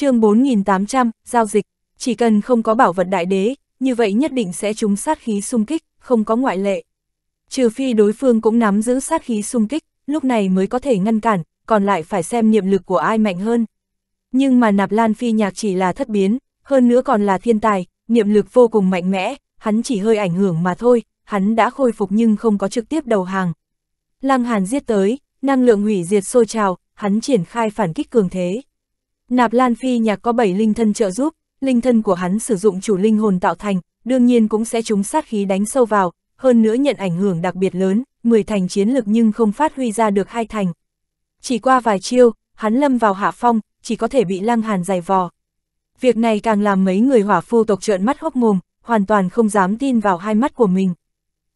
chương 4800, giao dịch, chỉ cần không có bảo vật đại đế, như vậy nhất định sẽ trúng sát khí xung kích, không có ngoại lệ. Trừ phi đối phương cũng nắm giữ sát khí xung kích, lúc này mới có thể ngăn cản, còn lại phải xem niệm lực của ai mạnh hơn. Nhưng mà nạp lan phi nhạc chỉ là thất biến, hơn nữa còn là thiên tài, niệm lực vô cùng mạnh mẽ, hắn chỉ hơi ảnh hưởng mà thôi, hắn đã khôi phục nhưng không có trực tiếp đầu hàng. Lăng Hàn giết tới, năng lượng hủy diệt sôi trào, hắn triển khai phản kích cường thế. Nạp Lan Phi nhạc có 7 linh thân trợ giúp, linh thân của hắn sử dụng chủ linh hồn tạo thành, đương nhiên cũng sẽ trúng sát khí đánh sâu vào, hơn nữa nhận ảnh hưởng đặc biệt lớn, 10 thành chiến lực nhưng không phát huy ra được hai thành. Chỉ qua vài chiêu, hắn lâm vào hạ phong, chỉ có thể bị Lăng Hàn giày vò. Việc này càng làm mấy người hỏa phu tộc trợn mắt hốc mồm, hoàn toàn không dám tin vào hai mắt của mình.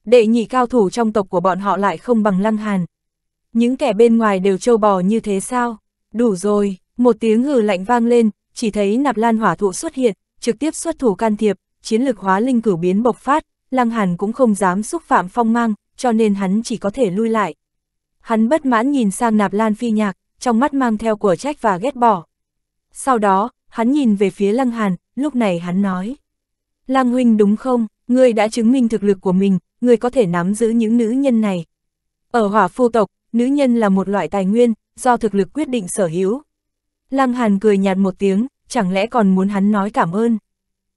Đệ nhị cao thủ trong tộc của bọn họ lại không bằng Lăng Hàn. Những kẻ bên ngoài đều trâu bò như thế sao? Đủ rồi, một tiếng hừ lạnh vang lên, chỉ thấy nạp lan hỏa thụ xuất hiện, trực tiếp xuất thủ can thiệp, chiến lực hóa linh cửu biến bộc phát, Lăng Hàn cũng không dám xúc phạm phong mang, cho nên hắn chỉ có thể lui lại. Hắn bất mãn nhìn sang nạp lan phi nhạc, trong mắt mang theo của trách và ghét bỏ. Sau đó, hắn nhìn về phía Lăng Hàn, lúc này hắn nói. Lăng huynh đúng không, ngươi đã chứng minh thực lực của mình, ngươi có thể nắm giữ những nữ nhân này. Ở hỏa phu tộc, nữ nhân là một loại tài nguyên, do thực lực quyết định sở hữu. Lăng Hàn cười nhạt một tiếng, chẳng lẽ còn muốn hắn nói cảm ơn.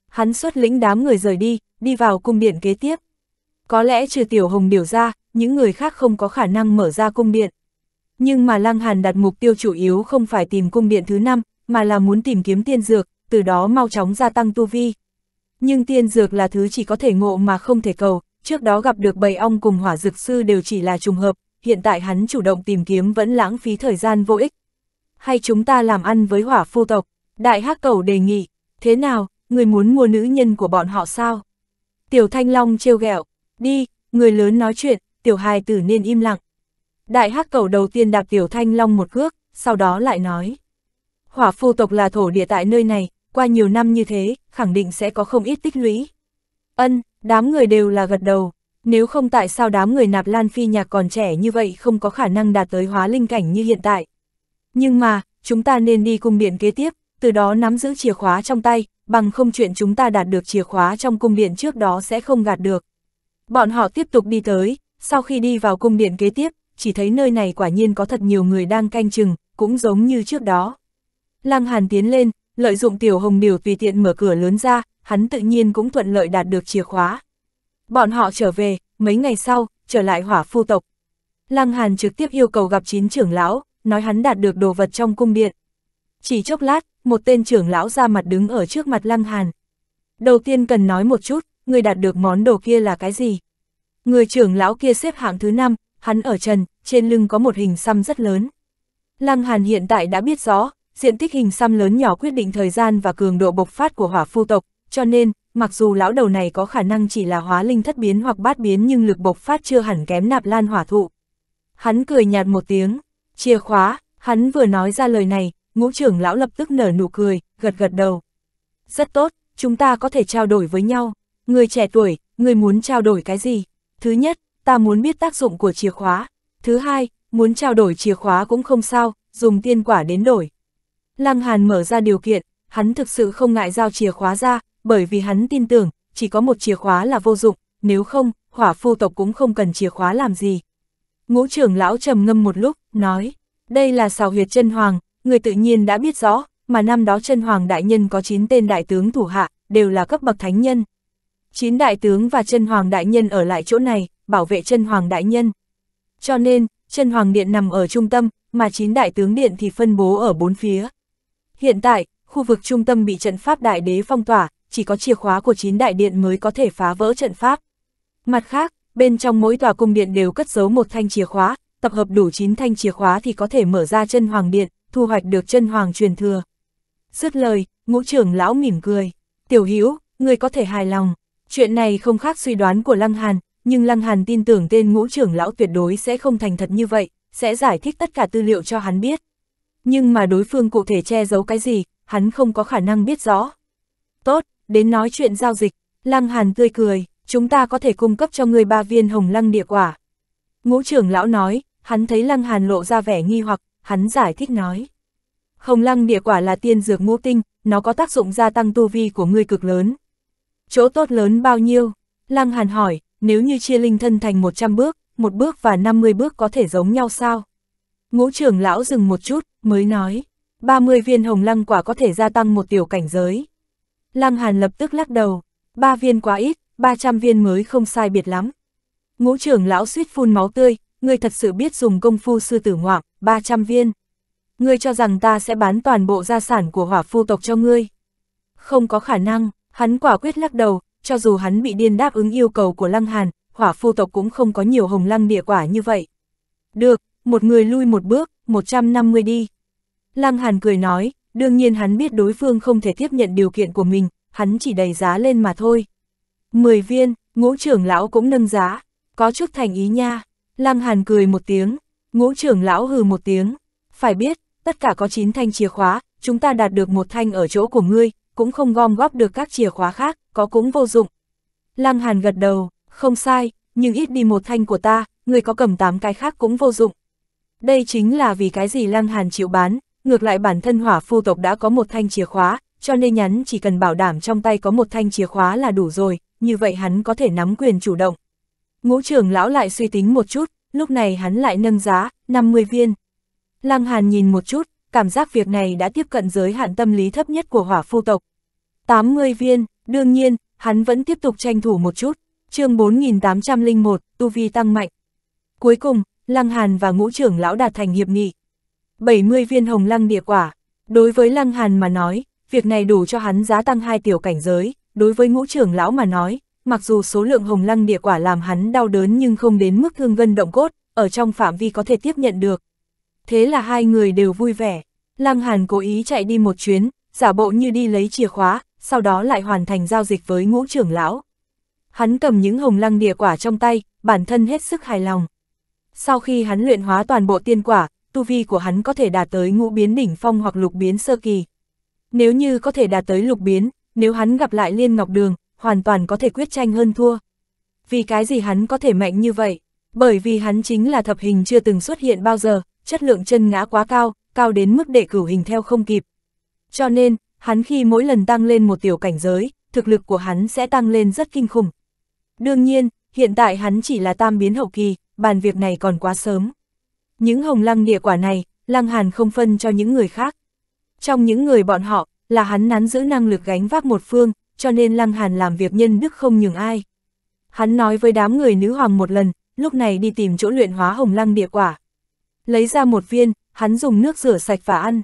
Hắn xuất lĩnh đám người rời đi, đi vào cung điện kế tiếp. Có lẽ trừ tiểu hồng điều ra, những người khác không có khả năng mở ra cung điện. Nhưng mà Lăng Hàn đặt mục tiêu chủ yếu không phải tìm cung điện thứ năm, mà là muốn tìm kiếm tiên dược, từ đó mau chóng gia tăng tu vi. Nhưng tiên dược là thứ chỉ có thể ngộ mà không thể cầu, trước đó gặp được bầy ong cùng hỏa dược sư đều chỉ là trùng hợp, hiện tại hắn chủ động tìm kiếm vẫn lãng phí thời gian vô ích. Hay chúng ta làm ăn với hỏa phu tộc? Đại hắc cầu đề nghị, thế nào, người muốn mua nữ nhân của bọn họ sao? Tiểu Thanh Long trêu ghẹo, đi, người lớn nói chuyện, tiểu hài tử nên im lặng. Đại hắc cầu đầu tiên đạp tiểu Thanh Long một cước, sau đó lại nói. Hỏa phu tộc là thổ địa tại nơi này, qua nhiều năm như thế, khẳng định sẽ có không ít tích lũy. Ân, đám người đều là gật đầu, nếu không tại sao đám người nạp lan phi nhạc còn trẻ như vậy không có khả năng đạt tới hóa linh cảnh như hiện tại. Nhưng mà, chúng ta nên đi cung điện kế tiếp, từ đó nắm giữ chìa khóa trong tay, bằng không chuyện chúng ta đạt được chìa khóa trong cung điện trước đó sẽ không gạt được. Bọn họ tiếp tục đi tới, sau khi đi vào cung điện kế tiếp, chỉ thấy nơi này quả nhiên có thật nhiều người đang canh chừng, cũng giống như trước đó. Lăng Hàn tiến lên, lợi dụng tiểu hồng điều tùy tiện mở cửa lớn ra, hắn tự nhiên cũng thuận lợi đạt được chìa khóa. Bọn họ trở về, mấy ngày sau, trở lại hỏa phu tộc. Lăng Hàn trực tiếp yêu cầu gặp chín trưởng lão, nói hắn đạt được đồ vật trong cung điện. Chỉ chốc lát, một tên trưởng lão ra mặt đứng ở trước mặt Lăng Hàn. Đầu tiên cần nói một chút, người đạt được món đồ kia là cái gì? Người trưởng lão kia xếp hạng thứ năm, hắn ở trần, trên lưng có một hình xăm rất lớn. Lăng Hàn hiện tại đã biết rõ, diện tích hình xăm lớn nhỏ quyết định thời gian và cường độ bộc phát của hỏa phu tộc, cho nên, mặc dù lão đầu này có khả năng chỉ là hóa linh thất biến hoặc bát biến nhưng lực bộc phát chưa hẳn kém nạp lan hỏa thụ. Hắn cười nhạt một tiếng, chìa khóa, hắn vừa nói ra lời này, ngũ trưởng lão lập tức nở nụ cười, gật gật đầu. Rất tốt, chúng ta có thể trao đổi với nhau. Người trẻ tuổi, người muốn trao đổi cái gì? Thứ nhất, ta muốn biết tác dụng của chìa khóa. Thứ hai, muốn trao đổi chìa khóa cũng không sao, dùng tiên quả đến đổi. Lăng Hàn mở ra điều kiện, hắn thực sự không ngại giao chìa khóa ra, bởi vì hắn tin tưởng, chỉ có một chìa khóa là vô dụng, nếu không, hỏa phu tộc cũng không cần chìa khóa làm gì. Ngũ trưởng lão trầm ngâm một lúc, nói, đây là xào huyệt chân hoàng, người tự nhiên đã biết rõ, mà năm đó chân hoàng đại nhân có 9 tên đại tướng thủ hạ, đều là cấp bậc thánh nhân. 9 đại tướng và chân hoàng đại nhân ở lại chỗ này, bảo vệ chân hoàng đại nhân. Cho nên, chân hoàng điện nằm ở trung tâm, mà 9 đại tướng điện thì phân bố ở bốn phía. Hiện tại, khu vực trung tâm bị trận pháp đại đế phong tỏa, chỉ có chìa khóa của 9 đại điện mới có thể phá vỡ trận pháp. Mặt khác, bên trong mỗi tòa cung điện đều cất giấu một thanh chìa khóa, tập hợp đủ 9 thanh chìa khóa thì có thể mở ra chân hoàng điện, thu hoạch được chân hoàng truyền thừa. Dứt lời, ngũ trưởng lão mỉm cười. Tiểu Hữu người có thể hài lòng. Chuyện này không khác suy đoán của Lăng Hàn, nhưng Lăng Hàn tin tưởng tên ngũ trưởng lão tuyệt đối sẽ không thành thật như vậy, sẽ giải thích tất cả tư liệu cho hắn biết. Nhưng mà đối phương cụ thể che giấu cái gì, hắn không có khả năng biết rõ. Tốt, đến nói chuyện giao dịch, Lăng Hàn tươi cười, chúng ta có thể cung cấp cho người ba viên hồng lăng địa quả. Ngũ trưởng lão nói, hắn thấy Lăng Hàn lộ ra vẻ nghi hoặc, hắn giải thích nói. Hồng lăng địa quả là tiên dược ngũ tinh, nó có tác dụng gia tăng tu vi của ngươi cực lớn. Chỗ tốt lớn bao nhiêu? Lăng Hàn hỏi, nếu như chia linh thân thành 100 bước, một bước và 50 bước có thể giống nhau sao? Ngũ trưởng lão dừng một chút, mới nói, 30 viên hồng lăng quả có thể gia tăng một tiểu cảnh giới. Lăng Hàn lập tức lắc đầu, ba viên quá ít, 300 viên mới không sai biệt lắm. Ngũ trưởng lão suýt phun máu tươi, ngươi thật sự biết dùng công phu sư tử ngoạm, 300 viên. Ngươi cho rằng ta sẽ bán toàn bộ gia sản của hỏa phu tộc cho ngươi. Không có khả năng, hắn quả quyết lắc đầu, cho dù hắn bị điên đáp ứng yêu cầu của Lăng Hàn, hỏa phu tộc cũng không có nhiều hồng lăng địa quả như vậy. Được, một người lui một bước, 150 đi. Lăng Hàn cười nói, đương nhiên hắn biết đối phương không thể tiếp nhận điều kiện của mình, hắn chỉ đầy giá lên mà thôi. 10 viên, ngũ trưởng lão cũng nâng giá, có chút thành ý nha. Lăng Hàn cười một tiếng, ngũ trưởng lão hừ một tiếng. Phải biết, tất cả có 9 thanh chìa khóa, chúng ta đạt được một thanh ở chỗ của ngươi, cũng không gom góp được các chìa khóa khác, có cũng vô dụng. Lăng Hàn gật đầu, không sai, nhưng ít đi một thanh của ta, ngươi có cầm 8 cái khác cũng vô dụng. Đây chính là vì cái gì Lăng Hàn chịu bán, ngược lại bản thân hỏa phu tộc đã có một thanh chìa khóa, cho nên nhắn chỉ cần bảo đảm trong tay có một thanh chìa khóa là đủ rồi, như vậy hắn có thể nắm quyền chủ động. Ngũ trưởng lão lại suy tính một chút, lúc này hắn lại nâng giá, 50 viên. Lăng Hàn nhìn một chút, cảm giác việc này đã tiếp cận giới hạn tâm lý thấp nhất của hỏa phu tộc. 80 viên, đương nhiên, hắn vẫn tiếp tục tranh thủ một chút. chương 4801, Tu Vi tăng mạnh. Cuối cùng, Lăng Hàn và ngũ trưởng lão đạt thành hiệp nghị. 70 viên hồng lăng địa quả. Đối với Lăng Hàn mà nói, việc này đủ cho hắn giá tăng hai tiểu cảnh giới. Đối với ngũ trưởng lão mà nói, mặc dù số lượng hồng lăng địa quả làm hắn đau đớn nhưng không đến mức thương gân động cốt, ở trong phạm vi có thể tiếp nhận được. Thế là hai người đều vui vẻ. Lăng Hàn cố ý chạy đi một chuyến, giả bộ như đi lấy chìa khóa, sau đó lại hoàn thành giao dịch với ngũ trưởng lão. Hắn cầm những hồng lăng địa quả trong tay, bản thân hết sức hài lòng. Sau khi hắn luyện hóa toàn bộ tiên quả, tu vi của hắn có thể đạt tới ngũ biến đỉnh phong hoặc lục biến sơ kỳ. Nếu như có thể đạt tới lục biến, nếu hắn gặp lại Liên Ngọc Đường, hoàn toàn có thể quyết tranh hơn thua. Vì cái gì hắn có thể mạnh như vậy? Bởi vì hắn chính là thập hình chưa từng xuất hiện bao giờ, chất lượng chân ngã quá cao, cao đến mức đệ cửu hình theo không kịp. Cho nên, hắn khi mỗi lần tăng lên một tiểu cảnh giới, thực lực của hắn sẽ tăng lên rất kinh khủng. Đương nhiên, hiện tại hắn chỉ là tam biến hậu kỳ, bàn việc này còn quá sớm. Những hồng lăng địa quả này, lăng hàn không phân cho những người khác. Trong những người bọn họ, là hắn nắn giữ năng lực gánh vác một phương, cho nên lăng hàn làm việc nhân đức không nhường ai. Hắn nói với đám người nữ hoàng một lần, lúc này đi tìm chỗ luyện hóa hồng lăng địa quả. Lấy ra một viên, hắn dùng nước rửa sạch và ăn.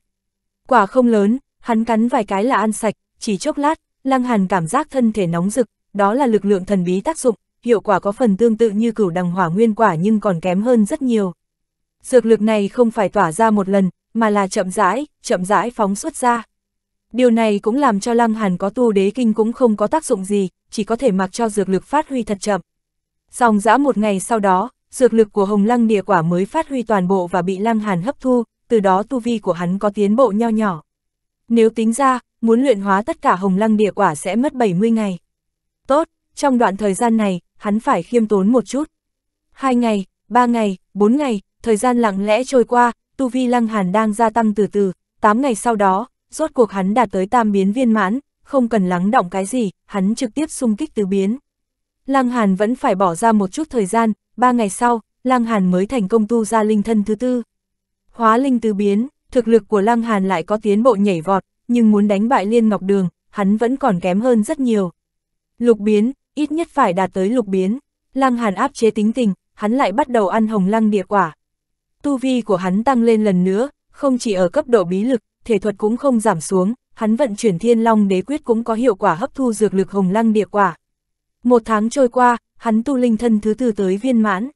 Quả không lớn, hắn cắn vài cái là ăn sạch, chỉ chốc lát, lăng hàn cảm giác thân thể nóng rực, đó là lực lượng thần bí tác dụng, hiệu quả có phần tương tự như cửu đằng hỏa nguyên quả nhưng còn kém hơn rất nhiều. Dược lực này không phải tỏa ra một lần, mà là chậm rãi, chậm rãi phóng xuất ra. Điều này cũng làm cho Lăng Hàn có tu đế kinh cũng không có tác dụng gì, chỉ có thể mặc cho dược lực phát huy thật chậm. Dòng dã một ngày sau đó, dược lực của Hồng Lăng địa quả mới phát huy toàn bộ và bị Lăng Hàn hấp thu, từ đó tu vi của hắn có tiến bộ nho nhỏ. Nếu tính ra, muốn luyện hóa tất cả Hồng Lăng địa quả sẽ mất 70 ngày. Tốt, trong đoạn thời gian này, hắn phải khiêm tốn một chút. Hai ngày, ba ngày, bốn ngày, thời gian lặng lẽ trôi qua, tu vi Lăng Hàn đang gia tăng từ từ, tám ngày sau đó, rốt cuộc hắn đạt tới tam biến viên mãn, không cần lắng động cái gì, hắn trực tiếp xung kích tứ biến. Lăng Hàn vẫn phải bỏ ra một chút thời gian, ba ngày sau, Lăng Hàn mới thành công tu ra linh thân thứ tư. Hóa linh tứ biến, thực lực của Lăng Hàn lại có tiến bộ nhảy vọt, nhưng muốn đánh bại Liên Ngọc Đường, hắn vẫn còn kém hơn rất nhiều. Lục biến, ít nhất phải đạt tới lục biến. Lăng Hàn áp chế tính tình, hắn lại bắt đầu ăn hồng lăng địa quả. Tu vi của hắn tăng lên lần nữa, không chỉ ở cấp độ bí lực, thể thuật cũng không giảm xuống, hắn vận chuyển thiên long đế quyết cũng có hiệu quả hấp thu dược lực hồng lăng địa quả. Một tháng trôi qua, hắn tu linh thân thứ tư tới viên mãn.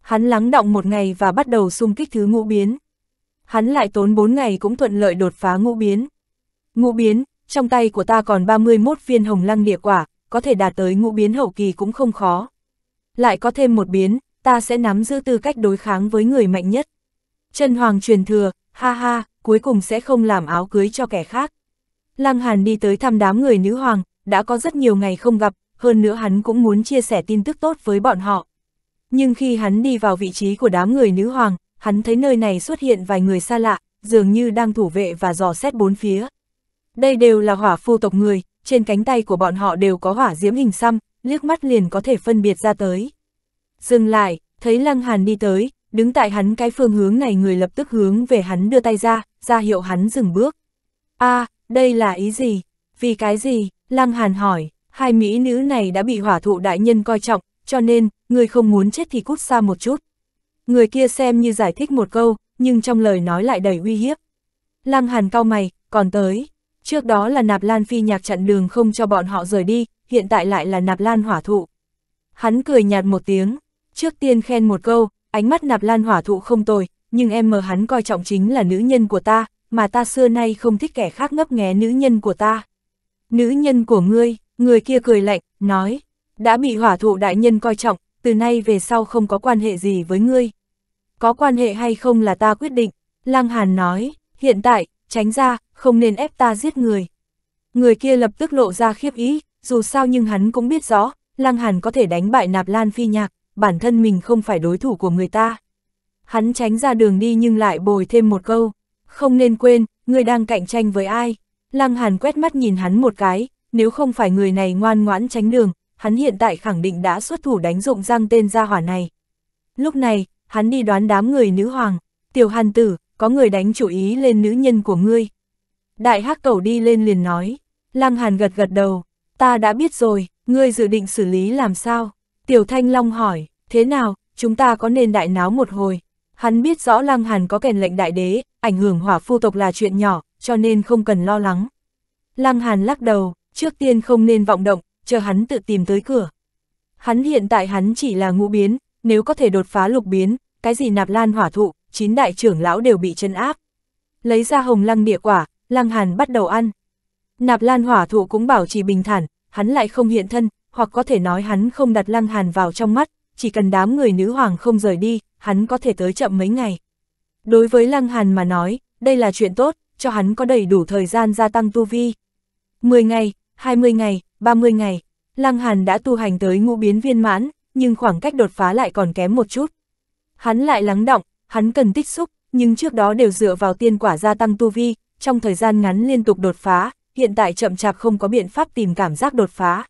Hắn lắng động một ngày và bắt đầu xung kích thứ ngũ biến. Hắn lại tốn bốn ngày cũng thuận lợi đột phá ngũ biến. Ngũ biến, trong tay của ta còn 31 viên hồng lăng địa quả, có thể đạt tới ngũ biến hậu kỳ cũng không khó. Lại có thêm một biến, ta sẽ nắm giữ tư cách đối kháng với người mạnh nhất. Chân Hoàng truyền thừa, ha ha, cuối cùng sẽ không làm áo cưới cho kẻ khác. Lăng Hàn đi tới thăm đám người nữ hoàng, đã có rất nhiều ngày không gặp, hơn nữa hắn cũng muốn chia sẻ tin tức tốt với bọn họ. Nhưng khi hắn đi vào vị trí của đám người nữ hoàng, hắn thấy nơi này xuất hiện vài người xa lạ, dường như đang thủ vệ và dò xét bốn phía. Đây đều là hỏa phu tộc người, trên cánh tay của bọn họ đều có hỏa diễm hình xăm, liếc mắt liền có thể phân biệt ra tới. Dừng lại, thấy Lăng Hàn đi tới, đứng tại hắn cái phương hướng này người lập tức hướng về hắn đưa tay ra, ra hiệu hắn dừng bước. a đây là ý gì? Vì cái gì? Lăng Hàn hỏi, hai mỹ nữ này đã bị hỏa thụ đại nhân coi trọng, cho nên, người không muốn chết thì cút xa một chút. Người kia xem như giải thích một câu, nhưng trong lời nói lại đầy uy hiếp. Lăng Hàn cau mày, còn tới. Trước đó là nạp lan phi nhạc chặn đường không cho bọn họ rời đi, hiện tại lại là nạp lan hỏa thụ. Hắn cười nhạt một tiếng, trước tiên khen một câu, ánh mắt nạp lan hỏa thụ không tồi, nhưng em mờ hắn coi trọng chính là nữ nhân của ta, mà ta xưa nay không thích kẻ khác ngấp nghé nữ nhân của ta. Nữ nhân của ngươi, người kia cười lạnh, nói, đã bị hỏa thụ đại nhân coi trọng, từ nay về sau không có quan hệ gì với ngươi. Có quan hệ hay không là ta quyết định, Lang Hàn nói, hiện tại, tránh ra, không nên ép ta giết người. Người kia lập tức lộ ra khiếp ý, dù sao nhưng hắn cũng biết rõ, Lang Hàn có thể đánh bại nạp lan phi nhạc, bản thân mình không phải đối thủ của người ta. Hắn tránh ra đường đi nhưng lại bồi thêm một câu, không nên quên, người đang cạnh tranh với ai. Lăng Hàn quét mắt nhìn hắn một cái, nếu không phải người này ngoan ngoãn tránh đường, hắn hiện tại khẳng định đã xuất thủ đánh dụng răng tên gia hỏa này. Lúc này, hắn đi đoán đám người nữ hoàng, tiểu hàn tử, có người đánh chủ ý lên nữ nhân của ngươi. Đại hắc cầu đi lên liền nói, Lăng Hàn gật gật đầu, ta đã biết rồi, ngươi dự định xử lý làm sao? Tiểu Thanh Long hỏi, thế nào, chúng ta có nên đại náo một hồi? Hắn biết rõ Lăng Hàn có kèn lệnh đại đế, ảnh hưởng hỏa phu tộc là chuyện nhỏ, cho nên không cần lo lắng. Lăng Hàn lắc đầu, trước tiên không nên vọng động, chờ hắn tự tìm tới cửa. Hắn hiện tại hắn chỉ là ngũ biến, nếu có thể đột phá lục biến, cái gì nạp lan hỏa thụ, chín đại trưởng lão đều bị chân áp. Lấy ra hồng lăng địa quả, lăng hàn bắt đầu ăn. Nạp lan hỏa thụ cũng bảo trì bình thản, hắn lại không hiện thân, hoặc có thể nói hắn không đặt lăng hàn vào trong mắt, chỉ cần đám người nữ hoàng không rời đi, hắn có thể tới chậm mấy ngày. Đối với lăng hàn mà nói, đây là chuyện tốt, cho hắn có đầy đủ thời gian gia tăng tu vi. 10 ngày, 20 ngày, 30 ngày, lăng hàn đã tu hành tới ngũ biến viên mãn, nhưng khoảng cách đột phá lại còn kém một chút. Hắn lại lắng động, hắn cần tích xúc, nhưng trước đó đều dựa vào tiên quả gia tăng tu vi, trong thời gian ngắn liên tục đột phá, hiện tại chậm chạp không có biện pháp tìm cảm giác đột phá.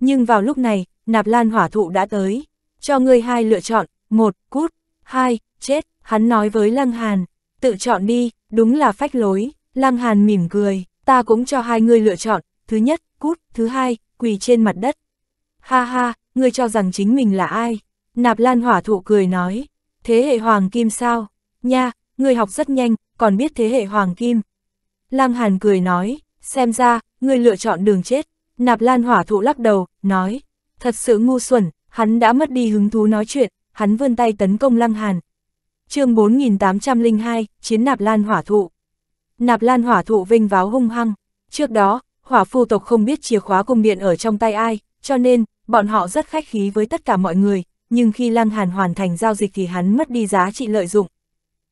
Nhưng vào lúc này, nạp lan hỏa thụ đã tới, cho ngươi hai lựa chọn, một, cút, hai, chết, hắn nói với Lăng Hàn, tự chọn đi, đúng là phách lối, Lăng Hàn mỉm cười, ta cũng cho hai ngươi lựa chọn, thứ nhất, cút, thứ hai, quỳ trên mặt đất. Ha ha, ngươi cho rằng chính mình là ai? Nạp Lan hỏa thụ cười nói, thế hệ hoàng kim sao? Nha, ngươi học rất nhanh, còn biết thế hệ hoàng kim. Lăng Hàn cười nói, xem ra, ngươi lựa chọn đường chết. Nạp Lan hỏa thụ lắc đầu, nói, thật sự ngu xuẩn, hắn đã mất đi hứng thú nói chuyện, hắn vươn tay tấn công Lăng Hàn. chương 4802, Chiến Nạp Lan hỏa thụ. Nạp Lan hỏa thụ vinh váo hung hăng, trước đó, hỏa phu tộc không biết chìa khóa cung điện ở trong tay ai, cho nên, bọn họ rất khách khí với tất cả mọi người, nhưng khi Lăng Hàn hoàn thành giao dịch thì hắn mất đi giá trị lợi dụng.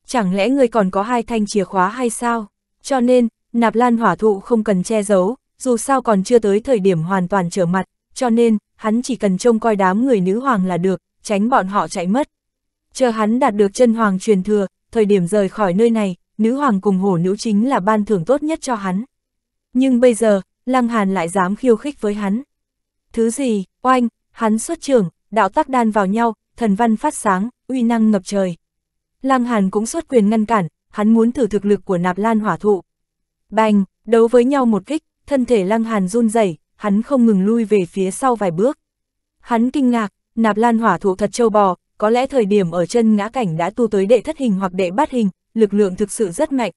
Chẳng lẽ người còn có hai thanh chìa khóa hay sao? Cho nên, nạp lan hỏa thụ không cần che giấu, dù sao còn chưa tới thời điểm hoàn toàn trở mặt, cho nên, hắn chỉ cần trông coi đám người nữ hoàng là được, tránh bọn họ chạy mất. Chờ hắn đạt được chân hoàng truyền thừa, thời điểm rời khỏi nơi này, nữ hoàng cùng hổ nữ chính là ban thưởng tốt nhất cho hắn. Nhưng bây giờ, Lăng Hàn lại dám khiêu khích với hắn. Thứ gì, oanh, hắn xuất trưởng, đạo tắc đan vào nhau, thần văn phát sáng, uy năng ngập trời. Lăng Hàn cũng xuất quyền ngăn cản, hắn muốn thử thực lực của nạp lan hỏa thụ. Bành, đấu với nhau một kích, thân thể Lăng Hàn run rẩy, hắn không ngừng lui về phía sau vài bước. Hắn kinh ngạc, nạp lan hỏa thụ thật châu bò, có lẽ thời điểm ở chân ngã cảnh đã tu tới đệ thất hình hoặc đệ bát hình, lực lượng thực sự rất mạnh.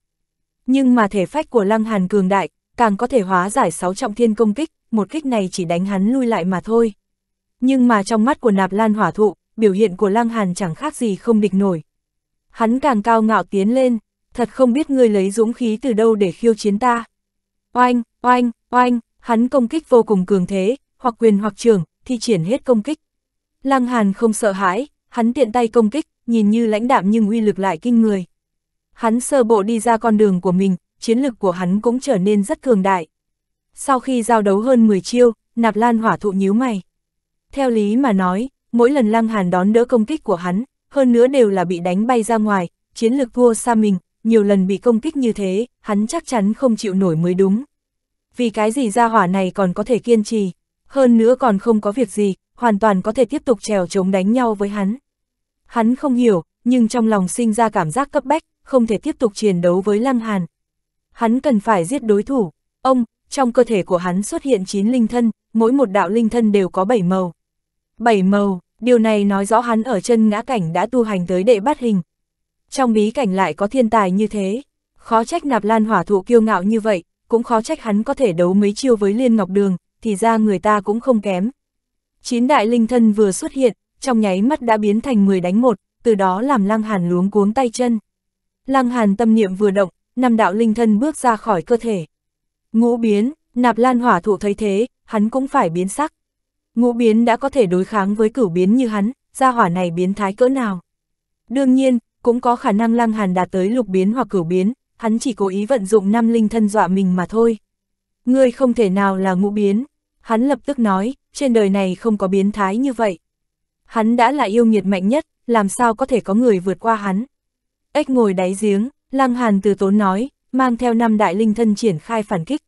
Nhưng mà thể phách của Lăng Hàn cường đại, càng có thể hóa giải sáu trọng thiên công kích, một kích này chỉ đánh hắn lui lại mà thôi. Nhưng mà trong mắt của nạp lan hỏa thụ, biểu hiện của Lăng Hàn chẳng khác gì không địch nổi. Hắn càng cao ngạo tiến lên, thật không biết ngươi lấy dũng khí từ đâu để khiêu chiến ta. Oanh, oanh, oanh, hắn công kích vô cùng cường thế, hoặc quyền hoặc trường, thi triển hết công kích. Lăng Hàn không sợ hãi, hắn tiện tay công kích, nhìn như lãnh đạm nhưng uy lực lại kinh người. Hắn sơ bộ đi ra con đường của mình, chiến lực của hắn cũng trở nên rất cường đại. Sau khi giao đấu hơn 10 chiêu, nạp lan hỏa thụ nhíu mày. Theo lý mà nói, mỗi lần Lăng Hàn đón đỡ công kích của hắn, hơn nữa đều là bị đánh bay ra ngoài, chiến lực thua xa mình, nhiều lần bị công kích như thế, hắn chắc chắn không chịu nổi mới đúng. Vì cái gì gia hỏa này còn có thể kiên trì, hơn nữa còn không có việc gì, hoàn toàn có thể tiếp tục trèo chống đánh nhau với hắn. Hắn không hiểu, nhưng trong lòng sinh ra cảm giác cấp bách, không thể tiếp tục chiến đấu với Lăng Hàn. Hắn cần phải giết đối thủ. Ông, trong cơ thể của hắn xuất hiện 9 linh thân, mỗi một đạo linh thân đều có 7 màu. 7 màu, điều này nói rõ hắn ở chân ngã cảnh đã tu hành tới đệ bát hình. Trong bí cảnh lại có thiên tài như thế, khó trách nạp lan hỏa thụ kiêu ngạo như vậy, cũng khó trách hắn có thể đấu mấy chiêu với Liên Ngọc Đường, thì ra người ta cũng không kém. Chín đại linh thân vừa xuất hiện, trong nháy mắt đã biến thành 10 đánh một, từ đó làm Lăng Hàn luống cuống tay chân. Lăng Hàn tâm niệm vừa động, năm đạo linh thân bước ra khỏi cơ thể. Ngũ biến, nạp lan hỏa thụ thấy thế, hắn cũng phải biến sắc. Ngũ biến đã có thể đối kháng với cửu biến như hắn, gia hỏa này biến thái cỡ nào. Đương nhiên, cũng có khả năng Lăng Hàn đạt tới lục biến hoặc cửu biến, hắn chỉ cố ý vận dụng năm linh thân dọa mình mà thôi. Ngươi không thể nào là ngũ biến. Hắn lập tức nói, trên đời này không có biến thái như vậy. Hắn đã là yêu nghiệt mạnh nhất, làm sao có thể có người vượt qua hắn. Ếch ngồi đáy giếng, Lăng Hàn từ tốn nói, mang theo năm đại linh thân triển khai phản kích.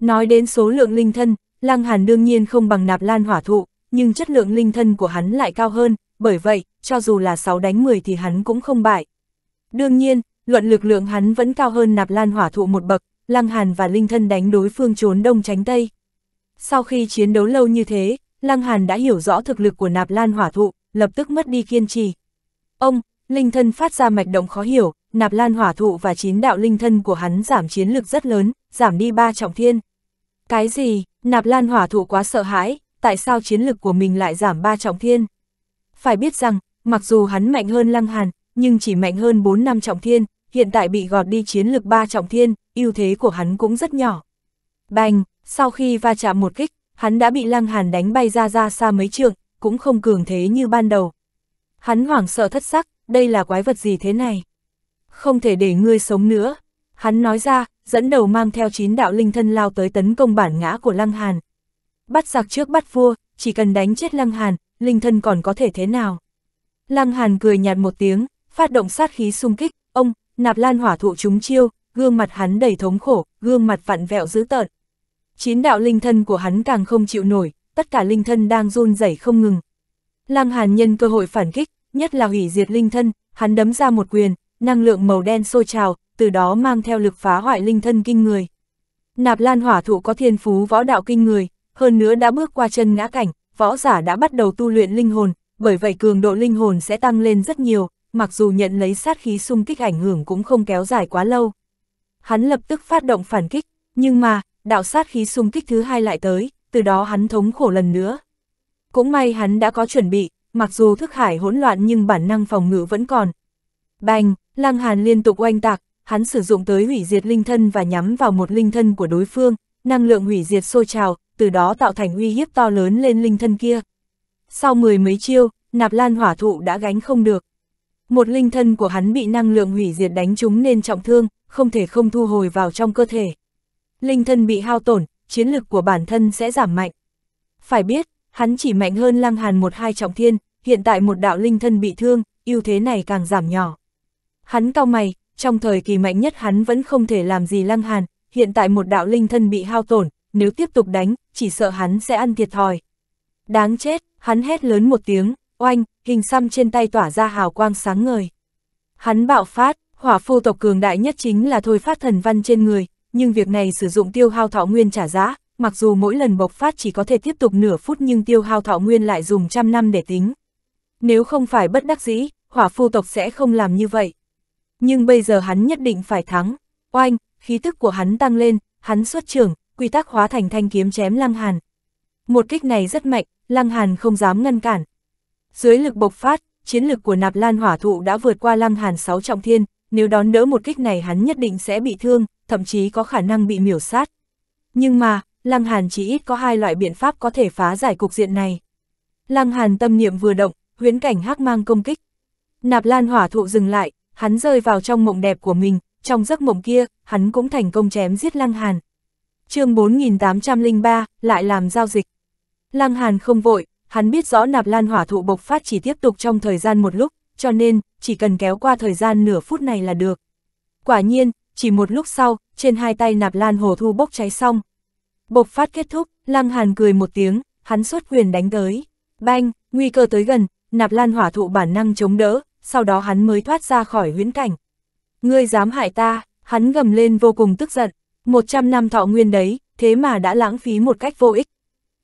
Nói đến số lượng linh thân, Lăng Hàn đương nhiên không bằng nạp lan hỏa thụ, nhưng chất lượng linh thân của hắn lại cao hơn, bởi vậy, cho dù là 6 đánh 10 thì hắn cũng không bại. Đương nhiên, luận lực lượng hắn vẫn cao hơn nạp lan hỏa thụ một bậc, Lăng Hàn và linh thân đánh đối phương trốn đông tránh tây. Sau khi chiến đấu lâu như thế, Lăng Hàn đã hiểu rõ thực lực của nạp lan hỏa thụ, lập tức mất đi kiên trì. Ông, linh thân phát ra mạch động khó hiểu, nạp lan hỏa thụ và chín đạo linh thân của hắn giảm chiến lực rất lớn, giảm đi ba trọng thiên. Cái gì, nạp lan hỏa thụ quá sợ hãi, tại sao chiến lực của mình lại giảm ba trọng thiên? Phải biết rằng, mặc dù hắn mạnh hơn Lăng Hàn, nhưng chỉ mạnh hơn 4 năm trọng thiên, hiện tại bị gọt đi chiến lực ba trọng thiên, ưu thế của hắn cũng rất nhỏ. Bành, sau khi va chạm một kích, hắn đã bị Lăng Hàn đánh bay ra ra xa mấy trượng, cũng không cường thế như ban đầu. Hắn hoảng sợ thất sắc, đây là quái vật gì thế này? Không thể để ngươi sống nữa. Hắn nói ra, dẫn đầu mang theo chín đạo linh thân lao tới tấn công bản ngã của Lăng Hàn. Bắt giặc trước bắt vua, chỉ cần đánh chết Lăng Hàn, linh thân còn có thể thế nào? Lăng Hàn cười nhạt một tiếng, phát động sát khí xung kích, ông, nạp lan hỏa thụ chúng chiêu, gương mặt hắn đầy thống khổ, gương mặt vặn vẹo dữ tợn. Chín đạo linh thân của hắn càng không chịu nổi, tất cả linh thân đang run rẩy không ngừng. Lăng Hàn nhân cơ hội phản kích, nhất là hủy diệt linh thân, hắn đấm ra một quyền, năng lượng màu đen sôi trào, từ đó mang theo lực phá hoại linh thân kinh người. Nạp Lan Hỏa Thụ có thiên phú võ đạo kinh người, hơn nữa đã bước qua chân ngã cảnh, võ giả đã bắt đầu tu luyện linh hồn, bởi vậy cường độ linh hồn sẽ tăng lên rất nhiều, mặc dù nhận lấy sát khí xung kích ảnh hưởng cũng không kéo dài quá lâu. Hắn lập tức phát động phản kích, nhưng mà, đạo sát khí xung kích thứ hai lại tới, từ đó hắn thống khổ lần nữa. Cũng may hắn đã có chuẩn bị, mặc dù thức hải hỗn loạn nhưng bản năng phòng ngự vẫn còn. Bành, Lăng Hàn liên tục oanh tạc, hắn sử dụng tới hủy diệt linh thân và nhắm vào một linh thân của đối phương, năng lượng hủy diệt sôi trào, từ đó tạo thành uy hiếp to lớn lên linh thân kia. Sau mười mấy chiêu, nạp lan hỏa thụ đã gánh không được. Một linh thân của hắn bị năng lượng hủy diệt đánh trúng nên trọng thương, không thể không thu hồi vào trong cơ thể. Linh thân bị hao tổn, chiến lực của bản thân sẽ giảm mạnh. Phải biết, hắn chỉ mạnh hơn Lăng Hàn một hai trọng thiên, hiện tại một đạo linh thân bị thương, ưu thế này càng giảm nhỏ. Hắn cao mày, trong thời kỳ mạnh nhất hắn vẫn không thể làm gì Lăng Hàn, hiện tại một đạo linh thân bị hao tổn, nếu tiếp tục đánh, chỉ sợ hắn sẽ ăn thiệt thòi. Đáng chết, hắn hét lớn một tiếng, oanh, hình xăm trên tay tỏa ra hào quang sáng ngời. Hắn bạo phát, hỏa phu tộc cường đại nhất chính là thôi phát thần văn trên người, nhưng việc này sử dụng tiêu hao thọ nguyên trả giá, mặc dù mỗi lần bộc phát chỉ có thể tiếp tục nửa phút nhưng tiêu hao thọ nguyên lại dùng trăm năm để tính. Nếu không phải bất đắc dĩ, hỏa phu tộc sẽ không làm như vậy. Nhưng bây giờ hắn nhất định phải thắng. Oanh, khí tức của hắn tăng lên, hắn xuất trưởng, quy tắc hóa thành thanh kiếm chém Lăng Hàn. Một kích này rất mạnh, Lăng Hàn không dám ngăn cản. Dưới lực bộc phát, chiến lực của nạp lan hỏa thụ đã vượt qua Lăng Hàn 6 trọng thiên, nếu đón đỡ một kích này hắn nhất định sẽ bị thương, thậm chí có khả năng bị miểu sát. Nhưng mà, Lăng Hàn chỉ ít có hai loại biện pháp có thể phá giải cục diện này. Lăng Hàn tâm niệm vừa động, huyễn cảnh hắc mang công kích. Nạp Lan hỏa thụ dừng lại, hắn rơi vào trong mộng đẹp của mình, trong giấc mộng kia, hắn cũng thành công chém giết Lăng Hàn. chương 4803, lại làm giao dịch. Lăng Hàn không vội, hắn biết rõ Nạp Lan hỏa thụ bộc phát chỉ tiếp tục trong thời gian một lúc, cho nên, chỉ cần kéo qua thời gian nửa phút này là được. Quả nhiên, chỉ một lúc sau, trên hai tay nạp lan hồ thu bốc cháy xong. Bộc phát kết thúc, Lăng Hàn cười một tiếng, hắn xuất quyền đánh tới. Banh, nguy cơ tới gần, nạp lan hỏa thụ bản năng chống đỡ, sau đó hắn mới thoát ra khỏi huyễn cảnh. Ngươi dám hại ta, hắn gầm lên vô cùng tức giận, 100 năm thọ nguyên đấy, thế mà đã lãng phí một cách vô ích.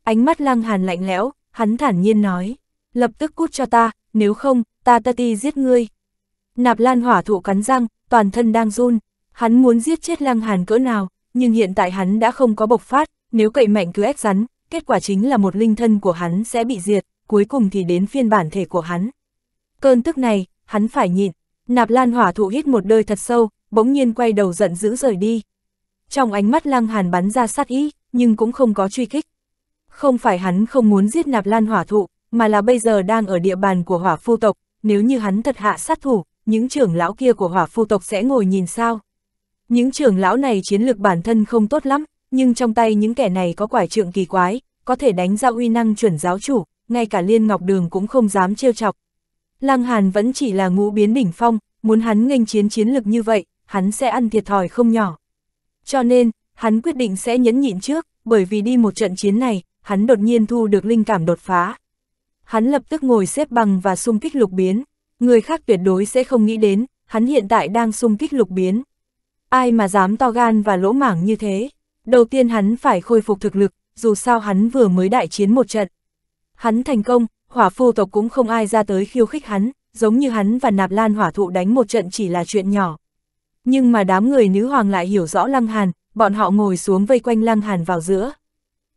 Ánh mắt lăng hàn lạnh lẽo, hắn thản nhiên nói, lập tức cút cho ta, nếu không, ta ta ti giết ngươi. Nạp lan hỏa thụ cắn răng, toàn thân đang run, hắn muốn giết chết lăng hàn cỡ nào, nhưng hiện tại hắn đã không có bộc phát, nếu cậy mạnh cứ ép rắn, kết quả chính là một linh thân của hắn sẽ bị diệt, cuối cùng thì đến phiên bản thể của hắn. Cơn tức này, hắn phải nhịn, nạp lan hỏa thụ hít một đơi thật sâu, bỗng nhiên quay đầu giận dữ rời đi. Trong ánh mắt lăng hàn bắn ra sát ý, nhưng cũng không có truy kích. Không phải hắn không muốn giết nạp lan hỏa thụ, mà là bây giờ đang ở địa bàn của hỏa phu tộc, nếu như hắn thật hạ sát thủ, những trưởng lão kia của hỏa phu tộc sẽ ngồi nhìn sao. Những trưởng lão này chiến lược bản thân không tốt lắm, nhưng trong tay những kẻ này có quải trượng kỳ quái, có thể đánh ra uy năng chuẩn giáo chủ, ngay cả Liên Ngọc Đường cũng không dám trêu chọc. Lăng Hàn vẫn chỉ là ngũ biến đỉnh phong, muốn hắn nghênh chiến chiến lực như vậy, hắn sẽ ăn thiệt thòi không nhỏ. Cho nên, hắn quyết định sẽ nhẫn nhịn trước, bởi vì đi một trận chiến này, hắn đột nhiên thu được linh cảm đột phá. Hắn lập tức ngồi xếp bằng và xung kích lục biến, người khác tuyệt đối sẽ không nghĩ đến, hắn hiện tại đang xung kích lục biến. Ai mà dám to gan và lỗ mảng như thế? Đầu tiên hắn phải khôi phục thực lực, dù sao hắn vừa mới đại chiến một trận. Hắn thành công, hỏa phu tộc cũng không ai ra tới khiêu khích hắn, giống như hắn và nạp lan hỏa thụ đánh một trận chỉ là chuyện nhỏ. Nhưng mà đám người nữ hoàng lại hiểu rõ Lăng Hàn, bọn họ ngồi xuống vây quanh Lăng Hàn vào giữa.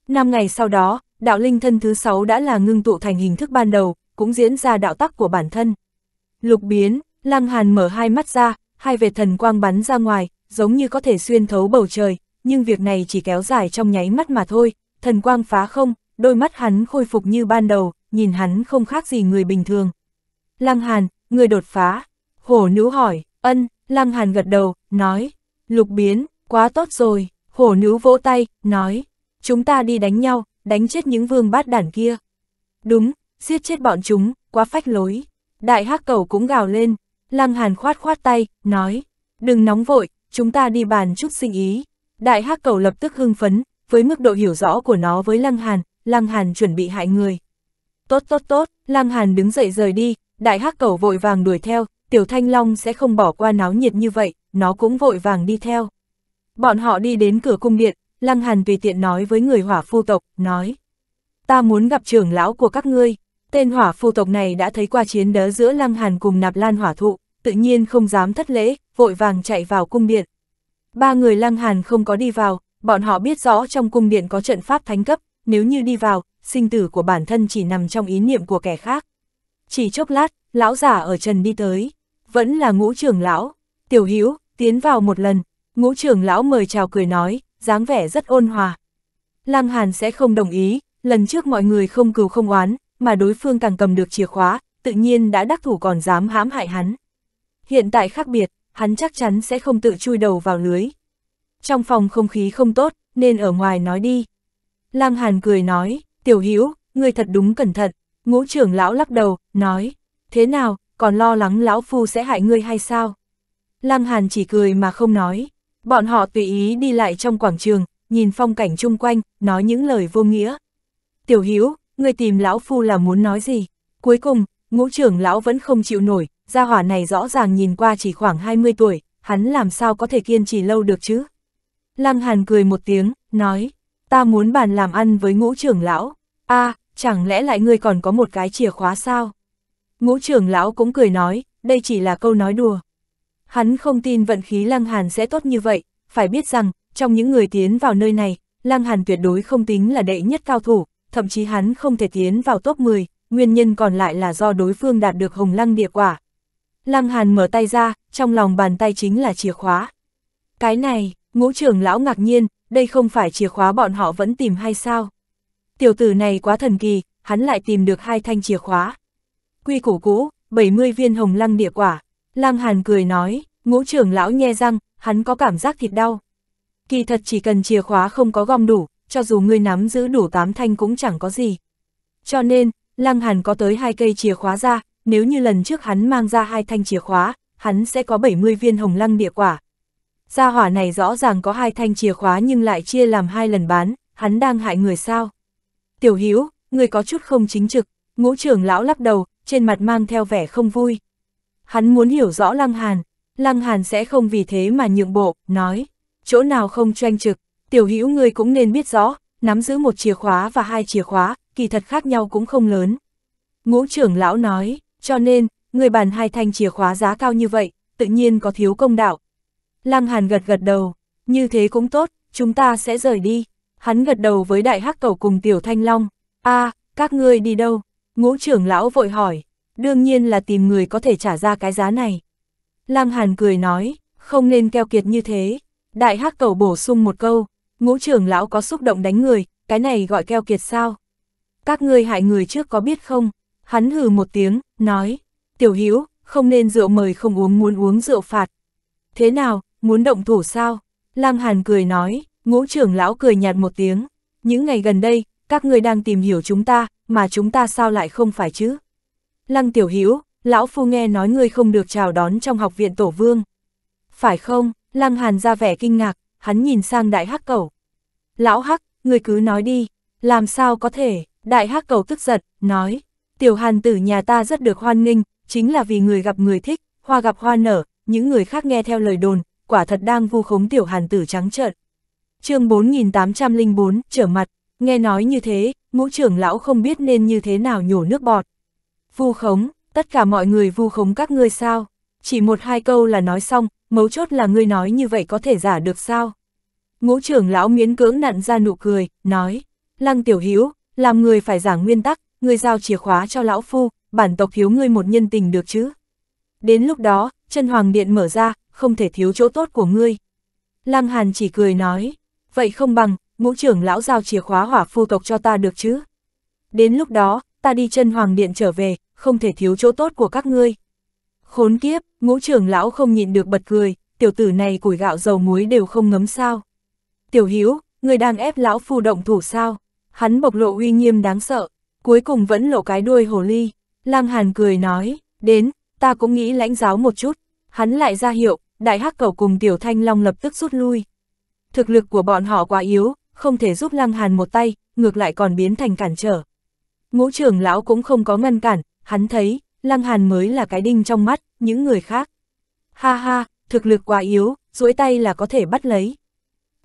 Năm ngày sau đó, đạo linh thân thứ sáu đã là ngưng tụ thành hình thức ban đầu, cũng diễn ra đạo tắc của bản thân. Lục biến, Lăng Hàn mở hai mắt ra, hai vệt thần quang bắn ra ngoài, giống như có thể xuyên thấu bầu trời, nhưng việc này chỉ kéo dài trong nháy mắt mà thôi, thần quang phá không, đôi mắt hắn khôi phục như ban đầu, nhìn hắn không khác gì người bình thường. Lăng Hàn, người đột phá. Hổ nữ hỏi, ân, Lăng Hàn gật đầu, nói, lục biến, quá tốt rồi, hổ nữ vỗ tay, nói, chúng ta đi đánh nhau, đánh chết những vương bát đản kia. Đúng, giết chết bọn chúng, quá phách lối. Đại hắc cầu cũng gào lên, Lăng Hàn khoát khoát tay, nói, đừng nóng vội, chúng ta đi bàn chút sinh ý. Đại hắc cầu lập tức hưng phấn, với mức độ hiểu rõ của nó với Lăng Hàn, Lăng Hàn chuẩn bị hại người. Tốt tốt tốt, Lăng Hàn đứng dậy rời đi, đại hắc cầu vội vàng đuổi theo, Tiểu Thanh Long sẽ không bỏ qua náo nhiệt như vậy, nó cũng vội vàng đi theo. Bọn họ đi đến cửa cung điện, Lăng Hàn tùy tiện nói với người hỏa phu tộc, nói. Ta muốn gặp trưởng lão của các ngươi. Tên hỏa phu tộc này đã thấy qua chiến đớ giữa Lăng Hàn cùng nạp lan hỏa thụ, tự nhiên không dám thất lễ, vội vàng chạy vào cung điện. Ba người Lăng Hàn không có đi vào, bọn họ biết rõ trong cung điện có trận pháp thánh cấp, nếu như đi vào, sinh tử của bản thân chỉ nằm trong ý niệm của kẻ khác. Chỉ chốc lát, lão giả ở trần đi tới, vẫn là ngũ trưởng lão, tiểu Hữu tiến vào một lần, ngũ trưởng lão mời chào cười nói, dáng vẻ rất ôn hòa. Lăng Hàn sẽ không đồng ý, lần trước mọi người không cừu không oán, mà đối phương càng cầm được chìa khóa, tự nhiên đã đắc thủ còn dám hãm hại hắn. Hiện tại khác biệt, hắn chắc chắn sẽ không tự chui đầu vào lưới. Trong phòng không khí không tốt, nên ở ngoài nói đi. Lăng Hàn cười nói, tiểu hữu người thật đúng cẩn thận, ngũ trưởng lão lắc đầu, nói, thế nào, còn lo lắng lão phu sẽ hại ngươi hay sao? Lăng Hàn chỉ cười mà không nói, bọn họ tùy ý đi lại trong quảng trường, nhìn phong cảnh chung quanh, nói những lời vô nghĩa. Tiểu hữu người tìm lão phu là muốn nói gì? Cuối cùng, ngũ trưởng lão vẫn không chịu nổi, gia hỏa này rõ ràng nhìn qua chỉ khoảng 20 tuổi, hắn làm sao có thể kiên trì lâu được chứ? Lăng Hàn cười một tiếng, nói, ta muốn bàn làm ăn với ngũ trưởng lão, a chẳng lẽ lại ngươi còn có một cái chìa khóa sao? Ngũ trưởng lão cũng cười nói, đây chỉ là câu nói đùa. Hắn không tin vận khí Lăng Hàn sẽ tốt như vậy, phải biết rằng, trong những người tiến vào nơi này, Lăng Hàn tuyệt đối không tính là đệ nhất cao thủ, thậm chí hắn không thể tiến vào top 10, nguyên nhân còn lại là do đối phương đạt được hồng lăng địa quả. Lăng Hàn mở tay ra, trong lòng bàn tay chính là chìa khóa. Cái này, ngũ trưởng lão ngạc nhiên, đây không phải chìa khóa bọn họ vẫn tìm hay sao? Tiểu tử này quá thần kỳ, hắn lại tìm được hai thanh chìa khóa. Quy củ cũ, 70 viên hồng lăng địa quả. Lăng Hàn cười nói, ngũ trưởng lão nhe răng, hắn có cảm giác thịt đau. Kỳ thật chỉ cần chìa khóa không có gom đủ, cho dù ngươi nắm giữ đủ tám thanh cũng chẳng có gì. Cho nên, Lăng Hàn có tới hai cây chìa khóa ra, nếu như lần trước hắn mang ra hai thanh chìa khóa, hắn sẽ có 70 viên hồng lăng địa quả, Gia hỏa này rõ ràng có hai thanh chìa khóa nhưng lại chia làm hai lần bán, hắn đang hại người sao? Tiểu Hiếu, người có chút không chính trực, ngũ trưởng lão lắc đầu, trên mặt mang theo vẻ không vui. Hắn muốn hiểu rõ Lăng Hàn, Lăng Hàn sẽ không vì thế mà nhượng bộ, nói, chỗ nào không tranh trực, tiểu hữu người cũng nên biết rõ, nắm giữ một chìa khóa và hai chìa khóa, kỳ thật khác nhau cũng không lớn. Ngũ trưởng lão nói, cho nên, người bàn hai thanh chìa khóa giá cao như vậy, tự nhiên có thiếu công đạo. Lăng Hàn gật gật đầu, như thế cũng tốt, chúng ta sẽ rời đi. Hắn gật đầu với đại hắc cầu cùng tiểu thanh long. a các ngươi đi đâu? Ngũ trưởng lão vội hỏi, đương nhiên là tìm người có thể trả ra cái giá này. Lăng Hàn cười nói, không nên keo kiệt như thế. Đại hắc cầu bổ sung một câu, ngũ trưởng lão có xúc động đánh người, cái này gọi keo kiệt sao? Các ngươi hại người trước có biết không? Hắn hừ một tiếng, nói, tiểu hiếu, không nên rượu mời không uống muốn uống rượu phạt. Thế nào, muốn động thủ sao? Lăng Hàn cười nói, ngũ trưởng lão cười nhạt một tiếng. Những ngày gần đây, các ngươi đang tìm hiểu chúng ta, mà chúng ta sao lại không phải chứ? Lăng tiểu hiếu, lão phu nghe nói ngươi không được chào đón trong học viện tổ vương. Phải không? Lăng Hàn ra vẻ kinh ngạc, hắn nhìn sang đại hắc cầu. Lão hắc, ngươi cứ nói đi, làm sao có thể, đại hắc cầu tức giận, nói, tiểu hàn tử nhà ta rất được hoan nghênh, chính là vì người gặp người thích, hoa gặp hoa nở, những người khác nghe theo lời đồn, quả thật đang vu khống tiểu hàn tử trắng trợn. chương 4804, trở mặt, nghe nói như thế, ngũ trưởng lão không biết nên như thế nào nhổ nước bọt. Vu khống, tất cả mọi người vu khống các ngươi sao? Chỉ một hai câu là nói xong, mấu chốt là ngươi nói như vậy có thể giả được sao? Ngũ trưởng lão miễn cưỡng nặn ra nụ cười, nói, lăng tiểu hiếu, làm người phải giảng nguyên tắc, ngươi giao chìa khóa cho lão phu, bản tộc thiếu ngươi một nhân tình được chứ? Đến lúc đó, chân hoàng điện mở ra, không thể thiếu chỗ tốt của ngươi. Lăng Hàn chỉ cười nói, vậy không bằng, ngũ trưởng lão giao chìa khóa hỏa phu tộc cho ta được chứ? Đến lúc đó, ta đi chân hoàng điện trở về, không thể thiếu chỗ tốt của các ngươi. Khốn kiếp, ngũ trưởng lão không nhịn được bật cười, tiểu tử này củi gạo dầu muối đều không ngấm sao. Tiểu hiếu, người đang ép lão phu động thủ sao? Hắn bộc lộ uy nghiêm đáng sợ, cuối cùng vẫn lộ cái đuôi hồ ly. Lăng Hàn cười nói, đến, ta cũng nghĩ lãnh giáo một chút. Hắn lại ra hiệu, đại hắc cầu cùng tiểu thanh long lập tức rút lui. Thực lực của bọn họ quá yếu, không thể giúp Lăng Hàn một tay, ngược lại còn biến thành cản trở. Ngũ trưởng lão cũng không có ngăn cản, hắn thấy, Lăng Hàn mới là cái đinh trong mắt, những người khác. Ha ha, thực lực quá yếu, duỗi tay là có thể bắt lấy.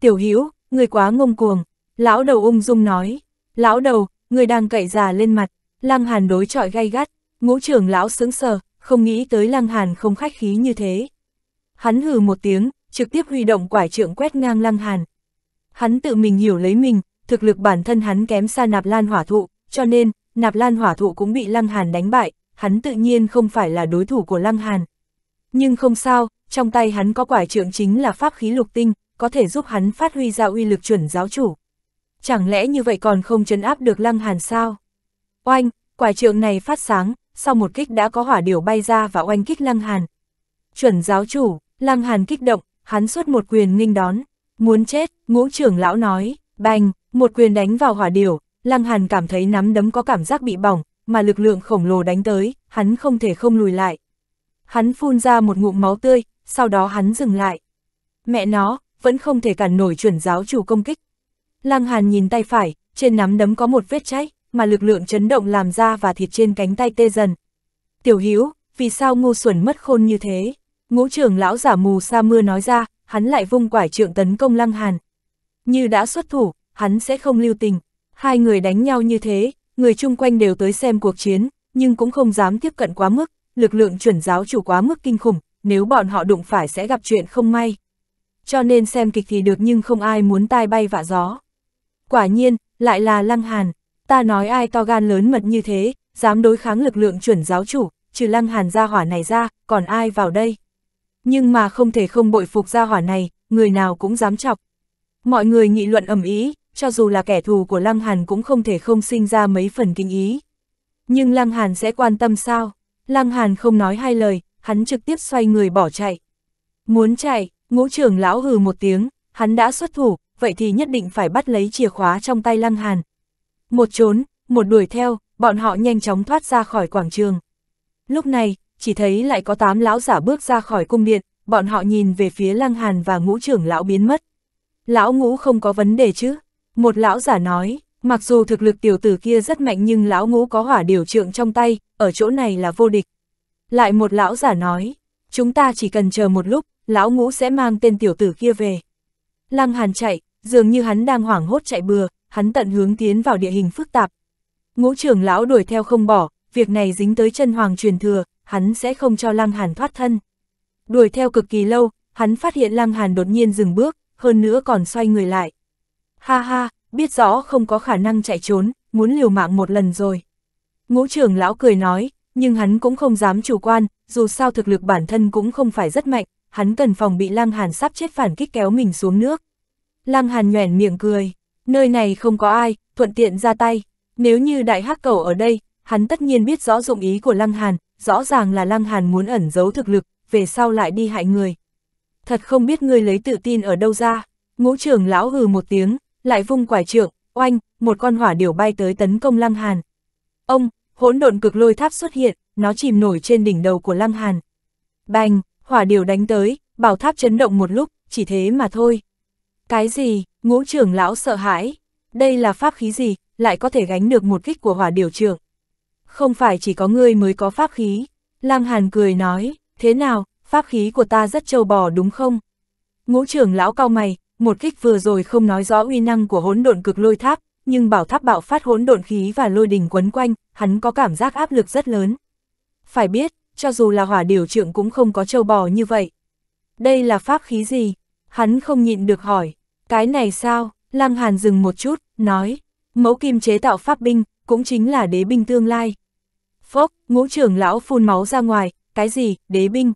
Tiểu Hữu người quá ngông cuồng, lão đầu ung dung nói. Lão đầu, người đang cậy già lên mặt, Lăng Hàn đối chọi gay gắt, ngũ trưởng lão sững sờ, không nghĩ tới Lăng Hàn không khách khí như thế. Hắn hừ một tiếng, trực tiếp huy động quải trượng quét ngang Lăng Hàn. Hắn tự mình hiểu lấy mình, thực lực bản thân hắn kém xa nạp lan hỏa thụ, cho nên, nạp lan hỏa thụ cũng bị Lăng Hàn đánh bại, hắn tự nhiên không phải là đối thủ của Lăng Hàn. Nhưng không sao, trong tay hắn có quải trượng chính là pháp khí lục tinh, có thể giúp hắn phát huy ra uy lực chuẩn giáo chủ. Chẳng lẽ như vậy còn không chấn áp được Lăng Hàn sao? Oanh, quải trượng này phát sáng, sau một kích đã có hỏa điểu bay ra và oanh kích Lăng Hàn. Chuẩn giáo chủ, Lăng Hàn kích động, hắn xuất một quyền nghênh đón, muốn chết, ngũ trưởng lão nói, bành, một quyền đánh vào hỏa điểu, Lăng Hàn cảm thấy nắm đấm có cảm giác bị bỏng, mà lực lượng khổng lồ đánh tới, hắn không thể không lùi lại. Hắn phun ra một ngụm máu tươi, sau đó hắn dừng lại. Mẹ nó, vẫn không thể cản nổi chuẩn giáo chủ công kích. Lăng Hàn nhìn tay phải, trên nắm đấm có một vết cháy, mà lực lượng chấn động làm ra và thịt trên cánh tay tê dần. Tiểu Hiếu, vì sao ngu xuẩn mất khôn như thế? Ngũ trưởng lão giả mù sa mưa nói ra, hắn lại vung quải trượng tấn công Lăng Hàn. Như đã xuất thủ, hắn sẽ không lưu tình. Hai người đánh nhau như thế, người chung quanh đều tới xem cuộc chiến, nhưng cũng không dám tiếp cận quá mức, lực lượng chuẩn giáo chủ quá mức kinh khủng, nếu bọn họ đụng phải sẽ gặp chuyện không may. Cho nên xem kịch thì được nhưng không ai muốn tai bay vạ gió. Quả nhiên, lại là Lăng Hàn, ta nói ai to gan lớn mật như thế, dám đối kháng lực lượng chuẩn giáo chủ, trừ Lăng Hàn ra hỏa này ra, còn ai vào đây? Nhưng mà không thể không bội phục ra hỏa này, người nào cũng dám chọc. Mọi người nghị luận ầm ý, cho dù là kẻ thù của Lăng Hàn cũng không thể không sinh ra mấy phần kinh ý. Nhưng Lăng Hàn sẽ quan tâm sao? Lăng Hàn không nói hai lời, hắn trực tiếp xoay người bỏ chạy. Muốn chạy, ngũ trưởng lão hừ một tiếng, hắn đã xuất thủ, vậy thì nhất định phải bắt lấy chìa khóa trong tay Lăng Hàn. Một trốn, một đuổi theo, bọn họ nhanh chóng thoát ra khỏi quảng trường. Lúc này, chỉ thấy lại có tám lão giả bước ra khỏi cung điện, bọn họ nhìn về phía Lăng Hàn và ngũ trưởng lão biến mất. Lão ngũ không có vấn đề chứ? Một lão giả nói, mặc dù thực lực tiểu tử kia rất mạnh nhưng lão ngũ có hỏa điều trượng trong tay, ở chỗ này là vô địch. Lại một lão giả nói, chúng ta chỉ cần chờ một lúc, lão ngũ sẽ mang tên tiểu tử kia về. Lăng Hàn chạy, dường như hắn đang hoảng hốt chạy bừa, hắn tận hướng tiến vào địa hình phức tạp. Ngũ trưởng lão đuổi theo không bỏ, việc này dính tới chân hoàng truyền thừa, hắn sẽ không cho Lăng Hàn thoát thân. Đuổi theo cực kỳ lâu, hắn phát hiện Lăng Hàn đột nhiên dừng bước, hơn nữa còn xoay người lại. Ha ha, biết rõ không có khả năng chạy trốn, muốn liều mạng một lần rồi. Ngũ trưởng lão cười nói, nhưng hắn cũng không dám chủ quan, dù sao thực lực bản thân cũng không phải rất mạnh, hắn cần phòng bị Lăng Hàn sắp chết phản kích kéo mình xuống nước. Lăng Hàn nhoẻn miệng cười, nơi này không có ai, thuận tiện ra tay. Nếu như đại hắc cầu ở đây, hắn tất nhiên biết rõ dụng ý của Lăng Hàn, rõ ràng là Lăng Hàn muốn ẩn giấu thực lực, về sau lại đi hại người. Thật không biết ngươi lấy tự tin ở đâu ra, ngũ trưởng lão hừ một tiếng, lại vung quải trượng, oanh, một con hỏa điểu bay tới tấn công Lăng Hàn. Ông, hỗn độn cực lôi tháp xuất hiện, nó chìm nổi trên đỉnh đầu của Lăng Hàn. Bành, hỏa điểu đánh tới, bảo tháp chấn động một lúc, chỉ thế mà thôi. Cái gì, ngũ trưởng lão sợ hãi, đây là pháp khí gì, lại có thể gánh được một kích của hỏa điểu trưởng. Không phải chỉ có ngươi mới có pháp khí, Lăng Hàn cười nói, thế nào, pháp khí của ta rất trâu bò đúng không? Ngũ trưởng lão cao mày, một kích vừa rồi không nói rõ uy năng của hỗn độn cực lôi tháp, nhưng bảo tháp bạo phát hỗn độn khí và lôi đình quấn quanh, hắn có cảm giác áp lực rất lớn. Phải biết, cho dù là hỏa điều trượng cũng không có trâu bò như vậy. Đây là pháp khí gì? Hắn không nhịn được hỏi. Cái này sao? Lăng Hàn dừng một chút, nói. Mẫu kim chế tạo pháp binh, cũng chính là đế binh tương lai. Phốc, ngũ trưởng lão phun máu ra ngoài, cái gì, đế binh?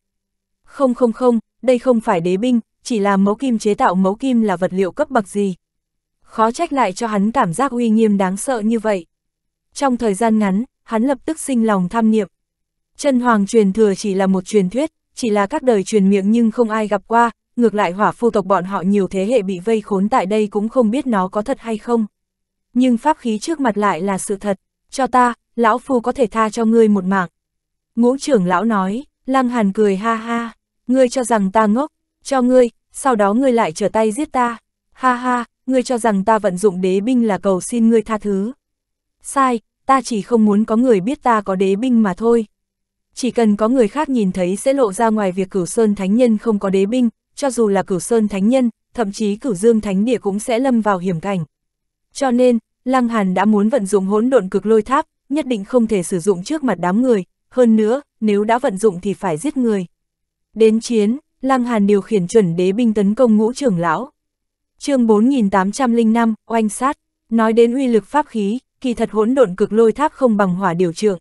Không không không, đây không phải đế binh, chỉ là mấu kim chế tạo mấu kim là vật liệu cấp bậc gì. Khó trách lại cho hắn cảm giác uy nghiêm đáng sợ như vậy. Trong thời gian ngắn, hắn lập tức sinh lòng tham niệm. Chân hoàng truyền thừa chỉ là một truyền thuyết, chỉ là các đời truyền miệng nhưng không ai gặp qua, ngược lại hỏa phu tộc bọn họ nhiều thế hệ bị vây khốn tại đây cũng không biết nó có thật hay không. Nhưng pháp khí trước mặt lại là sự thật, cho ta, lão phu có thể tha cho ngươi một mạng. Ngũ trưởng lão nói, Lăng Hàn cười ha ha, ngươi cho rằng ta ngốc, cho ngươi, sau đó ngươi lại trở tay giết ta. Ha ha, ngươi cho rằng ta vận dụng đế binh là cầu xin ngươi tha thứ. Sai, ta chỉ không muốn có người biết ta có đế binh mà thôi. Chỉ cần có người khác nhìn thấy sẽ lộ ra ngoài việc cửu sơn thánh nhân không có đế binh, cho dù là cửu sơn thánh nhân, thậm chí cửu dương thánh địa cũng sẽ lâm vào hiểm cảnh. Cho nên, Lăng Hàn đã muốn vận dụng hỗn độn cực lôi tháp, nhất định không thể sử dụng trước mặt đám người, hơn nữa, nếu đã vận dụng thì phải giết người. Đến chiến, Lăng Hàn điều khiển chuẩn đế binh tấn công ngũ trưởng lão. chương 4805, oanh sát, nói đến uy lực pháp khí, kỳ thật hỗn độn cực lôi tháp không bằng hỏa điều trượng.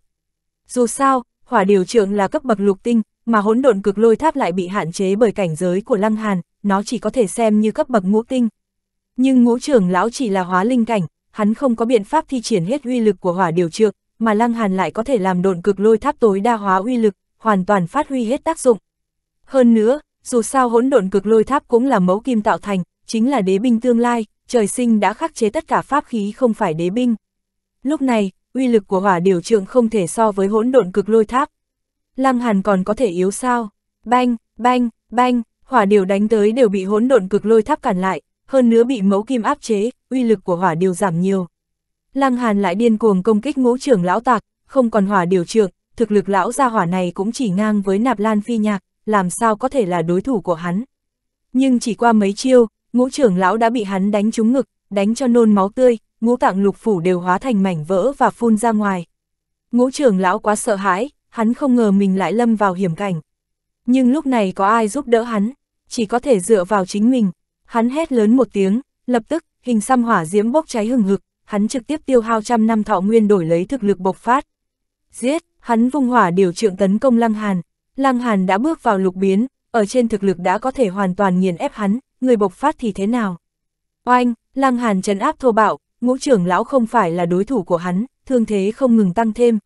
Dù sao, hỏa điều trượng là cấp bậc lục tinh, mà hỗn độn cực lôi tháp lại bị hạn chế bởi cảnh giới của Lăng Hàn, nó chỉ có thể xem như cấp bậc ngũ tinh. Nhưng ngũ trưởng lão chỉ là hóa linh cảnh, hắn không có biện pháp thi triển hết uy lực của hỏa điều trượng, mà Lăng Hàn lại có thể làm độn cực lôi tháp tối đa hóa uy lực, hoàn toàn phát huy hết tác dụng. Hơn nữa, dù sao hỗn độn cực lôi tháp cũng là mẫu kim tạo thành, chính là đế binh tương lai, trời sinh đã khắc chế tất cả pháp khí không phải đế binh. Lúc này, uy lực của hỏa điều trượng không thể so với hỗn độn cực lôi tháp. Lăng Hàn còn có thể yếu sao? Banh, banh, banh, hỏa điều đánh tới đều bị hỗn độn cực lôi tháp cản lại, hơn nữa bị mẫu kim áp chế, uy lực của hỏa điều giảm nhiều. Lăng Hàn lại điên cuồng công kích ngũ trưởng lão tạc, không còn hỏa điều trượng, thực lực lão gia hỏa này cũng chỉ ngang với nạp lan phi nhạc, làm sao có thể là đối thủ của hắn. Nhưng chỉ qua mấy chiêu, ngũ trưởng lão đã bị hắn đánh trúng ngực, đánh cho nôn máu tươi, ngũ tạng lục phủ đều hóa thành mảnh vỡ và phun ra ngoài. Ngũ trưởng lão quá sợ hãi, hắn không ngờ mình lại lâm vào hiểm cảnh. Nhưng lúc này có ai giúp đỡ hắn, chỉ có thể dựa vào chính mình. Hắn hét lớn một tiếng, lập tức, hình xăm hỏa diễm bốc cháy hừng hực, hắn trực tiếp tiêu hao trăm năm thọ nguyên đổi lấy thực lực bộc phát. Giết, hắn vung hỏa điều trượng tấn công Lăng Hàn. Lăng Hàn đã bước vào lục biến, ở trên thực lực đã có thể hoàn toàn nghiền ép hắn, người bộc phát thì thế nào? Oanh, Lăng Hàn trấn áp thô bạo, ngũ trưởng lão không phải là đối thủ của hắn, thương thế không ngừng tăng thêm.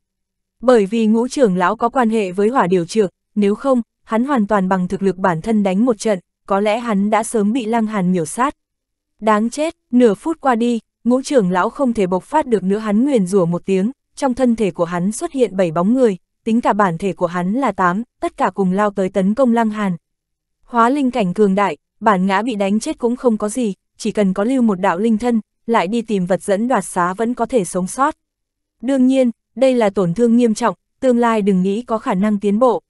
Bởi vì ngũ trưởng lão có quan hệ với hỏa điều trược, nếu không, hắn hoàn toàn bằng thực lực bản thân đánh một trận, có lẽ hắn đã sớm bị Lăng Hàn miểu sát. Đáng chết, nửa phút qua đi, ngũ trưởng lão không thể bộc phát được nữa hắn nguyền rủa một tiếng, trong thân thể của hắn xuất hiện bảy bóng người, tính cả bản thể của hắn là tám, tất cả cùng lao tới tấn công Lăng Hàn. Hóa linh cảnh cường đại, bản ngã bị đánh chết cũng không có gì, chỉ cần có lưu một đạo linh thân, lại đi tìm vật dẫn đoạt xá vẫn có thể sống sót. Đương nhiên, đây là tổn thương nghiêm trọng, tương lai đừng nghĩ có khả năng tiến bộ.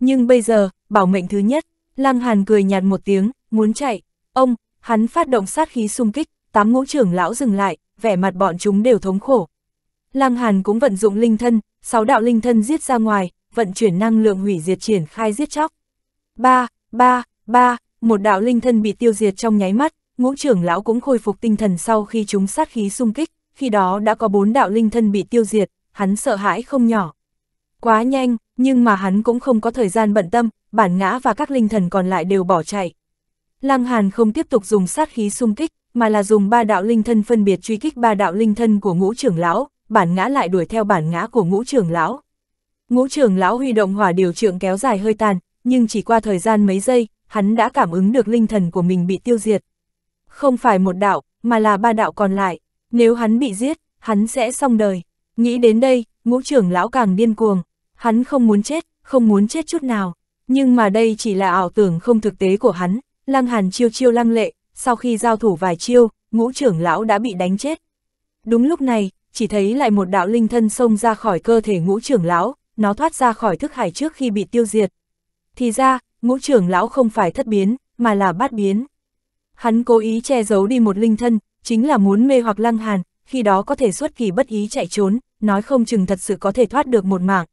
Nhưng bây giờ, bảo mệnh thứ nhất, Lăng Hàn cười nhạt một tiếng, muốn chạy. Ông, hắn phát động sát khí xung kích, tám ngũ trưởng lão dừng lại, vẻ mặt bọn chúng đều thống khổ. Lăng Hàn cũng vận dụng linh thân, sáu đạo linh thân giết ra ngoài, vận chuyển năng lượng hủy diệt triển khai giết chóc. Ba, ba, ba, một đạo linh thân bị tiêu diệt trong nháy mắt, ngũ trưởng lão cũng khôi phục tinh thần sau khi chúng sát khí xung kích, khi đó đã có bốn đạo linh thân bị tiêu diệt, hắn sợ hãi không nhỏ. Quá nhanh, nhưng mà hắn cũng không có thời gian bận tâm, bản ngã và các linh thần còn lại đều bỏ chạy. Lăng Hàn không tiếp tục dùng sát khí xung kích, mà là dùng ba đạo linh thân phân biệt truy kích ba đạo linh thân của ngũ trưởng lão, bản ngã lại đuổi theo bản ngã của ngũ trưởng lão. Ngũ trưởng lão huy động hỏa điều trượng kéo dài hơi tàn, nhưng chỉ qua thời gian mấy giây, hắn đã cảm ứng được linh thần của mình bị tiêu diệt. Không phải một đạo, mà là ba đạo còn lại, nếu hắn bị giết, hắn sẽ xong đời. Nghĩ đến đây, ngũ trưởng lão càng điên cuồng, hắn không muốn chết, không muốn chết chút nào. Nhưng mà đây chỉ là ảo tưởng không thực tế của hắn, lăng hàn chiêu chiêu lăng lệ, sau khi giao thủ vài chiêu, ngũ trưởng lão đã bị đánh chết. Đúng lúc này, chỉ thấy lại một đạo linh thân xông ra khỏi cơ thể ngũ trưởng lão, nó thoát ra khỏi thức hải trước khi bị tiêu diệt. Thì ra, ngũ trưởng lão không phải thất biến, mà là bát biến. Hắn cố ý che giấu đi một linh thân, chính là muốn mê hoặc lăng hàn, khi đó có thể xuất kỳ bất ý chạy trốn, nói không chừng thật sự có thể thoát được một mạng.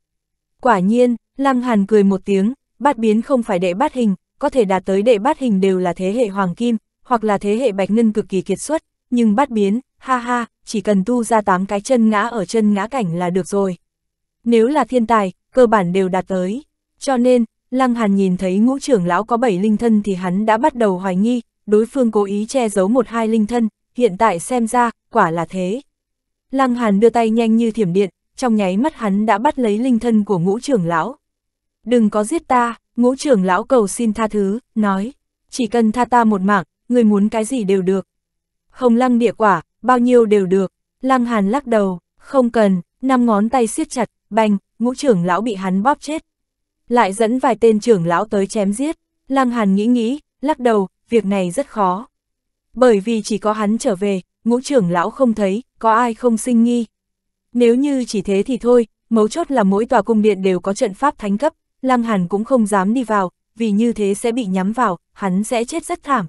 Quả nhiên, lăng hàn cười một tiếng, bát biến không phải đệ bát hình, có thể đạt tới đệ bát hình đều là thế hệ hoàng kim, hoặc là thế hệ bạch ngân cực kỳ kiệt xuất, nhưng bát biến, ha ha, chỉ cần tu ra 8 cái chân ngã ở chân ngã cảnh là được rồi. Nếu là thiên tài, cơ bản đều đạt tới. Cho nên, Lăng Hàn nhìn thấy ngũ trưởng lão có 7 linh thân thì hắn đã bắt đầu hoài nghi, đối phương cố ý che giấu một hai linh thân, hiện tại xem ra, quả là thế. Lăng Hàn đưa tay nhanh như thiểm điện, trong nháy mắt hắn đã bắt lấy linh thân của ngũ trưởng lão. Đừng có giết ta, ngũ trưởng lão cầu xin tha thứ, nói, chỉ cần tha ta một mạng, người muốn cái gì đều được. Hồng lăng địa quả, bao nhiêu đều được, lăng hàn lắc đầu, không cần, năm ngón tay siết chặt, bành, ngũ trưởng lão bị hắn bóp chết. Lại dẫn vài tên trưởng lão tới chém giết, lăng hàn nghĩ nghĩ, lắc đầu, việc này rất khó. Bởi vì chỉ có hắn trở về, ngũ trưởng lão không thấy, có ai không sinh nghi. Nếu như chỉ thế thì thôi, mấu chốt là mỗi tòa cung điện đều có trận pháp thánh cấp, Lăng Hàn cũng không dám đi vào, vì như thế sẽ bị nhắm vào, hắn sẽ chết rất thảm.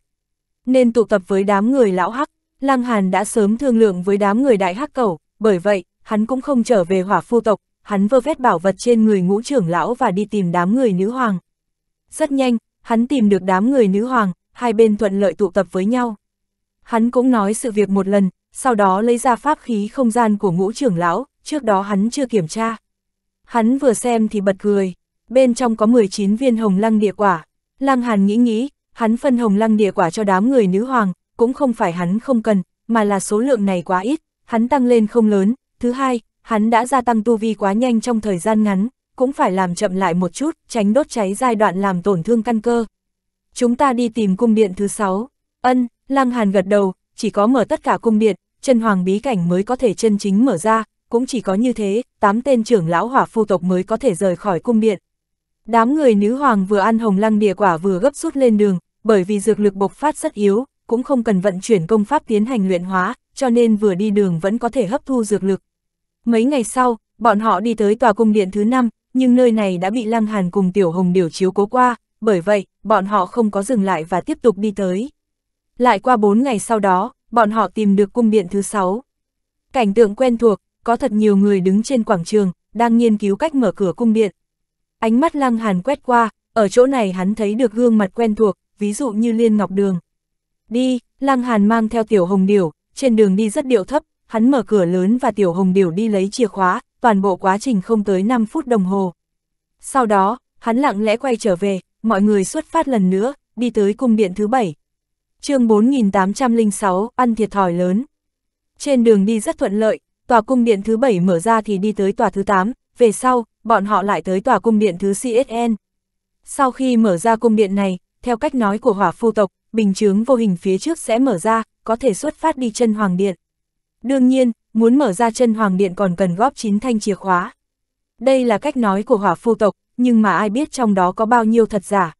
Nên tụ tập với đám người lão hắc, Lăng Hàn đã sớm thương lượng với đám người đại hắc cẩu, bởi vậy, hắn cũng không trở về hỏa phu tộc, hắn vơ vét bảo vật trên người ngũ trưởng lão và đi tìm đám người nữ hoàng. Rất nhanh, hắn tìm được đám người nữ hoàng, hai bên thuận lợi tụ tập với nhau. Hắn cũng nói sự việc một lần, sau đó lấy ra pháp khí không gian của ngũ trưởng lão, trước đó hắn chưa kiểm tra. Hắn vừa xem thì bật cười, bên trong có 19 viên hồng lăng địa quả. Lăng Hàn nghĩ nghĩ, hắn phân hồng lăng địa quả cho đám người nữ hoàng, cũng không phải hắn không cần, mà là số lượng này quá ít, hắn tăng lên không lớn. Thứ hai, hắn đã gia tăng tu vi quá nhanh trong thời gian ngắn, cũng phải làm chậm lại một chút, tránh đốt cháy giai đoạn làm tổn thương căn cơ. Chúng ta đi tìm cung điện thứ sáu Ân, Lăng Hàn gật đầu, chỉ có mở tất cả cung điện, chân hoàng bí cảnh mới có thể chân chính mở ra, cũng chỉ có như thế, tám tên trưởng lão hỏa phu tộc mới có thể rời khỏi cung điện. Đám người nữ hoàng vừa ăn hồng lăng địa quả vừa gấp rút lên đường, bởi vì dược lực bộc phát rất yếu, cũng không cần vận chuyển công pháp tiến hành luyện hóa, cho nên vừa đi đường vẫn có thể hấp thu dược lực. Mấy ngày sau, bọn họ đi tới tòa cung điện thứ 5, nhưng nơi này đã bị Lăng Hàn cùng Tiểu Hồng Điều chiếu cố qua, bởi vậy, bọn họ không có dừng lại và tiếp tục đi tới. Lại qua 4 ngày sau đó, bọn họ tìm được cung điện thứ 6. Cảnh tượng quen thuộc, có thật nhiều người đứng trên quảng trường, đang nghiên cứu cách mở cửa cung điện. Ánh mắt Lăng Hàn quét qua, ở chỗ này hắn thấy được gương mặt quen thuộc, ví dụ như Liên Ngọc Đường. Đi, Lăng Hàn mang theo Tiểu Hồng Điểu, trên đường đi rất điệu thấp, hắn mở cửa lớn và Tiểu Hồng Điểu đi lấy chìa khóa, toàn bộ quá trình không tới 5 phút đồng hồ. Sau đó, hắn lặng lẽ quay trở về, mọi người xuất phát lần nữa, đi tới cung điện thứ 7. chương 4806, ăn thiệt thòi lớn. Trên đường đi rất thuận lợi, tòa cung điện thứ 7 mở ra thì đi tới tòa thứ 8, về sau, bọn họ lại tới tòa cung điện thứ CSN. Sau khi mở ra cung điện này, theo cách nói của hỏa phu tộc, bình chướng vô hình phía trước sẽ mở ra, có thể xuất phát đi chân hoàng điện. Đương nhiên, muốn mở ra chân hoàng điện còn cần góp 9 thanh chìa khóa. Đây là cách nói của hỏa phu tộc, nhưng mà ai biết trong đó có bao nhiêu thật giả.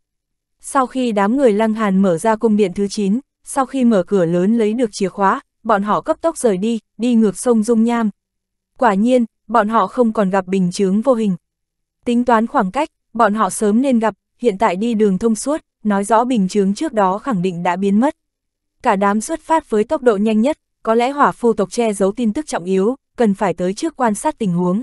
Sau khi đám người Lăng Hàn mở ra cung điện thứ 9, sau khi mở cửa lớn lấy được chìa khóa, bọn họ cấp tốc rời đi, đi ngược sông Dung Nham. Quả nhiên, bọn họ không còn gặp bình chướng vô hình. Tính toán khoảng cách, bọn họ sớm nên gặp, hiện tại đi đường thông suốt, nói rõ bình chướng trước đó khẳng định đã biến mất. Cả đám xuất phát với tốc độ nhanh nhất, có lẽ hỏa phu tộc che giấu tin tức trọng yếu, cần phải tới trước quan sát tình huống.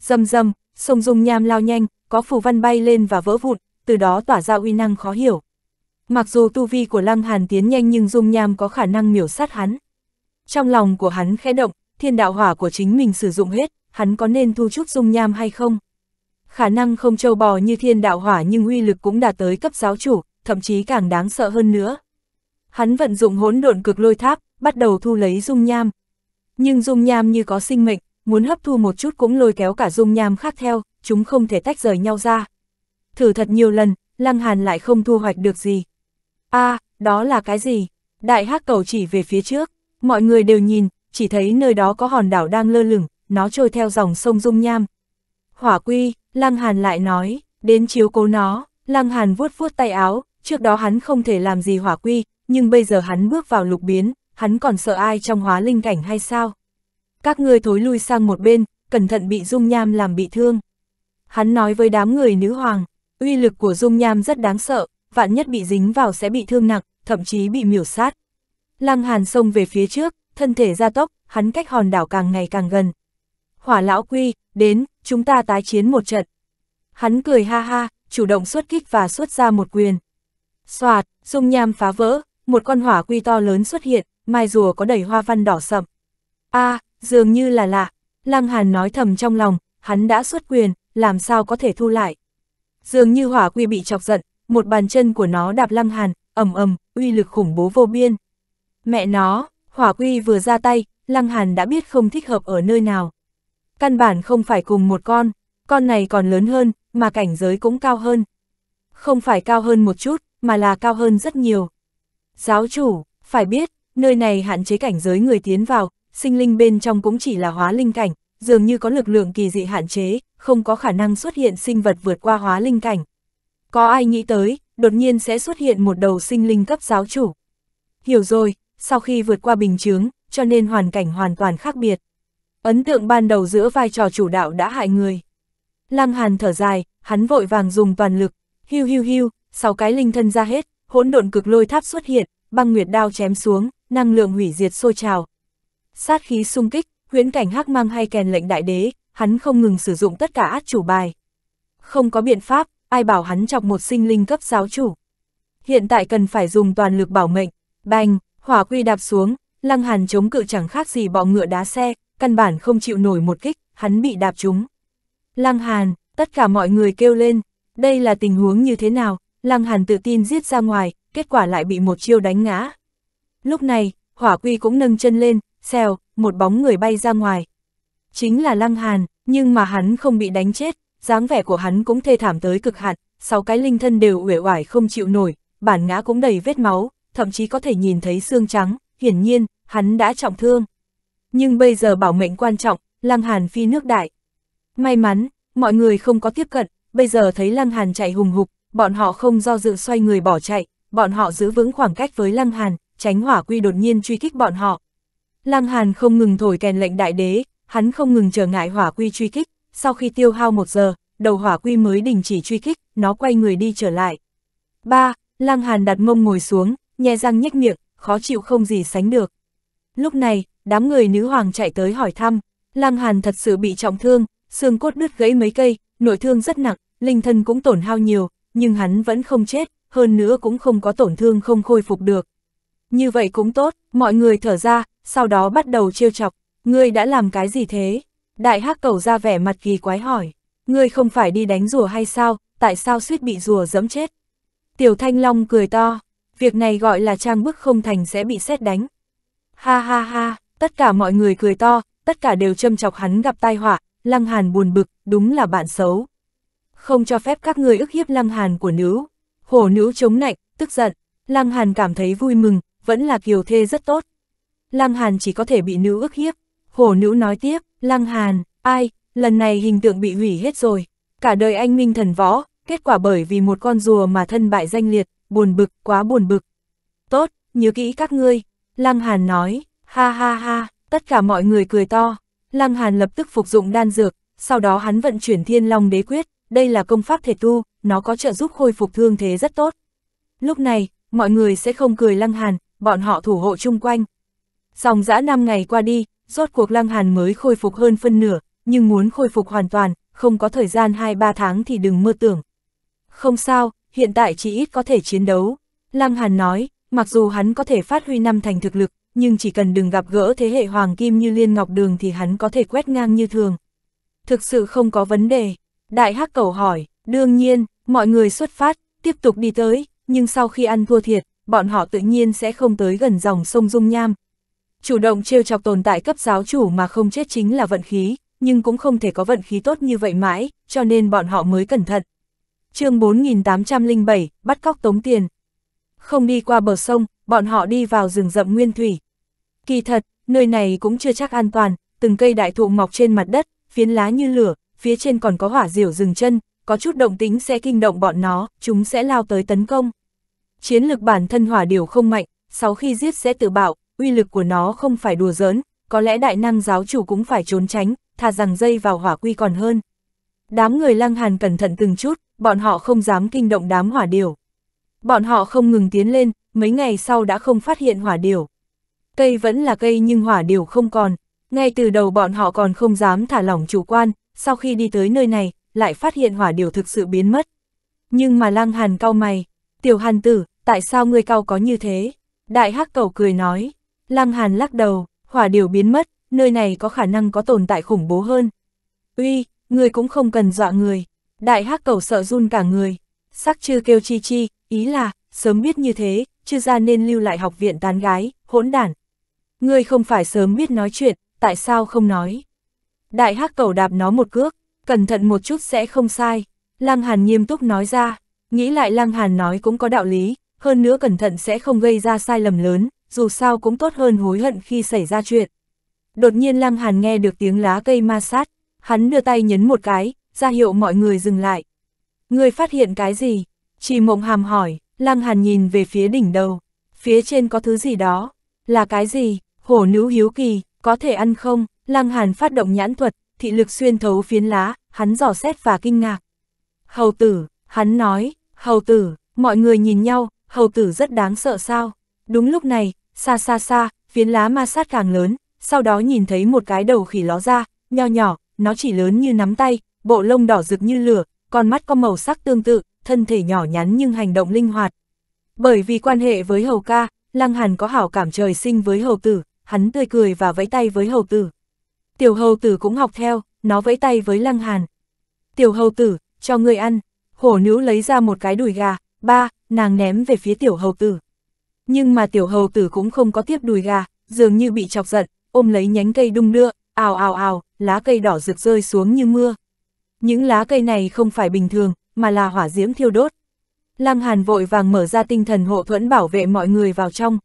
Dầm dầm, sông Dung Nham lao nhanh, có phù văn bay lên và vỡ vụn, từ đó tỏa ra uy năng khó hiểu. Mặc dù tu vi của Lăng Hàn tiến nhanh nhưng Dung Nham có khả năng miểu sát hắn. Trong lòng của hắn khẽ động, thiên đạo hỏa của chính mình sử dụng hết, hắn có nên thu chút Dung Nham hay không? Khả năng không trâu bò như thiên đạo hỏa nhưng uy lực cũng đạt tới cấp giáo chủ, thậm chí càng đáng sợ hơn nữa. Hắn vận dụng hỗn độn cực lôi tháp, bắt đầu thu lấy Dung Nham. Nhưng Dung Nham như có sinh mệnh, muốn hấp thu một chút cũng lôi kéo cả Dung Nham khác theo, chúng không thể tách rời nhau ra. Thử thật nhiều lần, Lăng Hàn lại không thu hoạch được gì. a à, đó là cái gì? Đại hắc cầu chỉ về phía trước, mọi người đều nhìn, chỉ thấy nơi đó có hòn đảo đang lơ lửng, nó trôi theo dòng sông Dung Nham. Hỏa quy, Lăng Hàn lại nói, đến chiếu cố nó, Lăng Hàn vuốt vuốt tay áo, trước đó hắn không thể làm gì hỏa quy, nhưng bây giờ hắn bước vào lục biến, hắn còn sợ ai trong hóa linh cảnh hay sao? Các ngươi thối lui sang một bên, cẩn thận bị dung nham làm bị thương. Hắn nói với đám người nữ hoàng, uy lực của dung nham rất đáng sợ, vạn nhất bị dính vào sẽ bị thương nặng, thậm chí bị miểu sát. Lăng Hàn xông về phía trước, thân thể ra tốc, hắn cách hòn đảo càng ngày càng gần. Hỏa lão quy, đến, chúng ta tái chiến một trận. Hắn cười ha ha, chủ động xuất kích và xuất ra một quyền. Xoạt, dung nham phá vỡ, một con hỏa quy to lớn xuất hiện, mai rùa có đầy hoa văn đỏ sậm. a dường như là lạ, Lăng Hàn nói thầm trong lòng, hắn đã xuất quyền, làm sao có thể thu lại. Dường như hỏa quy bị chọc giận, một bàn chân của nó đạp Lăng Hàn, ầm ầm, uy lực khủng bố vô biên. Mẹ nó, hỏa quy vừa ra tay, Lăng Hàn đã biết không thích hợp ở nơi nào. Căn bản không phải cùng một con, con này còn lớn hơn, mà cảnh giới cũng cao hơn. Không phải cao hơn một chút, mà là cao hơn rất nhiều. Giáo chủ, phải biết, nơi này hạn chế cảnh giới người tiến vào, sinh linh bên trong cũng chỉ là hóa linh cảnh, dường như có lực lượng kỳ dị hạn chế, không có khả năng xuất hiện sinh vật vượt qua hóa linh cảnh. Có ai nghĩ tới, đột nhiên sẽ xuất hiện một đầu sinh linh cấp giáo chủ. Hiểu rồi, sau khi vượt qua bình chướng, cho nên hoàn cảnh hoàn toàn khác biệt. Ấn tượng ban đầu giữa vai trò chủ đạo đã hại người. Lăng Hàn thở dài, hắn vội vàng dùng toàn lực, hưu hưu hưu, sáu cái linh thân ra hết, hỗn độn cực lôi tháp xuất hiện, băng nguyệt đao chém xuống, năng lượng hủy diệt sôi trào. Sát khí xung kích, huyễn cảnh hắc mang hay kèn lệnh đại đế, hắn không ngừng sử dụng tất cả át chủ bài. Không có biện pháp, ai bảo hắn chọc một sinh linh cấp giáo chủ. Hiện tại cần phải dùng toàn lực bảo mệnh, bành, hỏa quy đạp xuống, lăng hàn chống cự chẳng khác gì bọ ngựa đá xe, căn bản không chịu nổi một kích, hắn bị đạp trúng. Lăng hàn, tất cả mọi người kêu lên, đây là tình huống như thế nào, lăng hàn tự tin giết ra ngoài, kết quả lại bị một chiêu đánh ngã. Lúc này, hỏa quy cũng nâng chân lên, xèo, một bóng người bay ra ngoài. Chính là Lăng Hàn, nhưng mà hắn không bị đánh chết, dáng vẻ của hắn cũng thê thảm tới cực hạn, sáu cái linh thân đều uể oải không chịu nổi, bản ngã cũng đầy vết máu, thậm chí có thể nhìn thấy xương trắng, hiển nhiên, hắn đã trọng thương. Nhưng bây giờ bảo mệnh quan trọng, Lăng Hàn phi nước đại. May mắn, mọi người không có tiếp cận, bây giờ thấy Lăng Hàn chạy hùng hục, bọn họ không do dự xoay người bỏ chạy, bọn họ giữ vững khoảng cách với Lăng Hàn, tránh hỏa quy đột nhiên truy kích bọn họ. Lăng Hàn không ngừng thổi kèn lệnh đại đế, hắn không ngừng trở ngại hỏa quy truy kích, sau khi tiêu hao một giờ, đầu hỏa quy mới đình chỉ truy kích, nó quay người đi trở lại. 3. Lăng Hàn đặt mông ngồi xuống, nhè răng nhếch miệng, khó chịu không gì sánh được. Lúc này, đám người nữ hoàng chạy tới hỏi thăm, Lăng Hàn thật sự bị trọng thương, xương cốt đứt gãy mấy cây, nội thương rất nặng, linh thân cũng tổn hao nhiều, nhưng hắn vẫn không chết, hơn nữa cũng không có tổn thương không khôi phục được. Như vậy cũng tốt, mọi người thở ra, sau đó bắt đầu trêu chọc, ngươi đã làm cái gì thế? Đại hắc cầu ra vẻ mặt kỳ quái hỏi, ngươi không phải đi đánh rùa hay sao, tại sao suýt bị rùa dẫm chết? Tiểu Thanh Long cười to, việc này gọi là trang bức không thành sẽ bị xét đánh. Ha ha ha, tất cả mọi người cười to, tất cả đều châm chọc hắn gặp tai họa, Lăng Hàn buồn bực, đúng là bạn xấu. Không cho phép các người ức hiếp Lăng Hàn của nữ. Hổ nữ chống nạnh, tức giận, Lăng Hàn cảm thấy vui mừng, vẫn là kiều thê rất tốt. Lăng Hàn chỉ có thể bị nữ ức hiếp. Hổ nữ nói tiếp, Lăng Hàn, ai, lần này hình tượng bị hủy hết rồi. Cả đời anh minh thần võ, kết quả bởi vì một con rùa mà thân bại danh liệt, buồn bực, quá buồn bực. Tốt, nhớ kỹ các ngươi, Lăng Hàn nói, ha ha ha, tất cả mọi người cười to. Lăng Hàn lập tức phục dụng đan dược, sau đó hắn vận chuyển thiên long đế quyết, đây là công pháp thể tu, nó có trợ giúp khôi phục thương thế rất tốt. Lúc này, mọi người sẽ không cười Lăng Hàn, bọn họ thủ hộ chung quanh. Dòng dã 5 ngày qua đi, rốt cuộc Lăng Hàn mới khôi phục hơn phân nửa, nhưng muốn khôi phục hoàn toàn, không có thời gian 2-3 tháng thì đừng mơ tưởng. Không sao, hiện tại chỉ ít có thể chiến đấu. Lăng Hàn nói, mặc dù hắn có thể phát huy năm thành thực lực, nhưng chỉ cần đừng gặp gỡ thế hệ hoàng kim như Liên Ngọc Đường thì hắn có thể quét ngang như thường. Thực sự không có vấn đề. Đại Hắc Cầu hỏi, đương nhiên, mọi người xuất phát, tiếp tục đi tới, nhưng sau khi ăn thua thiệt, bọn họ tự nhiên sẽ không tới gần dòng sông Dung Nham. Chủ động trêu chọc tồn tại cấp giáo chủ mà không chết chính là vận khí, nhưng cũng không thể có vận khí tốt như vậy mãi, cho nên bọn họ mới cẩn thận. chương 4807, bắt cóc tống tiền. Không đi qua bờ sông, bọn họ đi vào rừng rậm nguyên thủy. Kỳ thật, nơi này cũng chưa chắc an toàn, từng cây đại thụ mọc trên mặt đất, phiến lá như lửa, phía trên còn có hỏa diều rừng chân, có chút động tính sẽ kinh động bọn nó, chúng sẽ lao tới tấn công. Chiến lực bản thân hỏa điều không mạnh, sau khi giết sẽ tự bạo, uy lực của nó không phải đùa giỡn, có lẽ đại năng giáo chủ cũng phải trốn tránh, thà rằng dây vào hỏa quy còn hơn. Đám người lăng hàn cẩn thận từng chút, bọn họ không dám kinh động đám hỏa điều. Bọn họ không ngừng tiến lên, mấy ngày sau đã không phát hiện hỏa điều. Cây vẫn là cây nhưng hỏa điều không còn, ngay từ đầu bọn họ còn không dám thả lỏng chủ quan, sau khi đi tới nơi này, lại phát hiện hỏa điều thực sự biến mất. Nhưng mà lang hàn cau mày, tiểu hàn tử, tại sao ngươi cao có như thế? Đại hắc cầu cười nói, lang hàn lắc đầu, hỏa điều biến mất, nơi này có khả năng có tồn tại khủng bố hơn. Uy, người cũng không cần dọa người. Đại hắc cầu sợ run cả người. Sắc chư kêu chi chi, ý là, sớm biết như thế, chư ra nên lưu lại học viện tán gái, hỗn đản. Ngươi không phải sớm biết nói chuyện, tại sao không nói? Đại hắc cầu đạp nó một cước, cẩn thận một chút sẽ không sai. Lăng Hàn nghiêm túc nói ra, nghĩ lại Lăng Hàn nói cũng có đạo lý, hơn nữa cẩn thận sẽ không gây ra sai lầm lớn, dù sao cũng tốt hơn hối hận khi xảy ra chuyện. Đột nhiên Lăng Hàn nghe được tiếng lá cây ma sát, hắn đưa tay nhấn một cái, ra hiệu mọi người dừng lại. Người phát hiện cái gì? Chỉ mộng hàm hỏi, Lăng Hàn nhìn về phía đỉnh đầu, phía trên có thứ gì đó, là cái gì? Hổ nữ hiếu kỳ, có thể ăn không? Lăng Hàn phát động nhãn thuật, thị lực xuyên thấu phiến lá, hắn dò xét và kinh ngạc. Hầu tử, hắn nói, hầu tử, mọi người nhìn nhau, hầu tử rất đáng sợ sao? Đúng lúc này, xa xa xa, phiến lá ma sát càng lớn, sau đó nhìn thấy một cái đầu khỉ ló ra, nho nhỏ, nó chỉ lớn như nắm tay, bộ lông đỏ rực như lửa, con mắt có màu sắc tương tự, thân thể nhỏ nhắn nhưng hành động linh hoạt. Bởi vì quan hệ với hầu ca, Lăng Hàn có hảo cảm trời sinh với hầu tử, hắn tươi cười và vẫy tay với hầu tử. Tiểu hầu tử cũng học theo, nó vẫy tay với Lăng Hàn. Tiểu hầu tử, cho người ăn. Hổ nữ lấy ra một cái đùi gà, ba, nàng ném về phía tiểu hầu tử. Nhưng mà tiểu hầu tử cũng không có tiếp đùi gà, dường như bị chọc giận, ôm lấy nhánh cây đung đưa, ào ào ào, lá cây đỏ rực rơi xuống như mưa. Những lá cây này không phải bình thường, mà là hỏa diễm thiêu đốt. Lăng Hàn vội vàng mở ra tinh thần hộ thuẫn bảo vệ mọi người vào trong.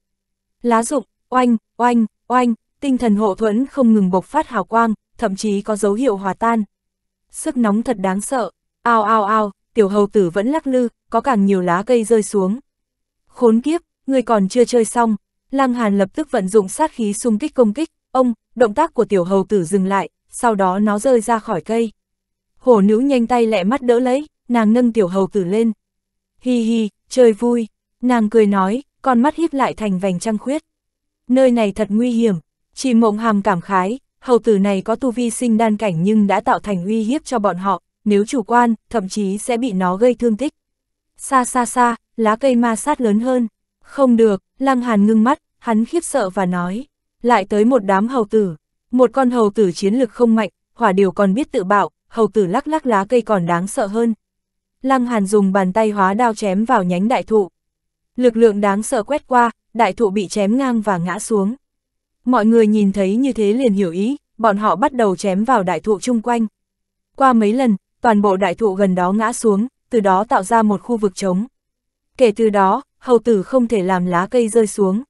Lá rụng, oanh, oanh, oanh, tinh thần hộ thuẫn không ngừng bộc phát hào quang, thậm chí có dấu hiệu hòa tan. Sức nóng thật đáng sợ, ao ao ao, tiểu hầu tử vẫn lắc lư, có càng nhiều lá cây rơi xuống. Khốn kiếp, người còn chưa chơi xong, Lăng Hàn lập tức vận dụng sát khí xung kích công kích, ông, động tác của tiểu hầu tử dừng lại, sau đó nó rơi ra khỏi cây. Hổ nữ nhanh tay lẹ mắt đỡ lấy, nàng nâng tiểu hầu tử lên. Hi hi, chơi vui, nàng cười nói, con mắt híp lại thành vành trăng khuyết. Nơi này thật nguy hiểm, chỉ mộng hàm cảm khái, hầu tử này có tu vi sinh đan cảnh nhưng đã tạo thành uy hiếp cho bọn họ, nếu chủ quan, thậm chí sẽ bị nó gây thương tích. Xa xa xa, lá cây ma sát lớn hơn. Không được, Lăng Hàn ngưng mắt, hắn khiếp sợ và nói. Lại tới một đám hầu tử. Một con hầu tử chiến lực không mạnh, hỏa điều còn biết tự bạo, hầu tử lắc lắc lá cây còn đáng sợ hơn. Lăng Hàn dùng bàn tay hóa đao chém vào nhánh đại thụ. Lực lượng đáng sợ quét qua, đại thụ bị chém ngang và ngã xuống. Mọi người nhìn thấy như thế liền hiểu ý, bọn họ bắt đầu chém vào đại thụ chung quanh. Qua mấy lần, toàn bộ đại thụ gần đó ngã xuống, từ đó tạo ra một khu vực trống. Kể từ đó, hầu tử không thể làm lá cây rơi xuống.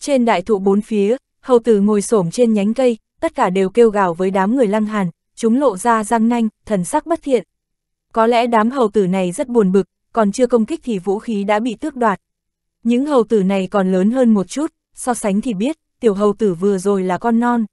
Trên đại thụ bốn phía, hầu tử ngồi xổm trên nhánh cây, tất cả đều kêu gào với đám người lăng hàn, chúng lộ ra răng nanh, thần sắc bất thiện. Có lẽ đám hầu tử này rất buồn bực, còn chưa công kích thì vũ khí đã bị tước đoạt. Những hầu tử này còn lớn hơn một chút, so sánh thì biết, tiểu hầu tử vừa rồi là con non.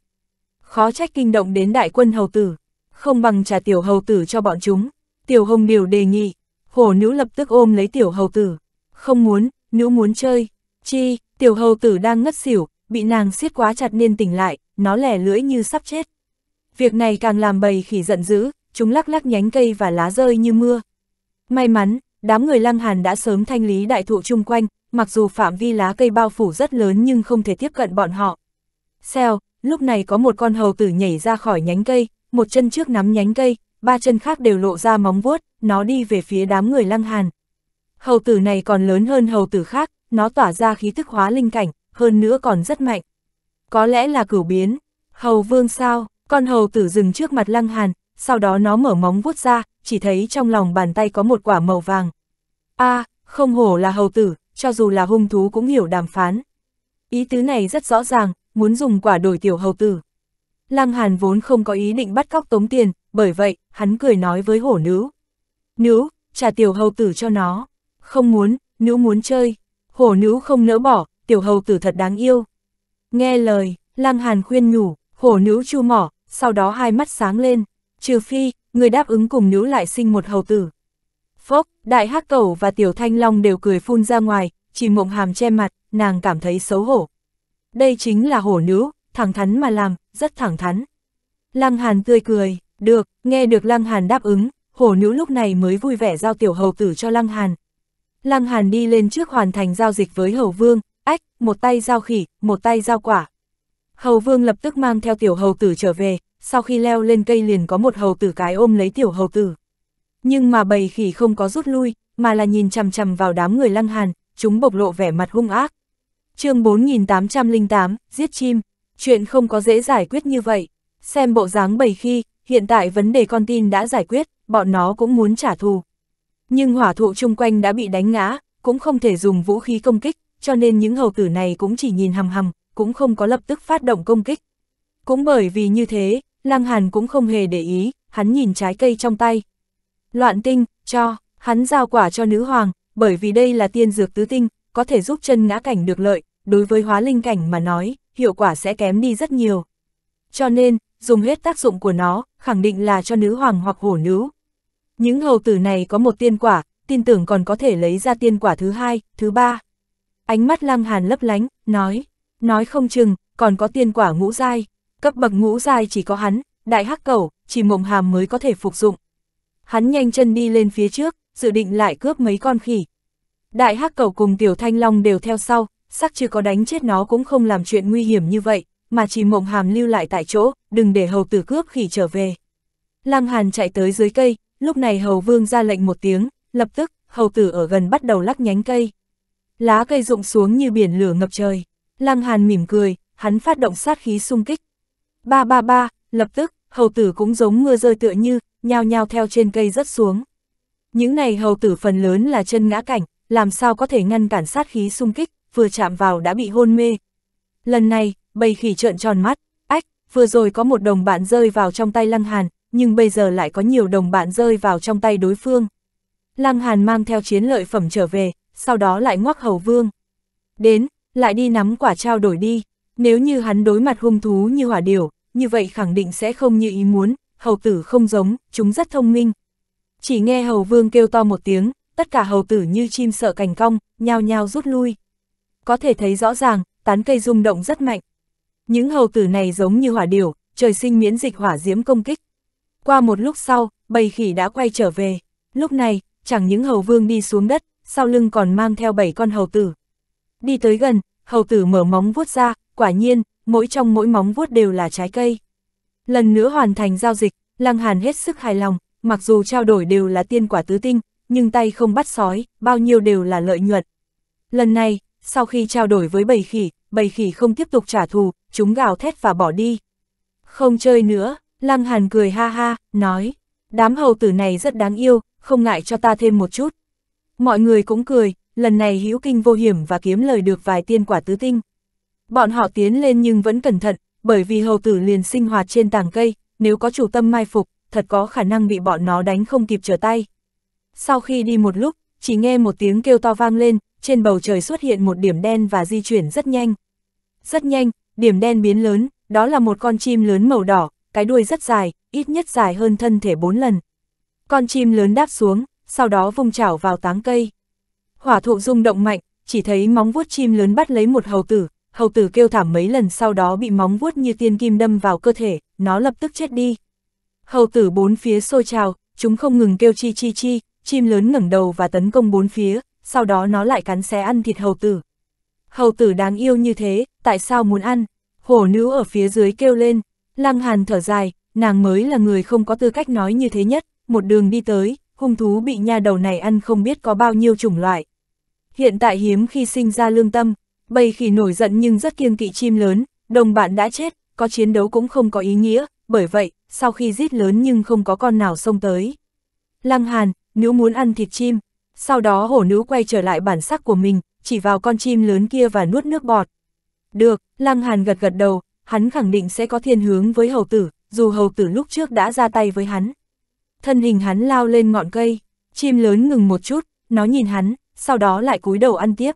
Khó trách kinh động đến đại quân hầu tử, không bằng trả tiểu hầu tử cho bọn chúng. Tiểu hồng điều đề nghị, hổ nữ lập tức ôm lấy tiểu hầu tử. Không muốn, nữ muốn chơi. Chi, tiểu hầu tử đang ngất xỉu, bị nàng siết quá chặt nên tỉnh lại, nó lẻ lưỡi như sắp chết. Việc này càng làm bầy khỉ giận dữ, chúng lắc lắc nhánh cây và lá rơi như mưa. May mắn, đám người lăng hàn đã sớm thanh lý đại thụ chung quanh, mặc dù phạm vi lá cây bao phủ rất lớn nhưng không thể tiếp cận bọn họ. Xèo, lúc này có một con hầu tử nhảy ra khỏi nhánh cây, một chân trước nắm nhánh cây, ba chân khác đều lộ ra móng vuốt, nó đi về phía đám người lăng hàn. Hầu tử này còn lớn hơn hầu tử khác, nó tỏa ra khí thức hóa linh cảnh, hơn nữa còn rất mạnh. Có lẽ là cửu biến, hầu vương sao, con hầu tử dừng trước mặt lăng hàn, sau đó nó mở móng vuốt ra, chỉ thấy trong lòng bàn tay có một quả màu vàng. a không hổ là hầu tử, cho dù là hung thú cũng hiểu đàm phán. Ý tứ này rất rõ ràng, muốn dùng quả đổi tiểu hầu tử. Lăng Hàn vốn không có ý định bắt cóc tống tiền, bởi vậy, hắn cười nói với hổ nữ. Nữ, trả tiểu hầu tử cho nó. Không muốn, nữ muốn chơi. Hổ nữ không nỡ bỏ, tiểu hầu tử thật đáng yêu. Nghe lời, Lăng Hàn khuyên nhủ, hổ nữ chu mỏ, sau đó hai mắt sáng lên. Trừ phi, người đáp ứng cùng nữ lại sinh một hầu tử. Phốc, đại hắc cẩu và tiểu thanh long đều cười phun ra ngoài, chỉ mộng hàm che mặt, nàng cảm thấy xấu hổ. Đây chính là hổ nữ, thẳng thắn mà làm, rất thẳng thắn. Lăng Hàn tươi cười, được, nghe được Lăng Hàn đáp ứng, hổ nữ lúc này mới vui vẻ giao tiểu hầu tử cho Lăng Hàn. Lăng Hàn đi lên trước hoàn thành giao dịch với hầu vương, ách, một tay giao khỉ, một tay giao quả. Hầu vương lập tức mang theo tiểu hầu tử trở về, sau khi leo lên cây liền có một hầu tử cái ôm lấy tiểu hầu tử. Nhưng mà bầy khỉ không có rút lui, mà là nhìn chằm chằm vào đám người lăng hàn, chúng bộc lộ vẻ mặt hung ác. chương 4808, giết chim, chuyện không có dễ giải quyết như vậy. Xem bộ dáng bầy khi, hiện tại vấn đề con tin đã giải quyết, bọn nó cũng muốn trả thù. Nhưng hỏa thụ chung quanh đã bị đánh ngã, cũng không thể dùng vũ khí công kích, cho nên những hầu tử này cũng chỉ nhìn hầm hầm, cũng không có lập tức phát động công kích. Cũng bởi vì như thế, Lăng Hàn cũng không hề để ý, hắn nhìn trái cây trong tay. Loạn tinh, cho, hắn giao quả cho nữ hoàng, bởi vì đây là tiên dược tứ tinh, có thể giúp chân ngã cảnh được lợi, đối với hóa linh cảnh mà nói, hiệu quả sẽ kém đi rất nhiều. Cho nên, dùng hết tác dụng của nó, khẳng định là cho nữ hoàng hoặc hổ nữ. Những hầu tử này có một tiên quả, tin tưởng còn có thể lấy ra tiên quả thứ hai, thứ ba. Ánh mắt lăng hàn lấp lánh, nói, nói không chừng, còn có tiên quả ngũ giai, cấp bậc ngũ giai chỉ có hắn, đại hắc cẩu, chỉ mộng hàm mới có thể phục dụng. Hắn nhanh chân đi lên phía trước, dự định lại cướp mấy con khỉ. Đại hắc cầu cùng tiểu thanh long đều theo sau, sắc chưa có đánh chết nó cũng không làm chuyện nguy hiểm như vậy, mà chỉ mộng hàm lưu lại tại chỗ, đừng để hầu tử cướp khỉ trở về. Lăng Hàn chạy tới dưới cây, lúc này hầu vương ra lệnh một tiếng, lập tức, hầu tử ở gần bắt đầu lắc nhánh cây. Lá cây rụng xuống như biển lửa ngập trời. Lăng Hàn mỉm cười, hắn phát động sát khí xung kích. Ba ba ba, lập tức, hầu tử cũng giống mưa rơi tựa như, nhao nhao theo trên cây rất xuống. Những này hầu tử phần lớn là chân ngã cảnh, làm sao có thể ngăn cản sát khí xung kích, vừa chạm vào đã bị hôn mê. Lần này, bầy khỉ trợn tròn mắt, ách, vừa rồi có một đồng bạn rơi vào trong tay Lăng Hàn, nhưng bây giờ lại có nhiều đồng bạn rơi vào trong tay đối phương. Lăng Hàn mang theo chiến lợi phẩm trở về, sau đó lại ngoắc hầu vương. Đến, lại đi nắm quả trao đổi đi, nếu như hắn đối mặt hung thú như hỏa điểu, như vậy khẳng định sẽ không như ý muốn, hầu tử không giống, chúng rất thông minh. Chỉ nghe hầu vương kêu to một tiếng, tất cả hầu tử như chim sợ cành cong, nhao nhao rút lui. Có thể thấy rõ ràng, tán cây rung động rất mạnh. Những hầu tử này giống như hỏa điểu, trời sinh miễn dịch hỏa diễm công kích. Qua một lúc sau, bầy khỉ đã quay trở về. Lúc này, chẳng những hầu vương đi xuống đất, sau lưng còn mang theo bảy con hầu tử. Đi tới gần, hầu tử mở móng vuốt ra, quả nhiên, mỗi trong mỗi móng vuốt đều là trái cây. Lần nữa hoàn thành giao dịch, Lăng Hàn hết sức hài lòng, mặc dù trao đổi đều là tiên quả tứ tinh, nhưng tay không bắt sói, bao nhiêu đều là lợi nhuận. Lần này, sau khi trao đổi với bầy khỉ, bầy khỉ không tiếp tục trả thù, chúng gào thét và bỏ đi. Không chơi nữa, Lăng Hàn cười ha ha, nói, đám hầu tử này rất đáng yêu, không ngại cho ta thêm một chút. Mọi người cũng cười, lần này hữu kinh vô hiểm và kiếm lời được vài tiên quả tứ tinh. Bọn họ tiến lên nhưng vẫn cẩn thận, bởi vì hầu tử liền sinh hoạt trên tàng cây, nếu có chủ tâm mai phục, thật có khả năng bị bọn nó đánh không kịp trở tay. Sau khi đi một lúc, chỉ nghe một tiếng kêu to vang lên, trên bầu trời xuất hiện một điểm đen và di chuyển rất nhanh. Rất nhanh, điểm đen biến lớn, đó là một con chim lớn màu đỏ, cái đuôi rất dài, ít nhất dài hơn thân thể bốn lần. Con chim lớn đáp xuống, sau đó vung chảo vào táng cây. Hỏa thụ rung động mạnh, chỉ thấy móng vuốt chim lớn bắt lấy một hầu tử, hầu tử kêu thảm mấy lần sau đó bị móng vuốt như tiên kim đâm vào cơ thể, nó lập tức chết đi. Hầu tử bốn phía sôi trào, chúng không ngừng kêu chi chi chi, chim lớn ngẩng đầu và tấn công bốn phía, sau đó nó lại cắn xé ăn thịt hầu tử. Hầu tử đáng yêu như thế, tại sao muốn ăn? Hổ nữ ở phía dưới kêu lên, lăng hàn thở dài, nàng mới là người không có tư cách nói như thế nhất, một đường đi tới, hung thú bị nha đầu này ăn không biết có bao nhiêu chủng loại. Hiện tại hiếm khi sinh ra lương tâm, bầy khỉ nổi giận nhưng rất kiêng kỵ chim lớn, đồng bạn đã chết, có chiến đấu cũng không có ý nghĩa, bởi vậy, sau khi giết lớn nhưng không có con nào xông tới. Lăng Hàn, nữ muốn ăn thịt chim, sau đó hổ nữ quay trở lại bản sắc của mình, chỉ vào con chim lớn kia và nuốt nước bọt. Được, Lăng Hàn gật gật đầu, hắn khẳng định sẽ có thiên hướng với hầu tử, dù hầu tử lúc trước đã ra tay với hắn. Thân hình hắn lao lên ngọn cây, chim lớn ngừng một chút, nó nhìn hắn, sau đó lại cúi đầu ăn tiếp.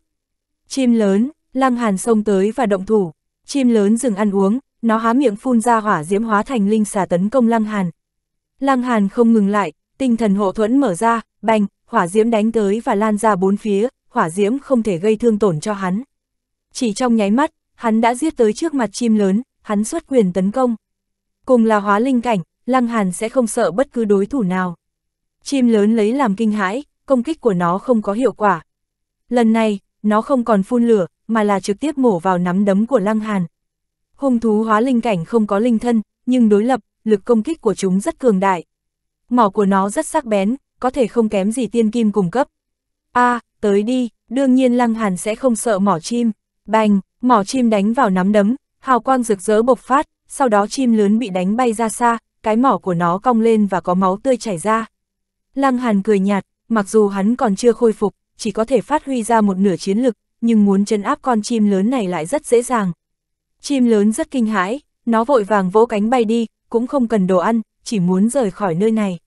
Chim lớn, Lăng Hàn xông tới và động thủ, chim lớn dừng ăn uống, nó há miệng phun ra hỏa diễm hóa thành linh xà tấn công Lăng Hàn. Lăng Hàn không ngừng lại, tinh thần hộ thuẫn mở ra, bành, hỏa diễm đánh tới và lan ra bốn phía, hỏa diễm không thể gây thương tổn cho hắn. Chỉ trong nháy mắt, hắn đã giết tới trước mặt chim lớn, hắn xuất quyền tấn công. Cùng là hóa linh cảnh, Lăng Hàn sẽ không sợ bất cứ đối thủ nào. Chim lớn lấy làm kinh hãi, công kích của nó không có hiệu quả. Lần này, nó không còn phun lửa, mà là trực tiếp mổ vào nắm đấm của Lăng Hàn. Hung thú hóa linh cảnh không có linh thân, nhưng đối lập, lực công kích của chúng rất cường đại. Mỏ của nó rất sắc bén, có thể không kém gì tiên kim cung cấp. a tới đi, đương nhiên Lăng Hàn sẽ không sợ mỏ chim. Bành, mỏ chim đánh vào nắm đấm, hào quang rực rỡ bộc phát, sau đó chim lớn bị đánh bay ra xa, cái mỏ của nó cong lên và có máu tươi chảy ra. Lăng Hàn cười nhạt, mặc dù hắn còn chưa khôi phục, chỉ có thể phát huy ra một nửa chiến lực, nhưng muốn chân áp con chim lớn này lại rất dễ dàng. Chim lớn rất kinh hãi, nó vội vàng vỗ cánh bay đi, cũng không cần đồ ăn, chỉ muốn rời khỏi nơi này.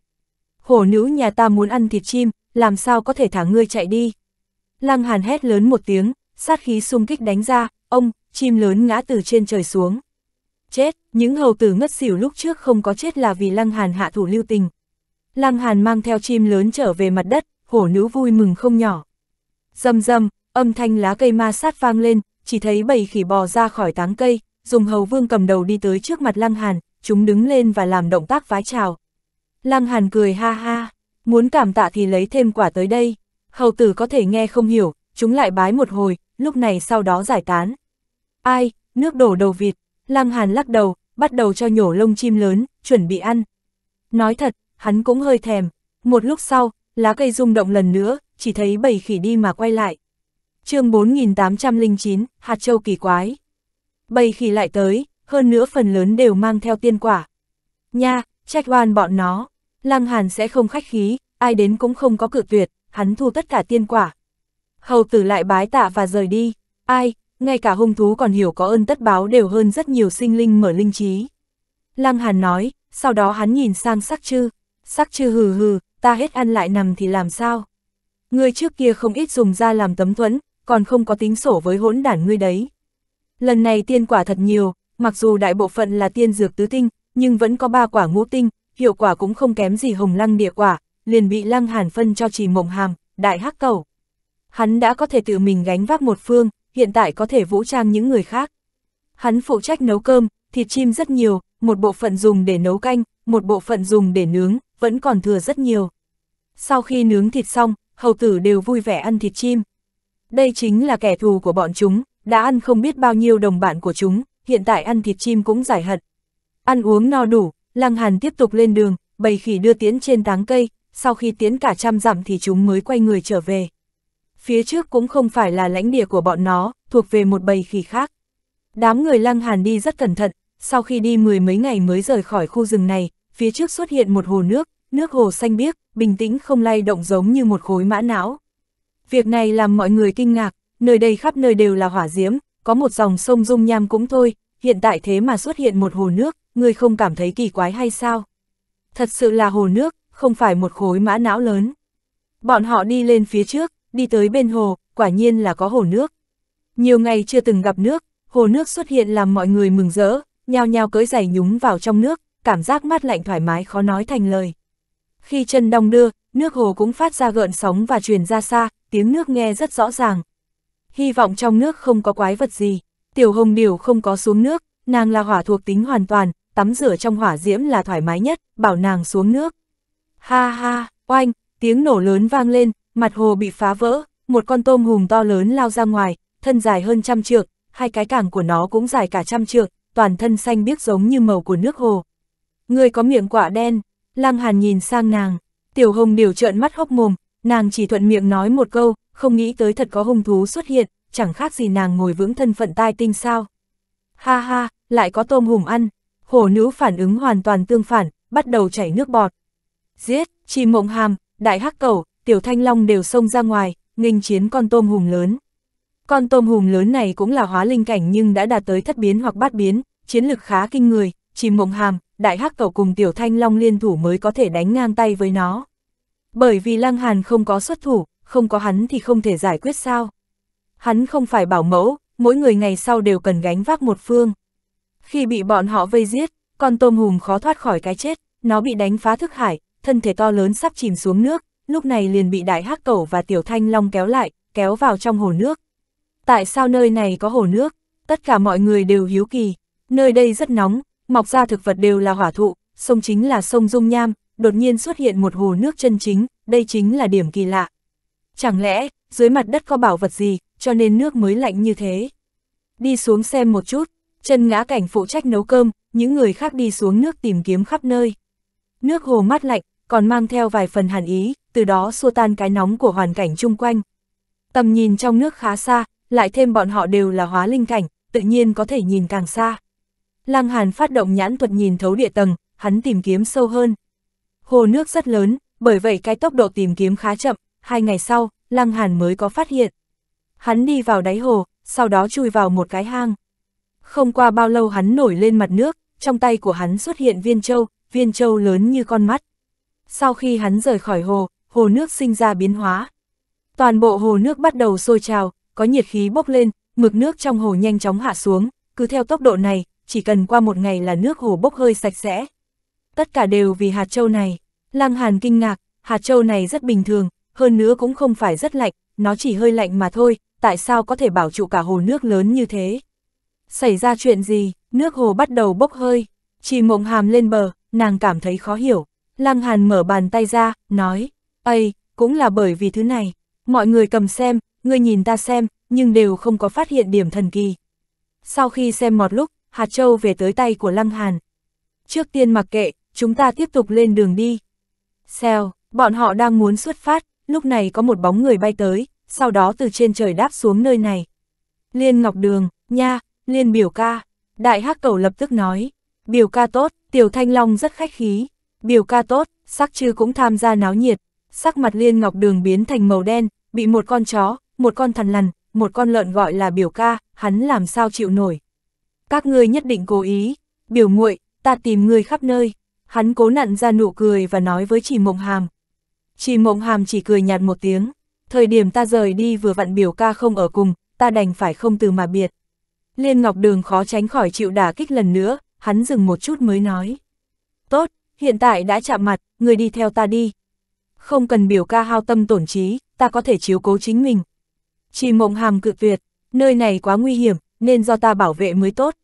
Hổ nữ nhà ta muốn ăn thịt chim, làm sao có thể thả ngươi chạy đi. Lăng Hàn hét lớn một tiếng, sát khí xung kích đánh ra, ông, chim lớn ngã từ trên trời xuống. Chết, những hầu tử ngất xỉu lúc trước không có chết là vì Lăng Hàn hạ thủ lưu tình. Lăng Hàn mang theo chim lớn trở về mặt đất, hổ nữ vui mừng không nhỏ. Dầm dầm, âm thanh lá cây ma sát vang lên, chỉ thấy bầy khỉ bò ra khỏi táng cây, dùng hầu vương cầm đầu đi tới trước mặt Lăng Hàn, chúng đứng lên và làm động tác vái chào. Lăng Hàn cười ha ha, muốn cảm tạ thì lấy thêm quả tới đây. Hầu tử có thể nghe không hiểu, chúng lại bái một hồi, lúc này sau đó giải tán. Ai, nước đổ đầu vịt, Lăng Hàn lắc đầu, bắt đầu cho nhổ lông chim lớn, chuẩn bị ăn. Nói thật, hắn cũng hơi thèm. Một lúc sau, lá cây rung động lần nữa, chỉ thấy bầy khỉ đi mà quay lại chương 4809, hạt châu kỳ quái. Bầy khỉ lại tới, hơn nữa phần lớn đều mang theo tiên quả. Nha, trách oan bọn nó. Lăng Hàn sẽ không khách khí, ai đến cũng không có cự tuyệt, hắn thu tất cả tiên quả. Hầu tử lại bái tạ và rời đi. Ai, ngay cả hung thú còn hiểu có ơn tất báo đều hơn rất nhiều sinh linh mở linh trí. Lăng Hàn nói, sau đó hắn nhìn sang sắc chư, sắc chư hừ hừ, ta hết ăn lại nằm thì làm sao? Ngươi trước kia không ít dùng ra làm tấm thuẫn, còn không có tính sổ với hỗn đản ngươi đấy. Lần này tiên quả thật nhiều, mặc dù đại bộ phận là tiên dược tứ tinh, nhưng vẫn có ba quả ngũ tinh, hiệu quả cũng không kém gì hồng lăng địa quả, liền bị lăng hàn phân cho trì mộng hàm, đại hắc cầu. Hắn đã có thể tự mình gánh vác một phương, hiện tại có thể vũ trang những người khác. Hắn phụ trách nấu cơm, thịt chim rất nhiều, một bộ phận dùng để nấu canh, một bộ phận dùng để nướng, vẫn còn thừa rất nhiều. Sau khi nướng thịt xong, hầu tử đều vui vẻ ăn thịt chim. Đây chính là kẻ thù của bọn chúng, đã ăn không biết bao nhiêu đồng bạn của chúng, hiện tại ăn thịt chim cũng giải hận. Ăn uống no đủ, Lăng Hàn tiếp tục lên đường, bầy khỉ đưa tiến trên táng cây, sau khi tiến cả trăm dặm thì chúng mới quay người trở về. Phía trước cũng không phải là lãnh địa của bọn nó, thuộc về một bầy khỉ khác. Đám người Lăng Hàn đi rất cẩn thận, sau khi đi mười mấy ngày mới rời khỏi khu rừng này, phía trước xuất hiện một hồ nước, nước hồ xanh biếc, bình tĩnh không lay động giống như một khối mã não. Việc này làm mọi người kinh ngạc, nơi đây khắp nơi đều là hỏa diễm, có một dòng sông dung nham cũng thôi, hiện tại thế mà xuất hiện một hồ nước, người không cảm thấy kỳ quái hay sao? Thật sự là hồ nước, không phải một khối mã não lớn. Bọn họ đi lên phía trước, đi tới bên hồ, quả nhiên là có hồ nước. Nhiều ngày chưa từng gặp nước, hồ nước xuất hiện làm mọi người mừng rỡ, nhao nhao cởi giày nhúng vào trong nước, cảm giác mát lạnh thoải mái khó nói thành lời. Khi chân đong đưa, nước hồ cũng phát ra gợn sóng và truyền ra xa, tiếng nước nghe rất rõ ràng. Hy vọng trong nước không có quái vật gì. Tiểu hồng điều không có xuống nước, nàng là hỏa thuộc tính hoàn toàn, tắm rửa trong hỏa diễm là thoải mái nhất, bảo nàng xuống nước. Ha ha, oanh, tiếng nổ lớn vang lên, mặt hồ bị phá vỡ, một con tôm hùm to lớn lao ra ngoài, thân dài hơn trăm trượng, hai cái cảng của nó cũng dài cả trăm trượng, toàn thân xanh biếc giống như màu của nước hồ. Người có miệng quả đen, Lăng Hàn nhìn sang nàng, Tiểu Hồng điều trợn mắt hốc mồm, nàng chỉ thuận miệng nói một câu, không nghĩ tới thật có hung thú xuất hiện, chẳng khác gì nàng ngồi vững thân phận tai tinh sao. Ha ha, lại có tôm hùm ăn, hổ nữ phản ứng hoàn toàn tương phản, bắt đầu chảy nước bọt. Giết, chi mộng hàm, đại hắc cầu, tiểu thanh long đều xông ra ngoài, nghênh chiến con tôm hùm lớn. Con tôm hùm lớn này cũng là hóa linh cảnh nhưng đã đạt tới thất biến hoặc bát biến, chiến lực khá kinh người, chỉ mộng hàm, đại hắc cầu cùng tiểu thanh long liên thủ mới có thể đánh ngang tay với nó. Bởi vì lăng hàn không có xuất thủ, không có hắn thì không thể giải quyết sao. Hắn không phải bảo mẫu, mỗi người ngày sau đều cần gánh vác một phương. Khi bị bọn họ vây giết, con tôm hùm khó thoát khỏi cái chết, nó bị đánh phá thức hải, thân thể to lớn sắp chìm xuống nước, lúc này liền bị đại hắc cẩu và tiểu thanh long kéo lại, kéo vào trong hồ nước. Tại sao nơi này có hồ nước? Tất cả mọi người đều hiếu kỳ. Nơi đây rất nóng, mọc ra thực vật đều là hỏa thụ, sông chính là sông Dung Nham, đột nhiên xuất hiện một hồ nước chân chính, đây chính là điểm kỳ lạ. Chẳng lẽ, dưới mặt đất có bảo vật gì, cho nên nước mới lạnh như thế? Đi xuống xem một chút, chân ngã cảnh phụ trách nấu cơm, những người khác đi xuống nước tìm kiếm khắp nơi. Nước hồ mát lạnh, còn mang theo vài phần hàn ý, từ đó xua tan cái nóng của hoàn cảnh chung quanh. Tầm nhìn trong nước khá xa, lại thêm bọn họ đều là hóa linh cảnh, tự nhiên có thể nhìn càng xa. Lăng Hàn phát động nhãn thuật nhìn thấu địa tầng, hắn tìm kiếm sâu hơn. Hồ nước rất lớn, bởi vậy cái tốc độ tìm kiếm khá chậm, hai ngày sau, Lăng Hàn mới có phát hiện. Hắn đi vào đáy hồ, sau đó chui vào một cái hang. Không qua bao lâu hắn nổi lên mặt nước, trong tay của hắn xuất hiện viên châu, viên châu lớn như con mắt. Sau khi hắn rời khỏi hồ, hồ nước sinh ra biến hóa. Toàn bộ hồ nước bắt đầu sôi trào, có nhiệt khí bốc lên, mực nước trong hồ nhanh chóng hạ xuống, cứ theo tốc độ này, chỉ cần qua một ngày là nước hồ bốc hơi sạch sẽ. Tất cả đều vì hạt châu này. Lăng Hàn kinh ngạc, hạt châu này rất bình thường, hơn nữa cũng không phải rất lạnh, nó chỉ hơi lạnh mà thôi, tại sao có thể bảo trụ cả hồ nước lớn như thế? Xảy ra chuyện gì, nước hồ bắt đầu bốc hơi, chỉ mộng hàm lên bờ, nàng cảm thấy khó hiểu. Lăng Hàn mở bàn tay ra, nói, Ây, cũng là bởi vì thứ này, mọi người cầm xem, người nhìn ta xem, nhưng đều không có phát hiện điểm thần kỳ. Sau khi xem một lúc, hạt châu về tới tay của Lăng Hàn. Trước tiên mặc kệ, chúng ta tiếp tục lên đường đi. Xèo, bọn họ đang muốn xuất phát, lúc này có một bóng người bay tới, sau đó từ trên trời đáp xuống nơi này. Liên Ngọc Đường, nha, Liên biểu ca. Đại hắc cầu lập tức nói, biểu ca tốt, Tiểu Thanh Long rất khách khí. Biểu ca tốt, sắc chư cũng tham gia náo nhiệt. Sắc mặt Liên Ngọc Đường biến thành màu đen, bị một con chó, một con thằn lằn, một con lợn gọi là biểu ca, hắn làm sao chịu nổi. Các ngươi nhất định cố ý, biểu muội ta tìm ngươi khắp nơi. Hắn cố nặn ra nụ cười và nói với chị mộng hàm. Chị mộng hàm chỉ cười nhạt một tiếng. Thời điểm ta rời đi vừa vặn biểu ca không ở cùng, ta đành phải không từ mà biệt. Liên Ngọc Đường khó tránh khỏi chịu đả kích lần nữa, hắn dừng một chút mới nói. Tốt, hiện tại đã chạm mặt, người đi theo ta đi. Không cần biểu ca hao tâm tổn trí, ta có thể chiếu cố chính mình. Chị mộng hàm cự tuyệt, nơi này quá nguy hiểm, nên do ta bảo vệ mới tốt.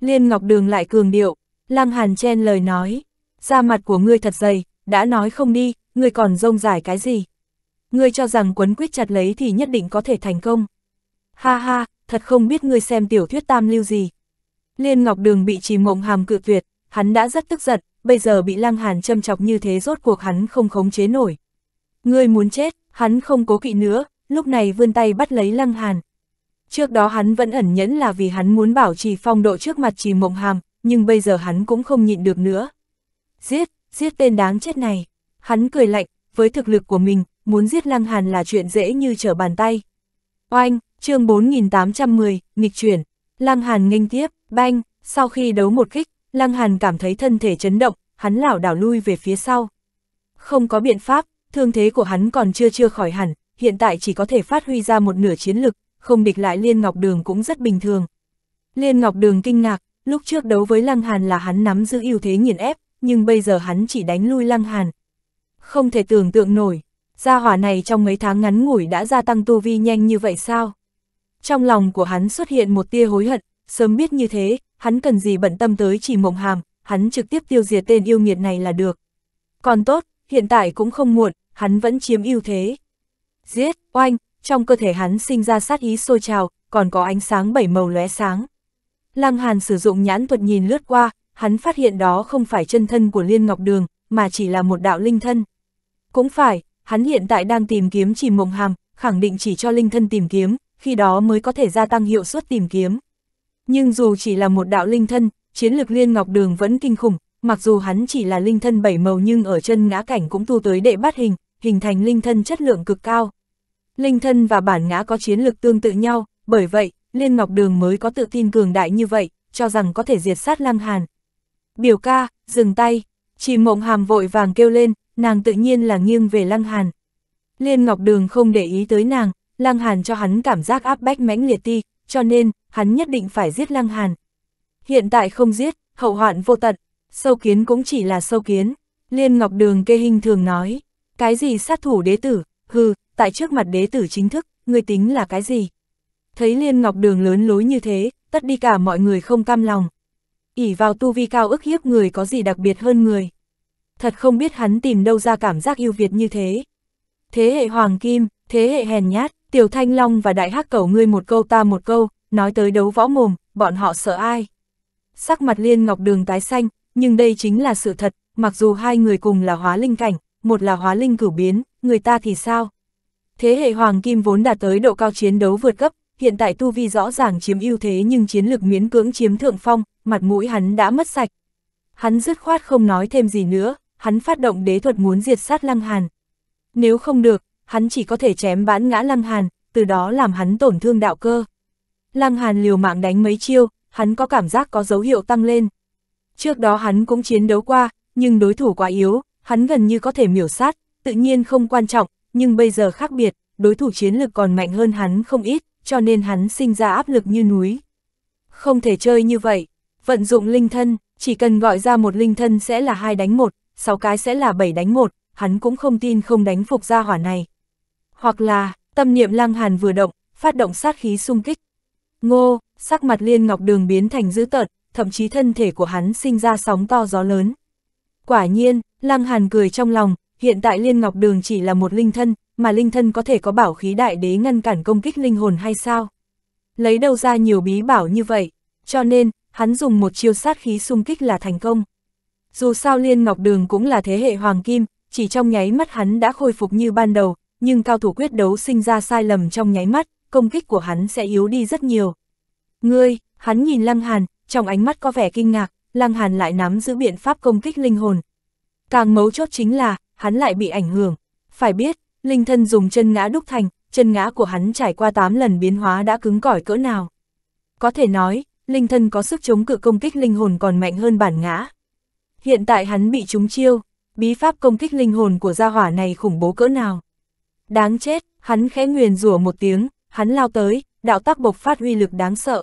Liên Ngọc Đường lại cường điệu, Lăng Hàn chen lời nói, da mặt của ngươi thật dày, đã nói không đi, ngươi còn rông dài cái gì. Ngươi cho rằng quấn quyết chặt lấy thì nhất định có thể thành công. Ha ha, thật không biết ngươi xem tiểu thuyết tam lưu gì. Liên Ngọc Đường bị trì mộng hàm cự tuyệt, hắn đã rất tức giận, bây giờ bị Lăng Hàn châm chọc như thế rốt cuộc hắn không khống chế nổi. Ngươi muốn chết, hắn không cố kỵ nữa, lúc này vươn tay bắt lấy Lăng Hàn. Trước đó hắn vẫn ẩn nhẫn là vì hắn muốn bảo trì phong độ trước mặt trì mộng hàm, nhưng bây giờ hắn cũng không nhịn được nữa. Giết, giết tên đáng chết này. Hắn cười lạnh, với thực lực của mình, muốn giết Lăng Hàn là chuyện dễ như trở bàn tay. Oanh, chương 4810, nghịch chuyển. Lăng Hàn nghênh tiếp, banh, sau khi đấu một kích, Lăng Hàn cảm thấy thân thể chấn động, hắn lảo đảo lui về phía sau. Không có biện pháp, thương thế của hắn còn chưa chưa khỏi hẳn, hiện tại chỉ có thể phát huy ra một nửa chiến lực, không địch lại Liên Ngọc Đường cũng rất bình thường. Liên Ngọc Đường kinh ngạc, lúc trước đấu với Lăng Hàn là hắn nắm giữ ưu thế nghiền ép, nhưng bây giờ hắn chỉ đánh lui Lăng Hàn. Không thể tưởng tượng nổi, gia hỏa này trong mấy tháng ngắn ngủi đã gia tăng tu vi nhanh như vậy sao? Trong lòng của hắn xuất hiện một tia hối hận, sớm biết như thế, hắn cần gì bận tâm tới chỉ mộng hàm, hắn trực tiếp tiêu diệt tên yêu nghiệt này là được. Còn tốt, hiện tại cũng không muộn, hắn vẫn chiếm ưu thế. Giết, oanh, trong cơ thể hắn sinh ra sát ý sôi trào, còn có ánh sáng bảy màu lóe sáng. Lăng Hàn sử dụng nhãn thuật nhìn lướt qua, hắn phát hiện đó không phải chân thân của Liên Ngọc Đường, mà chỉ là một đạo linh thân. Cũng phải, hắn hiện tại đang tìm kiếm chỉ mộng hàm, khẳng định chỉ cho linh thân tìm kiếm, khi đó mới có thể gia tăng hiệu suất tìm kiếm. Nhưng dù chỉ là một đạo linh thân, chiến lực Liên Ngọc Đường vẫn kinh khủng, mặc dù hắn chỉ là linh thân bảy màu nhưng ở chân ngã cảnh cũng tu tới đệ bát hình, hình thành linh thân chất lượng cực cao. Linh thân và bản ngã có chiến lực tương tự nhau, bởi vậy, Liên Ngọc Đường mới có tự tin cường đại như vậy, cho rằng có thể diệt sát Lăng Hàn. Biểu ca, dừng tay, chỉ mộng hàm vội vàng kêu lên, nàng tự nhiên là nghiêng về Lăng Hàn. Liên Ngọc Đường không để ý tới nàng, Lăng Hàn cho hắn cảm giác áp bách mãnh liệt ti, cho nên, hắn nhất định phải giết Lăng Hàn. Hiện tại không giết, hậu hoạn vô tận, sâu kiến cũng chỉ là sâu kiến. Liên Ngọc Đường kê hình thường nói, cái gì sát thủ đế tử, hừ, tại trước mặt đế tử chính thức, người tính là cái gì? Thấy Liên Ngọc Đường lớn lối như thế, tất đi cả mọi người không cam lòng ỉ vào tu vi cao ức hiếp người có gì đặc biệt hơn người. Thật không biết hắn tìm đâu ra cảm giác yêu Việt như thế. Thế hệ Hoàng Kim, thế hệ hèn nhát, Tiểu Thanh Long và Đại Hắc Cẩu ngươi một câu ta một câu, nói tới đấu võ mồm, bọn họ sợ ai? Sắc mặt Liên Ngọc Đường tái xanh, nhưng đây chính là sự thật, mặc dù hai người cùng là hóa linh cảnh, một là hóa linh cửu biến, người ta thì sao? Thế hệ Hoàng Kim vốn đã tới độ cao chiến đấu vượt cấp, hiện tại tu vi rõ ràng chiếm ưu thế nhưng chiến lực miễn cưỡng chiếm thượng phong, mặt mũi hắn đã mất sạch. Hắn dứt khoát không nói thêm gì nữa, hắn phát động đế thuật muốn diệt sát Lăng Hàn. Nếu không được, hắn chỉ có thể chém bán ngã Lăng Hàn, từ đó làm hắn tổn thương đạo cơ. Lăng Hàn liều mạng đánh mấy chiêu, hắn có cảm giác có dấu hiệu tăng lên. Trước đó hắn cũng chiến đấu qua, nhưng đối thủ quá yếu, hắn gần như có thể miểu sát, tự nhiên không quan trọng, nhưng bây giờ khác biệt, đối thủ chiến lực còn mạnh hơn hắn không ít, cho nên hắn sinh ra áp lực như núi. Không thể chơi như vậy, vận dụng linh thân, chỉ cần gọi ra một linh thân sẽ là hai đánh một, sáu cái sẽ là bảy đánh một, hắn cũng không tin không đánh phục ra hỏa này. Hoặc là, tâm niệm lăng hàn vừa động, phát động sát khí xung kích. Ngô, sắc mặt liên ngọc đường biến thành dữ tợn, thậm chí thân thể của hắn sinh ra sóng to gió lớn. Quả nhiên, lăng hàn cười trong lòng, hiện tại liên ngọc đường chỉ là một linh thân, mà linh thân có thể có bảo khí đại đế ngăn cản công kích linh hồn hay sao? Lấy đâu ra nhiều bí bảo như vậy, cho nên, hắn dùng một chiêu sát khí xung kích là thành công. Dù sao Liên Ngọc Đường cũng là thế hệ hoàng kim, chỉ trong nháy mắt hắn đã khôi phục như ban đầu, nhưng cao thủ quyết đấu sinh ra sai lầm trong nháy mắt, công kích của hắn sẽ yếu đi rất nhiều. Ngươi, hắn nhìn Lăng Hàn, trong ánh mắt có vẻ kinh ngạc, Lăng Hàn lại nắm giữ biện pháp công kích linh hồn. Càng mấu chốt chính là, hắn lại bị ảnh hưởng. Phải biết, linh thân dùng chân ngã đúc thành, chân ngã của hắn trải qua 8 lần biến hóa đã cứng cỏi cỡ nào. Có thể nói, linh thân có sức chống cự công kích linh hồn còn mạnh hơn bản ngã. Hiện tại hắn bị trúng chiêu, bí pháp công kích linh hồn của gia hỏa này khủng bố cỡ nào. Đáng chết, hắn khẽ nguyền rủa một tiếng, hắn lao tới, đạo tắc bộc phát uy lực đáng sợ.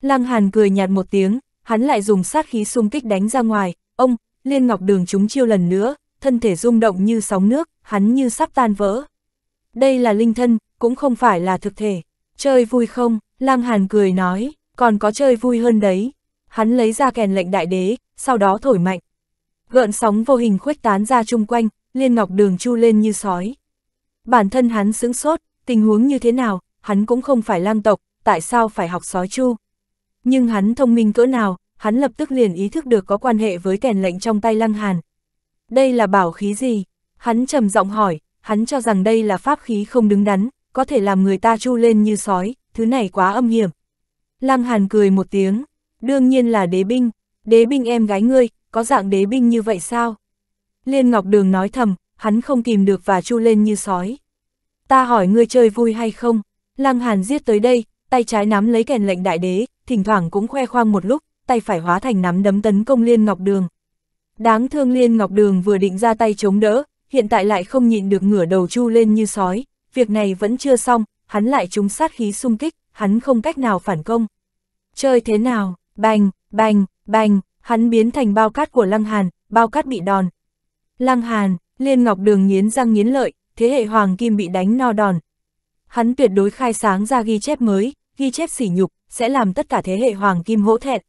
Lăng Hàn cười nhạt một tiếng, hắn lại dùng sát khí xung kích đánh ra ngoài, ông, liên ngọc đường trúng chiêu lần nữa, thân thể rung động như sóng nước, hắn như sắp tan vỡ. Đây là linh thân, cũng không phải là thực thể. Chơi vui không? Lăng Hàn cười nói, còn có chơi vui hơn đấy. Hắn lấy ra kèn lệnh đại đế, sau đó thổi mạnh. Gợn sóng vô hình khuếch tán ra chung quanh, liên ngọc đường chu lên như sói. Bản thân hắn sững sốt, tình huống như thế nào, hắn cũng không phải lang tộc, tại sao phải học sói chu. Nhưng hắn thông minh cỡ nào, hắn lập tức liền ý thức được có quan hệ với kèn lệnh trong tay lăng hàn. Đây là bảo khí gì? Hắn trầm giọng hỏi, hắn cho rằng đây là pháp khí không đứng đắn, có thể làm người ta chu lên như sói, thứ này quá âm hiểm. Lăng Hàn cười một tiếng, đương nhiên là đế binh, đế binh em gái ngươi, có dạng đế binh như vậy sao? Liên Ngọc Đường nói thầm, hắn không kìm được và chu lên như sói. Ta hỏi ngươi chơi vui hay không? Lăng Hàn giết tới đây, tay trái nắm lấy kèn lệnh đại đế, thỉnh thoảng cũng khoe khoang một lúc, tay phải hóa thành nắm đấm tấn công Liên Ngọc Đường. Đáng thương Liên Ngọc Đường vừa định ra tay chống đỡ, hiện tại lại không nhịn được ngửa đầu chu lên như sói, việc này vẫn chưa xong, hắn lại trúng sát khí xung kích, hắn không cách nào phản công. Chơi thế nào, bành, bành, bành, hắn biến thành bao cát của Lăng Hàn, bao cát bị đòn. Lăng Hàn, Liên Ngọc Đường nghiến răng nghiến lợi, thế hệ Hoàng Kim bị đánh no đòn. Hắn tuyệt đối khai sáng ra ghi chép mới, ghi chép sỉ nhục, sẽ làm tất cả thế hệ Hoàng Kim hỗ thẹn.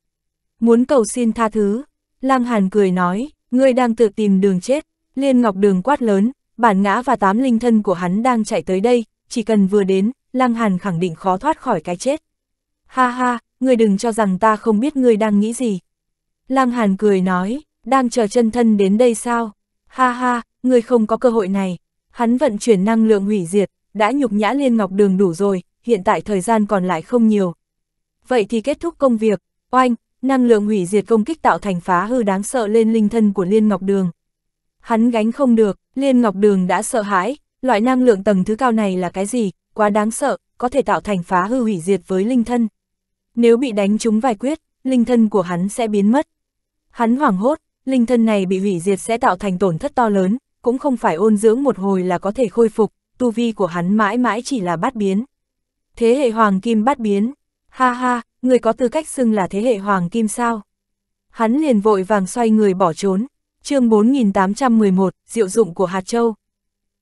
Muốn cầu xin tha thứ, Lăng Hàn cười nói, ngươi đang tự tìm đường chết, Liên Ngọc Đường quát lớn, bản ngã và tám linh thân của hắn đang chạy tới đây, chỉ cần vừa đến, Lăng Hàn khẳng định khó thoát khỏi cái chết. Ha ha, ngươi đừng cho rằng ta không biết ngươi đang nghĩ gì. Lăng Hàn cười nói, đang chờ chân thân đến đây sao? Ha ha, ngươi không có cơ hội này. Hắn vận chuyển năng lượng hủy diệt, đã nhục nhã Liên Ngọc Đường đủ rồi, hiện tại thời gian còn lại không nhiều. Vậy thì kết thúc công việc, oanh, năng lượng hủy diệt công kích tạo thành phá hư đáng sợ lên linh thân của Liên Ngọc Đường. Hắn gánh không được, Liên Ngọc Đường đã sợ hãi, loại năng lượng tầng thứ cao này là cái gì, quá đáng sợ, có thể tạo thành phá hư hủy diệt với linh thân. Nếu bị đánh trúng vài quyết, linh thân của hắn sẽ biến mất. Hắn hoảng hốt, linh thân này bị hủy diệt sẽ tạo thành tổn thất to lớn, cũng không phải ôn dưỡng một hồi là có thể khôi phục, tu vi của hắn mãi mãi chỉ là bát biến. Thế hệ hoàng kim bát biến, ha ha, người có tư cách xưng là thế hệ hoàng kim sao? Hắn liền vội vàng xoay người bỏ trốn, chương 4811, diệu dụng của hạt châu.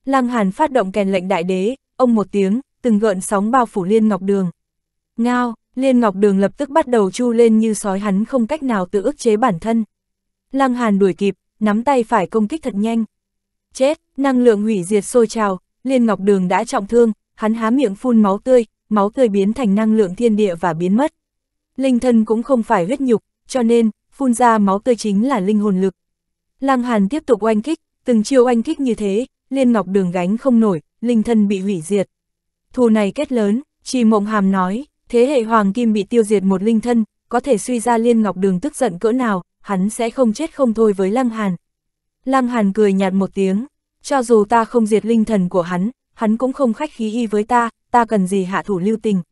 Lăng Hàn phát động kèn lệnh đại đế, ông một tiếng, từng gợn sóng bao phủ Liên Ngọc Đường. Ngao, Liên Ngọc Đường lập tức bắt đầu chu lên như sói hắn không cách nào tự ức chế bản thân. Lăng Hàn đuổi kịp, nắm tay phải công kích thật nhanh. Chết, năng lượng hủy diệt sôi trào, Liên Ngọc Đường đã trọng thương, hắn há miệng phun máu tươi, máu tươi biến thành năng lượng thiên địa và biến mất. Linh thân cũng không phải huyết nhục, cho nên, phun ra máu tươi chính là linh hồn lực. Lăng Hàn tiếp tục oanh kích, từng chiêu oanh kích như thế, Liên Ngọc Đường gánh không nổi, linh thân bị hủy diệt. Thù này kết lớn, Trì Mộng Hàm nói, thế hệ Hoàng Kim bị tiêu diệt một linh thân, có thể suy ra Liên Ngọc Đường tức giận cỡ nào, hắn sẽ không chết không thôi với Lăng Hàn. Lăng Hàn cười nhạt một tiếng, cho dù ta không diệt linh thần của hắn, hắn cũng không khách khí y với ta, ta cần gì hạ thủ lưu tình.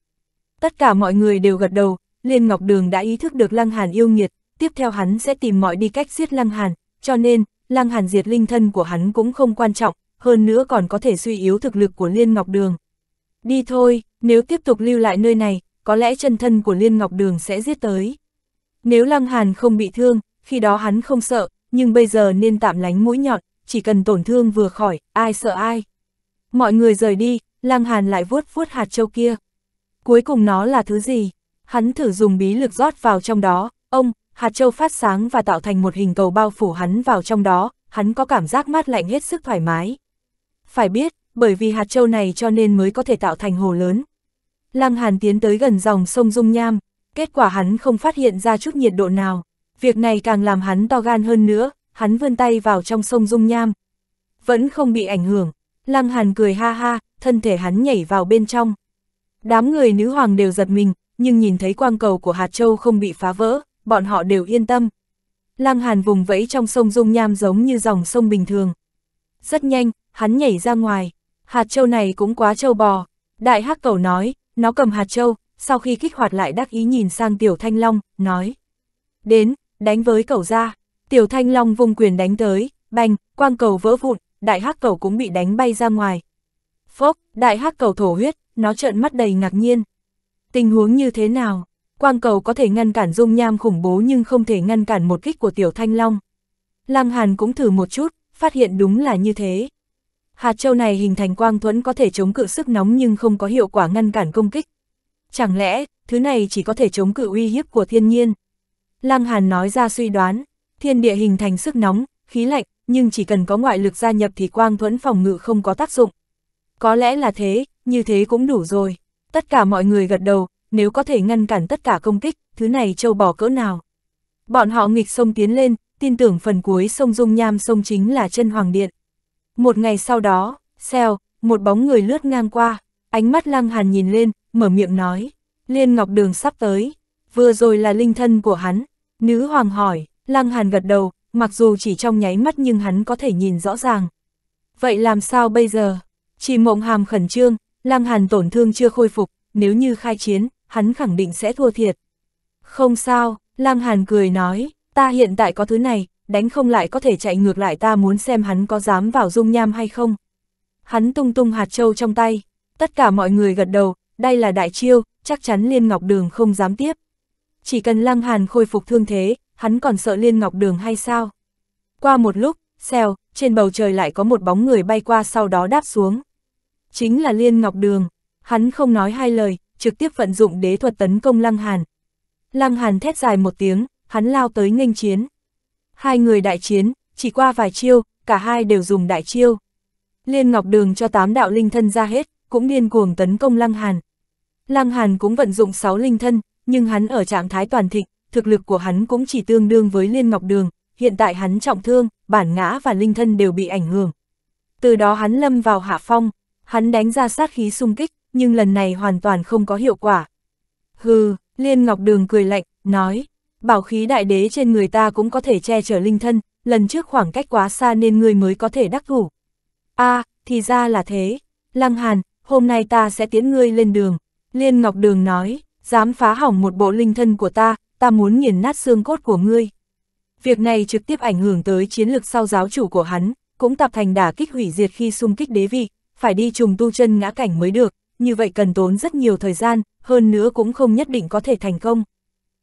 Tất cả mọi người đều gật đầu, Liên Ngọc Đường đã ý thức được Lăng Hàn yêu nghiệt, tiếp theo hắn sẽ tìm mọi đi cách giết Lăng Hàn, cho nên, Lăng Hàn diệt linh thân của hắn cũng không quan trọng, hơn nữa còn có thể suy yếu thực lực của Liên Ngọc Đường. Đi thôi, nếu tiếp tục lưu lại nơi này, có lẽ chân thân của Liên Ngọc Đường sẽ giết tới. Nếu Lăng Hàn không bị thương, khi đó hắn không sợ, nhưng bây giờ nên tạm lánh mũi nhọn, chỉ cần tổn thương vừa khỏi, ai sợ ai. Mọi người rời đi, Lăng Hàn lại vuốt vuốt hạt châu kia. Cuối cùng nó là thứ gì? Hắn thử dùng bí lực rót vào trong đó, ông, hạt châu phát sáng và tạo thành một hình cầu bao phủ hắn vào trong đó, hắn có cảm giác mát lạnh hết sức thoải mái. Phải biết, bởi vì hạt châu này cho nên mới có thể tạo thành hồ lớn. Lăng Hàn tiến tới gần dòng sông Dung Nham, kết quả hắn không phát hiện ra chút nhiệt độ nào. Việc này càng làm hắn to gan hơn nữa, hắn vươn tay vào trong sông Dung Nham. Vẫn không bị ảnh hưởng, Lăng Hàn cười ha ha, thân thể hắn nhảy vào bên trong. Đám người nữ hoàng đều giật mình, nhưng nhìn thấy quang cầu của hạt châu không bị phá vỡ, bọn họ đều yên tâm. Lăng Hàn vùng vẫy trong sông Dung Nham giống như dòng sông bình thường. Rất nhanh, hắn nhảy ra ngoài, hạt châu này cũng quá châu bò. Đại hắc cầu nói, nó cầm hạt châu, sau khi kích hoạt lại đắc ý nhìn sang Tiểu Thanh Long, nói. Đến, đánh với cầu ra. Tiểu Thanh Long vùng quyền đánh tới, bành, quang cầu vỡ vụn, đại hắc cầu cũng bị đánh bay ra ngoài. Phốc, đại hắc cầu thổ huyết, nó trợn mắt đầy ngạc nhiên. Tình huống như thế nào? Quang cầu có thể ngăn cản dung nham khủng bố nhưng không thể ngăn cản một kích của Tiểu Thanh Long. Lăng Hàn cũng thử một chút, phát hiện đúng là như thế. Hạt châu này hình thành quang thuẫn có thể chống cự sức nóng nhưng không có hiệu quả ngăn cản công kích. Chẳng lẽ, thứ này chỉ có thể chống cự uy hiếp của thiên nhiên? Lăng Hàn nói ra suy đoán, thiên địa hình thành sức nóng, khí lạnh, nhưng chỉ cần có ngoại lực gia nhập thì quang thuẫn phòng ngự không có tác dụng. Có lẽ là thế, như thế cũng đủ rồi. Tất cả mọi người gật đầu, nếu có thể ngăn cản tất cả công kích, thứ này châu bò cỡ nào. Bọn họ nghịch sông tiến lên, tin tưởng phần cuối sông Dung Nham sông chính là chân Hoàng Điện. Một ngày sau đó, xèo, một bóng người lướt ngang qua, ánh mắt lăng hàn nhìn lên, mở miệng nói, Liên Ngọc Đường sắp tới, vừa rồi là linh thân của hắn, nữ hoàng hỏi, lăng hàn gật đầu, mặc dù chỉ trong nháy mắt nhưng hắn có thể nhìn rõ ràng. Vậy làm sao bây giờ? Chỉ mộng hàm khẩn trương, lăng hàn tổn thương chưa khôi phục, nếu như khai chiến, hắn khẳng định sẽ thua thiệt. Không sao, lăng hàn cười nói, Ta hiện tại có thứ này, đánh không lại có thể chạy ngược lại ta muốn xem hắn có dám vào dung nham hay không. Hắn tung tung hạt châu trong tay, tất cả mọi người gật đầu, đây là đại chiêu, chắc chắn Liên Ngọc Đường không dám tiếp. Chỉ cần Lăng Hàn khôi phục thương thế, hắn còn sợ Liên Ngọc Đường hay sao? Qua một lúc, xèo, trên bầu trời lại có một bóng người bay qua sau đó đáp xuống. Chính là Liên Ngọc Đường, hắn không nói hai lời, trực tiếp vận dụng đế thuật tấn công Lăng Hàn. Lăng Hàn thét dài một tiếng, hắn lao tới nghênh chiến. Hai người đại chiến, chỉ qua vài chiêu, cả hai đều dùng đại chiêu. Liên Ngọc Đường cho tám đạo linh thân ra hết, cũng điên cuồng tấn công Lăng Hàn. Lăng Hàn cũng vận dụng sáu linh thân, nhưng hắn ở trạng thái toàn thịnh, thực lực của hắn cũng chỉ tương đương với Liên Ngọc Đường, hiện tại hắn trọng thương, bản ngã và linh thân đều bị ảnh hưởng. Từ đó hắn lâm vào hạ phong, hắn đánh ra sát khí xung kích, nhưng lần này hoàn toàn không có hiệu quả. Hừ, Liên Ngọc Đường cười lạnh, nói, bảo khí đại đế trên người ta cũng có thể che chở linh thân, lần trước khoảng cách quá xa nên người mới có thể đắc thủ. a à, thì ra là thế. Lăng Hàn, hôm nay ta sẽ tiến ngươi lên đường. Liên Ngọc Đường nói, dám phá hỏng một bộ linh thân của ta, ta muốn nghiền nát xương cốt của ngươi. Việc này trực tiếp ảnh hưởng tới chiến lược sau giáo chủ của hắn, cũng tập thành đả kích hủy diệt khi xung kích đế vị, phải đi trùng tu chân ngã cảnh mới được, như vậy cần tốn rất nhiều thời gian, hơn nữa cũng không nhất định có thể thành công.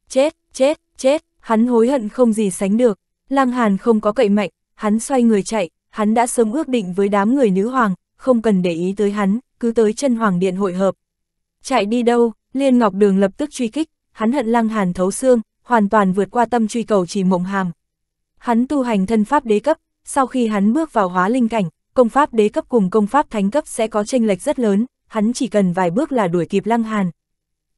Chết, chết, chết, hắn hối hận không gì sánh được, Lăng Hàn không có cậy mạnh, hắn xoay người chạy, hắn đã sớm ước định với đám người nữ hoàng, không cần để ý tới hắn, cứ tới chân hoàng điện hội hợp. Chạy đi đâu, Liên Ngọc Đường lập tức truy kích, hắn hận Lăng Hàn thấu xương, hoàn toàn vượt qua tâm truy cầu chỉ mộng hàm. Hắn tu hành thân pháp đế cấp, sau khi hắn bước vào hóa linh cảnh, công pháp đế cấp cùng công pháp thánh cấp sẽ có chênh lệch rất lớn, hắn chỉ cần vài bước là đuổi kịp Lăng Hàn.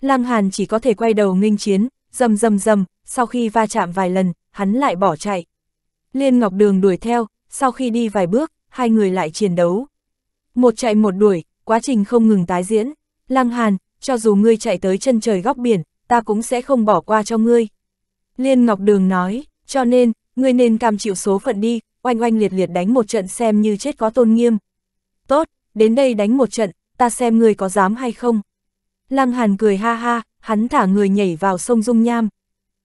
Lăng Hàn chỉ có thể quay đầu nghênh chiến, dầm dầm dầm, sau khi va chạm vài lần, hắn lại bỏ chạy. Liên Ngọc Đường đuổi theo, sau khi đi vài bước, hai người lại chiến đấu. Một chạy một đuổi, quá trình không ngừng tái diễn. Lăng Hàn, cho dù ngươi chạy tới chân trời góc biển, ta cũng sẽ không bỏ qua cho ngươi. Liên Ngọc Đường nói, cho nên, ngươi nên cam chịu số phận đi, oanh oanh liệt liệt đánh một trận xem như chết có tôn nghiêm. Tốt, đến đây đánh một trận, ta xem người có dám hay không. Lăng Hàn cười ha ha, hắn thả người nhảy vào sông Dung Nham.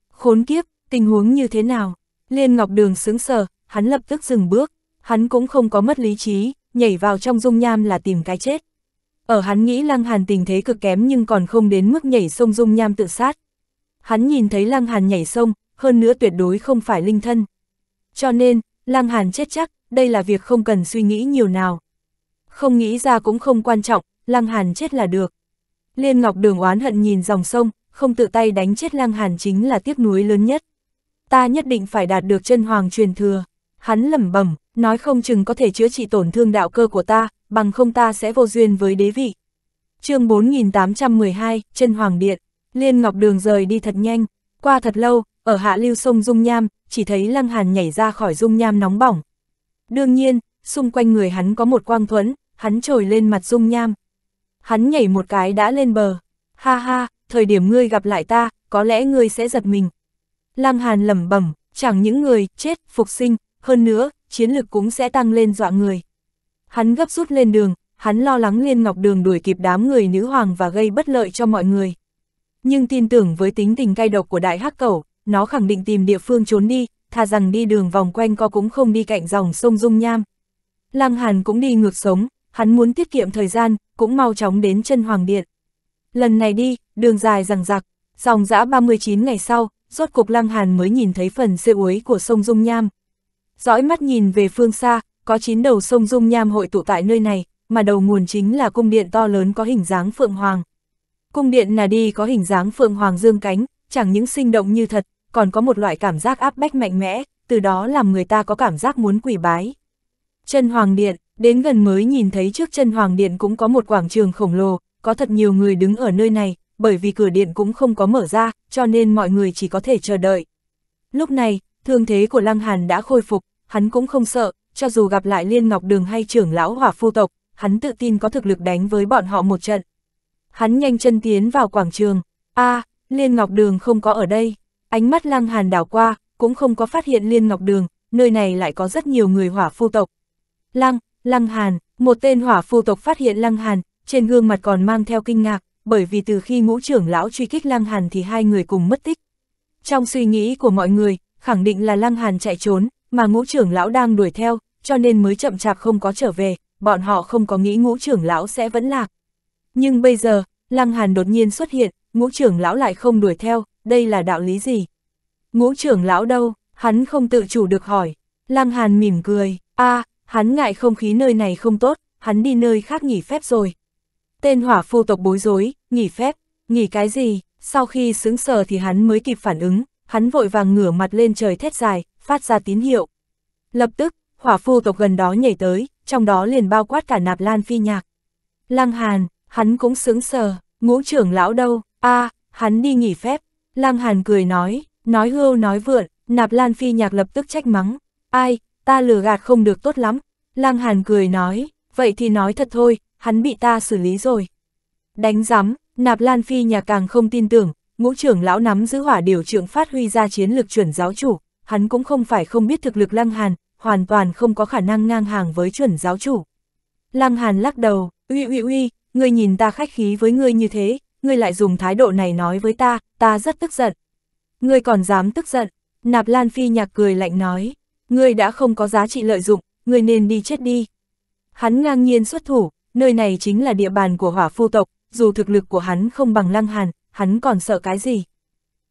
Khốn kiếp, tình huống như thế nào? Liên Ngọc Đường sướng sờ, hắn lập tức dừng bước, hắn cũng không có mất lý trí, nhảy vào trong Dung Nham là tìm cái chết. Ở hắn nghĩ Lăng Hàn tình thế cực kém nhưng còn không đến mức nhảy sông Dung Nham tự sát. Hắn nhìn thấy Lăng Hàn nhảy sông, hơn nữa tuyệt đối không phải linh thân. Cho nên, Lăng Hàn chết chắc, đây là việc không cần suy nghĩ nhiều nào. Không nghĩ ra cũng không quan trọng, Lăng Hàn chết là được. Liên Ngọc Đường oán hận nhìn dòng sông, không tự tay đánh chết Lăng Hàn chính là tiếc nuối lớn nhất. Ta nhất định phải đạt được chân hoàng truyền thừa. Hắn lẩm bẩm, nói không chừng có thể chữa trị tổn thương đạo cơ của ta, bằng không ta sẽ vô duyên với đế vị. chương 4812, chân hoàng điện, Liên Ngọc Đường rời đi thật nhanh, qua thật lâu, ở hạ lưu sông Dung Nham, chỉ thấy Lăng Hàn nhảy ra khỏi Dung Nham nóng bỏng. Đương nhiên, xung quanh người hắn có một quang thuẫn, hắn trồi lên mặt Dung Nham. Hắn nhảy một cái đã lên bờ. Ha ha, thời điểm ngươi gặp lại ta, có lẽ ngươi sẽ giật mình. Lăng Hàn lẩm bẩm, chẳng những người chết, phục sinh, hơn nữa, chiến lực cũng sẽ tăng lên dọa người. Hắn gấp rút lên đường, hắn lo lắng Liên Ngọc Đường đuổi kịp đám người nữ hoàng và gây bất lợi cho mọi người. Nhưng tin tưởng với tính tình cay độc của đại hắc cẩu, nó khẳng định tìm địa phương trốn đi, thà rằng đi đường vòng quanh co cũng không đi cạnh dòng sông Dung Nham. Lăng Hàn cũng đi ngược sống, hắn muốn tiết kiệm thời gian, cũng mau chóng đến chân Hoàng Điện. Lần này đi, đường dài rằng rặc, dòng dã 39 ngày sau, rốt cục Lăng Hàn mới nhìn thấy phần xê uối của sông Dung Nham. Dõi mắt nhìn về phương xa, có chín đầu sông Dung Nham hội tụ tại nơi này, mà đầu nguồn chính là cung điện to lớn có hình dáng phượng hoàng. Cung điện là đi có hình dáng phượng hoàng dương cánh, chẳng những sinh động như thật, còn có một loại cảm giác áp bách mạnh mẽ, từ đó làm người ta có cảm giác muốn quỳ bái. Chân Hoàng Điện, đến gần mới nhìn thấy trước chân Hoàng Điện cũng có một quảng trường khổng lồ, có thật nhiều người đứng ở nơi này, bởi vì cửa điện cũng không có mở ra, cho nên mọi người chỉ có thể chờ đợi. Lúc này, thương thế của Lăng Hàn đã khôi phục, hắn cũng không sợ, cho dù gặp lại Liên Ngọc Đường hay trưởng lão hỏa phu tộc, hắn tự tin có thực lực đánh với bọn họ một trận. Hắn nhanh chân tiến vào quảng trường, a Liên Ngọc Đường không có ở đây, ánh mắt Lăng Hàn đảo qua, cũng không có phát hiện Liên Ngọc Đường, nơi này lại có rất nhiều người hỏa phu tộc. Lăng, Lăng Hàn, một tên hỏa phu tộc phát hiện Lăng Hàn, trên gương mặt còn mang theo kinh ngạc, bởi vì từ khi ngũ trưởng lão truy kích Lăng Hàn thì hai người cùng mất tích. Trong suy nghĩ của mọi người, khẳng định là Lăng Hàn chạy trốn, mà ngũ trưởng lão đang đuổi theo, cho nên mới chậm chạp không có trở về, bọn họ không có nghĩ ngũ trưởng lão sẽ vẫn lạc. Nhưng bây giờ, Lăng Hàn đột nhiên xuất hiện, ngũ trưởng lão lại không đuổi theo, đây là đạo lý gì? Ngũ trưởng lão đâu? Hắn không tự chủ được hỏi. Lăng Hàn mỉm cười, a hắn ngại không khí nơi này không tốt, hắn đi nơi khác nghỉ phép rồi. Tên hỏa phu tộc bối rối, nghỉ phép, nghỉ cái gì? Sau khi sướng sờ thì hắn mới kịp phản ứng, hắn vội vàng ngửa mặt lên trời thét dài, phát ra tín hiệu. Lập tức, hỏa phu tộc gần đó nhảy tới, trong đó liền bao quát cả nạp lan phi nhạc. Lăng Hàn, hắn cũng sướng sờ, ngũ trưởng lão đâu, a hắn đi nghỉ phép. Lăng Hàn cười nói, nói hưu nói vượn, nạp lan phi nhạc lập tức trách mắng. Ai, ta lừa gạt không được tốt lắm. Lăng Hàn cười nói, vậy thì nói thật thôi, hắn bị ta xử lý rồi. Đánh giám, nạp lan phi nhạc càng không tin tưởng, ngũ trưởng lão nắm giữ hỏa điều trưởng phát huy ra chiến lực chuẩn giáo chủ, hắn cũng không phải không biết thực lực Lăng Hàn, hoàn toàn không có khả năng ngang hàng với chuẩn giáo chủ. Lăng Hàn lắc đầu, uy uy uy, ngươi nhìn ta khách khí với ngươi như thế, ngươi lại dùng thái độ này nói với ta, ta rất tức giận. Ngươi còn dám tức giận, nạp Lan Phi nhạc cười lạnh nói, ngươi đã không có giá trị lợi dụng, ngươi nên đi chết đi. Hắn ngang nhiên xuất thủ, nơi này chính là địa bàn của hỏa phu tộc, dù thực lực của hắn không bằng Lăng Hàn, hắn còn sợ cái gì.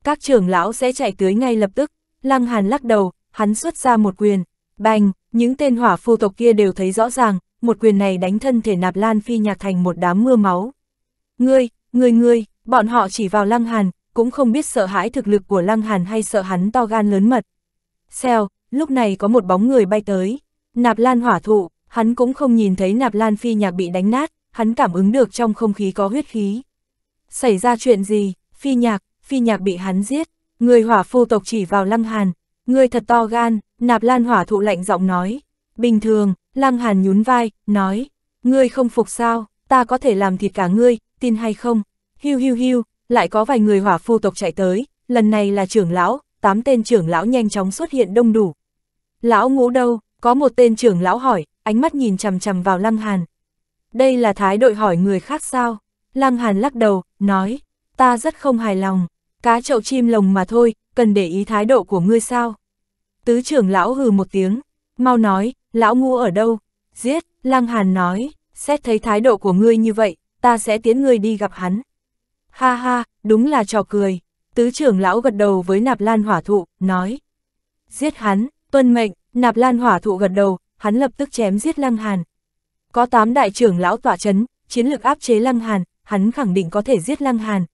Các trưởng lão sẽ chạy tới ngay lập tức, Lăng Hàn lắc đầu, hắn xuất ra một quyền, bành, những tên hỏa phu tộc kia đều thấy rõ ràng, một quyền này đánh thân thể nạp lan phi nhạc thành một đám mưa máu. Ngươi, ngươi ngươi, bọn họ chỉ vào Lăng Hàn, cũng không biết sợ hãi thực lực của Lăng Hàn hay sợ hắn to gan lớn mật. Xèo, lúc này có một bóng người bay tới, nạp lan hỏa thụ, hắn cũng không nhìn thấy nạp lan phi nhạc bị đánh nát, hắn cảm ứng được trong không khí có huyết khí. Xảy ra chuyện gì, phi nhạc, phi nhạc bị hắn giết, người hỏa phu tộc chỉ vào Lăng Hàn, người thật to gan, nạp lan hỏa thụ lạnh giọng nói. Bình thường, Lăng Hàn nhún vai, nói, ngươi không phục sao, ta có thể làm thịt cả ngươi, tin hay không? Hiu hiu hiu, lại có vài người hỏa phu tộc chạy tới, lần này là trưởng lão, tám tên trưởng lão nhanh chóng xuất hiện đông đủ. Lão ngũ đâu, có một tên trưởng lão hỏi, ánh mắt nhìn chằm chằm vào Lăng Hàn. Đây là thái đội hỏi người khác sao? Lăng Hàn lắc đầu, nói, ta rất không hài lòng, cá chậu chim lồng mà thôi, cần để ý thái độ của ngươi sao? Tứ trưởng lão hừ một tiếng, mau nói, lão ngu ở đâu? Giết, Lăng Hàn nói, xét thấy thái độ của ngươi như vậy, ta sẽ tiến ngươi đi gặp hắn. Ha ha, đúng là trò cười. Tứ trưởng lão gật đầu với nạp lan hỏa thụ, nói. Giết hắn, tuân mệnh, nạp lan hỏa thụ gật đầu, hắn lập tức chém giết Lăng Hàn. Có tám đại trưởng lão tỏa chấn, chiến lược áp chế Lăng Hàn, hắn khẳng định có thể giết Lăng Hàn.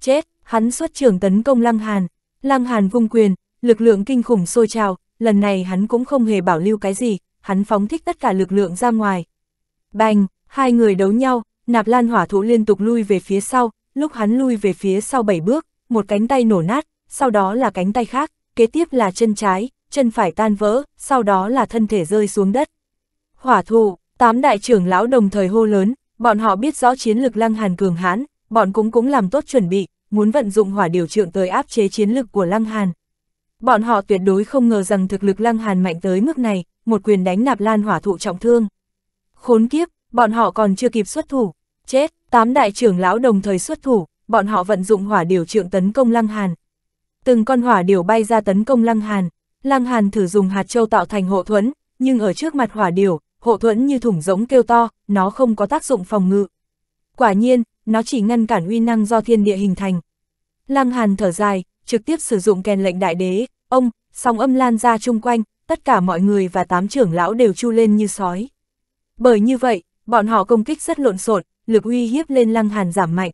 Chết, hắn xuất trưởng tấn công Lăng Hàn. Lăng Hàn vung quyền, lực lượng kinh khủng sôi trào, lần này hắn cũng không hề bảo lưu cái gì, hắn phóng thích tất cả lực lượng ra ngoài. Bành, hai người đấu nhau, nạp lan hỏa thụ liên tục lui về phía sau, lúc hắn lui về phía sau bảy bước, một cánh tay nổ nát, sau đó là cánh tay khác, kế tiếp là chân trái, chân phải tan vỡ, sau đó là thân thể rơi xuống đất. Hỏa thụ, tám đại trưởng lão đồng thời hô lớn, bọn họ biết rõ chiến lực lăng hàn cường hãn, bọn cũng cũng làm tốt chuẩn bị, muốn vận dụng hỏa điều trượng tới áp chế chiến lực của lăng hàn. Bọn họ tuyệt đối không ngờ rằng thực lực lăng hàn mạnh tới mức này, một quyền đánh nạp lan hỏa thụ trọng thương. Khốn kiếp, bọn họ còn chưa kịp xuất thủ. Chết, tám đại trưởng lão đồng thời xuất thủ, bọn họ vận dụng hỏa điều trượng tấn công lăng hàn. Từng con hỏa điều bay ra tấn công lăng hàn. Lăng hàn thử dùng hạt châu tạo thành hộ thuẫn, nhưng ở trước mặt hỏa điều, hộ thuẫn như thủng rỗng kêu to, nó không có tác dụng phòng ngự. Quả nhiên, nó chỉ ngăn cản uy năng do thiên địa hình thành. Lăng hàn thở dài, trực tiếp sử dụng kèn lệnh đại đế, ông, sóng âm lan ra chung quanh, tất cả mọi người và tám trưởng lão đều chu lên như sói. Bởi như vậy, bọn họ công kích rất lộn xộn, lực uy hiếp lên lăng hàn giảm mạnh.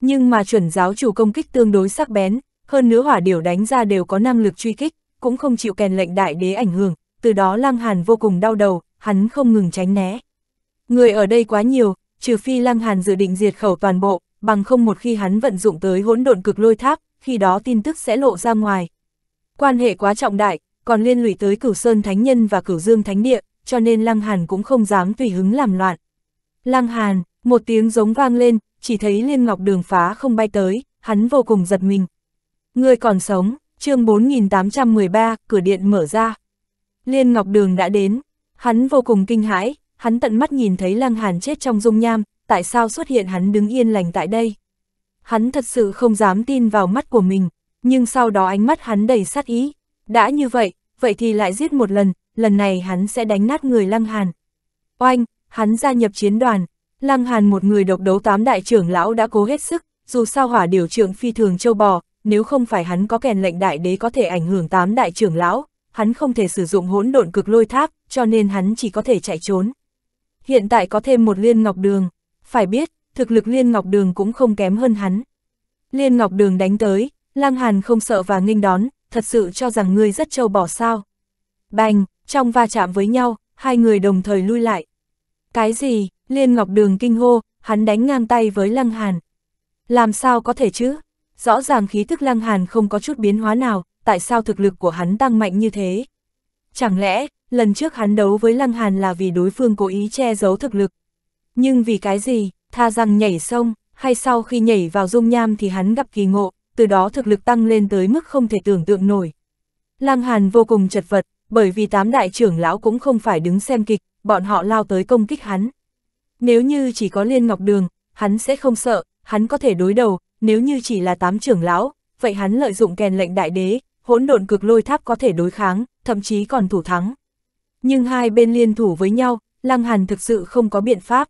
Nhưng mà chuẩn giáo chủ công kích tương đối sắc bén, hơn nữa hỏa điểu đánh ra đều có năng lực truy kích, cũng không chịu kèn lệnh đại đế ảnh hưởng, từ đó lăng hàn vô cùng đau đầu, hắn không ngừng tránh né. Người ở đây quá nhiều, trừ phi lăng hàn dự định diệt khẩu toàn bộ, bằng không một khi hắn vận dụng tới hỗn độn cực lôi tháp, khi đó tin tức sẽ lộ ra ngoài. Quan hệ quá trọng đại, còn liên lụy tới cửu Sơn Thánh Nhân và cửu Dương Thánh Địa, cho nên Lăng Hàn cũng không dám tùy hứng làm loạn. Lăng Hàn, một tiếng giống vang lên, chỉ thấy Liên Ngọc Đường phá không bay tới, hắn vô cùng giật mình. Người còn sống, chương 4813, cửa điện mở ra. Liên Ngọc Đường đã đến, hắn vô cùng kinh hãi, hắn tận mắt nhìn thấy Lăng Hàn chết trong dung nham, tại sao xuất hiện hắn đứng yên lành tại đây. Hắn thật sự không dám tin vào mắt của mình, nhưng sau đó ánh mắt hắn đầy sát ý, Đã như vậy, vậy thì lại giết một lần, lần này hắn sẽ đánh nát người Lăng Hàn. Oanh, hắn gia nhập chiến đoàn, Lăng Hàn một người độc đấu tám đại trưởng lão đã cố hết sức, dù sao hỏa điều trưởng phi thường châu bò, nếu không phải hắn có kèn lệnh đại đế có thể ảnh hưởng tám đại trưởng lão, hắn không thể sử dụng hỗn độn cực lôi tháp, cho nên hắn chỉ có thể chạy trốn. Hiện tại có thêm một liên ngọc đường, phải biết, thực lực liên ngọc đường cũng không kém hơn hắn. Liên ngọc đường đánh tới, Lăng Hàn không sợ và nghênh đón, thật sự cho rằng ngươi rất châu bò sao. Bành, trong va chạm với nhau, hai người đồng thời lui lại. Cái gì, Liên Ngọc Đường kinh hô, hắn đánh ngang tay với Lăng Hàn. Làm sao có thể chứ? Rõ ràng khí thức Lăng Hàn không có chút biến hóa nào, tại sao thực lực của hắn tăng mạnh như thế? Chẳng lẽ, lần trước hắn đấu với Lăng Hàn là vì đối phương cố ý che giấu thực lực? Nhưng vì cái gì, tha rằng nhảy sông, hay sau khi nhảy vào dung nham thì hắn gặp kỳ ngộ, từ đó thực lực tăng lên tới mức không thể tưởng tượng nổi. Lăng Hàn vô cùng chật vật, bởi vì tám đại trưởng lão cũng không phải đứng xem kịch, bọn họ lao tới công kích hắn. Nếu như chỉ có Liên Ngọc Đường, hắn sẽ không sợ, hắn có thể đối đầu, nếu như chỉ là tám trưởng lão, vậy hắn lợi dụng kèn lệnh đại đế, hỗn độn cực lôi tháp có thể đối kháng, thậm chí còn thủ thắng. Nhưng hai bên liên thủ với nhau, Lăng Hàn thực sự không có biện pháp.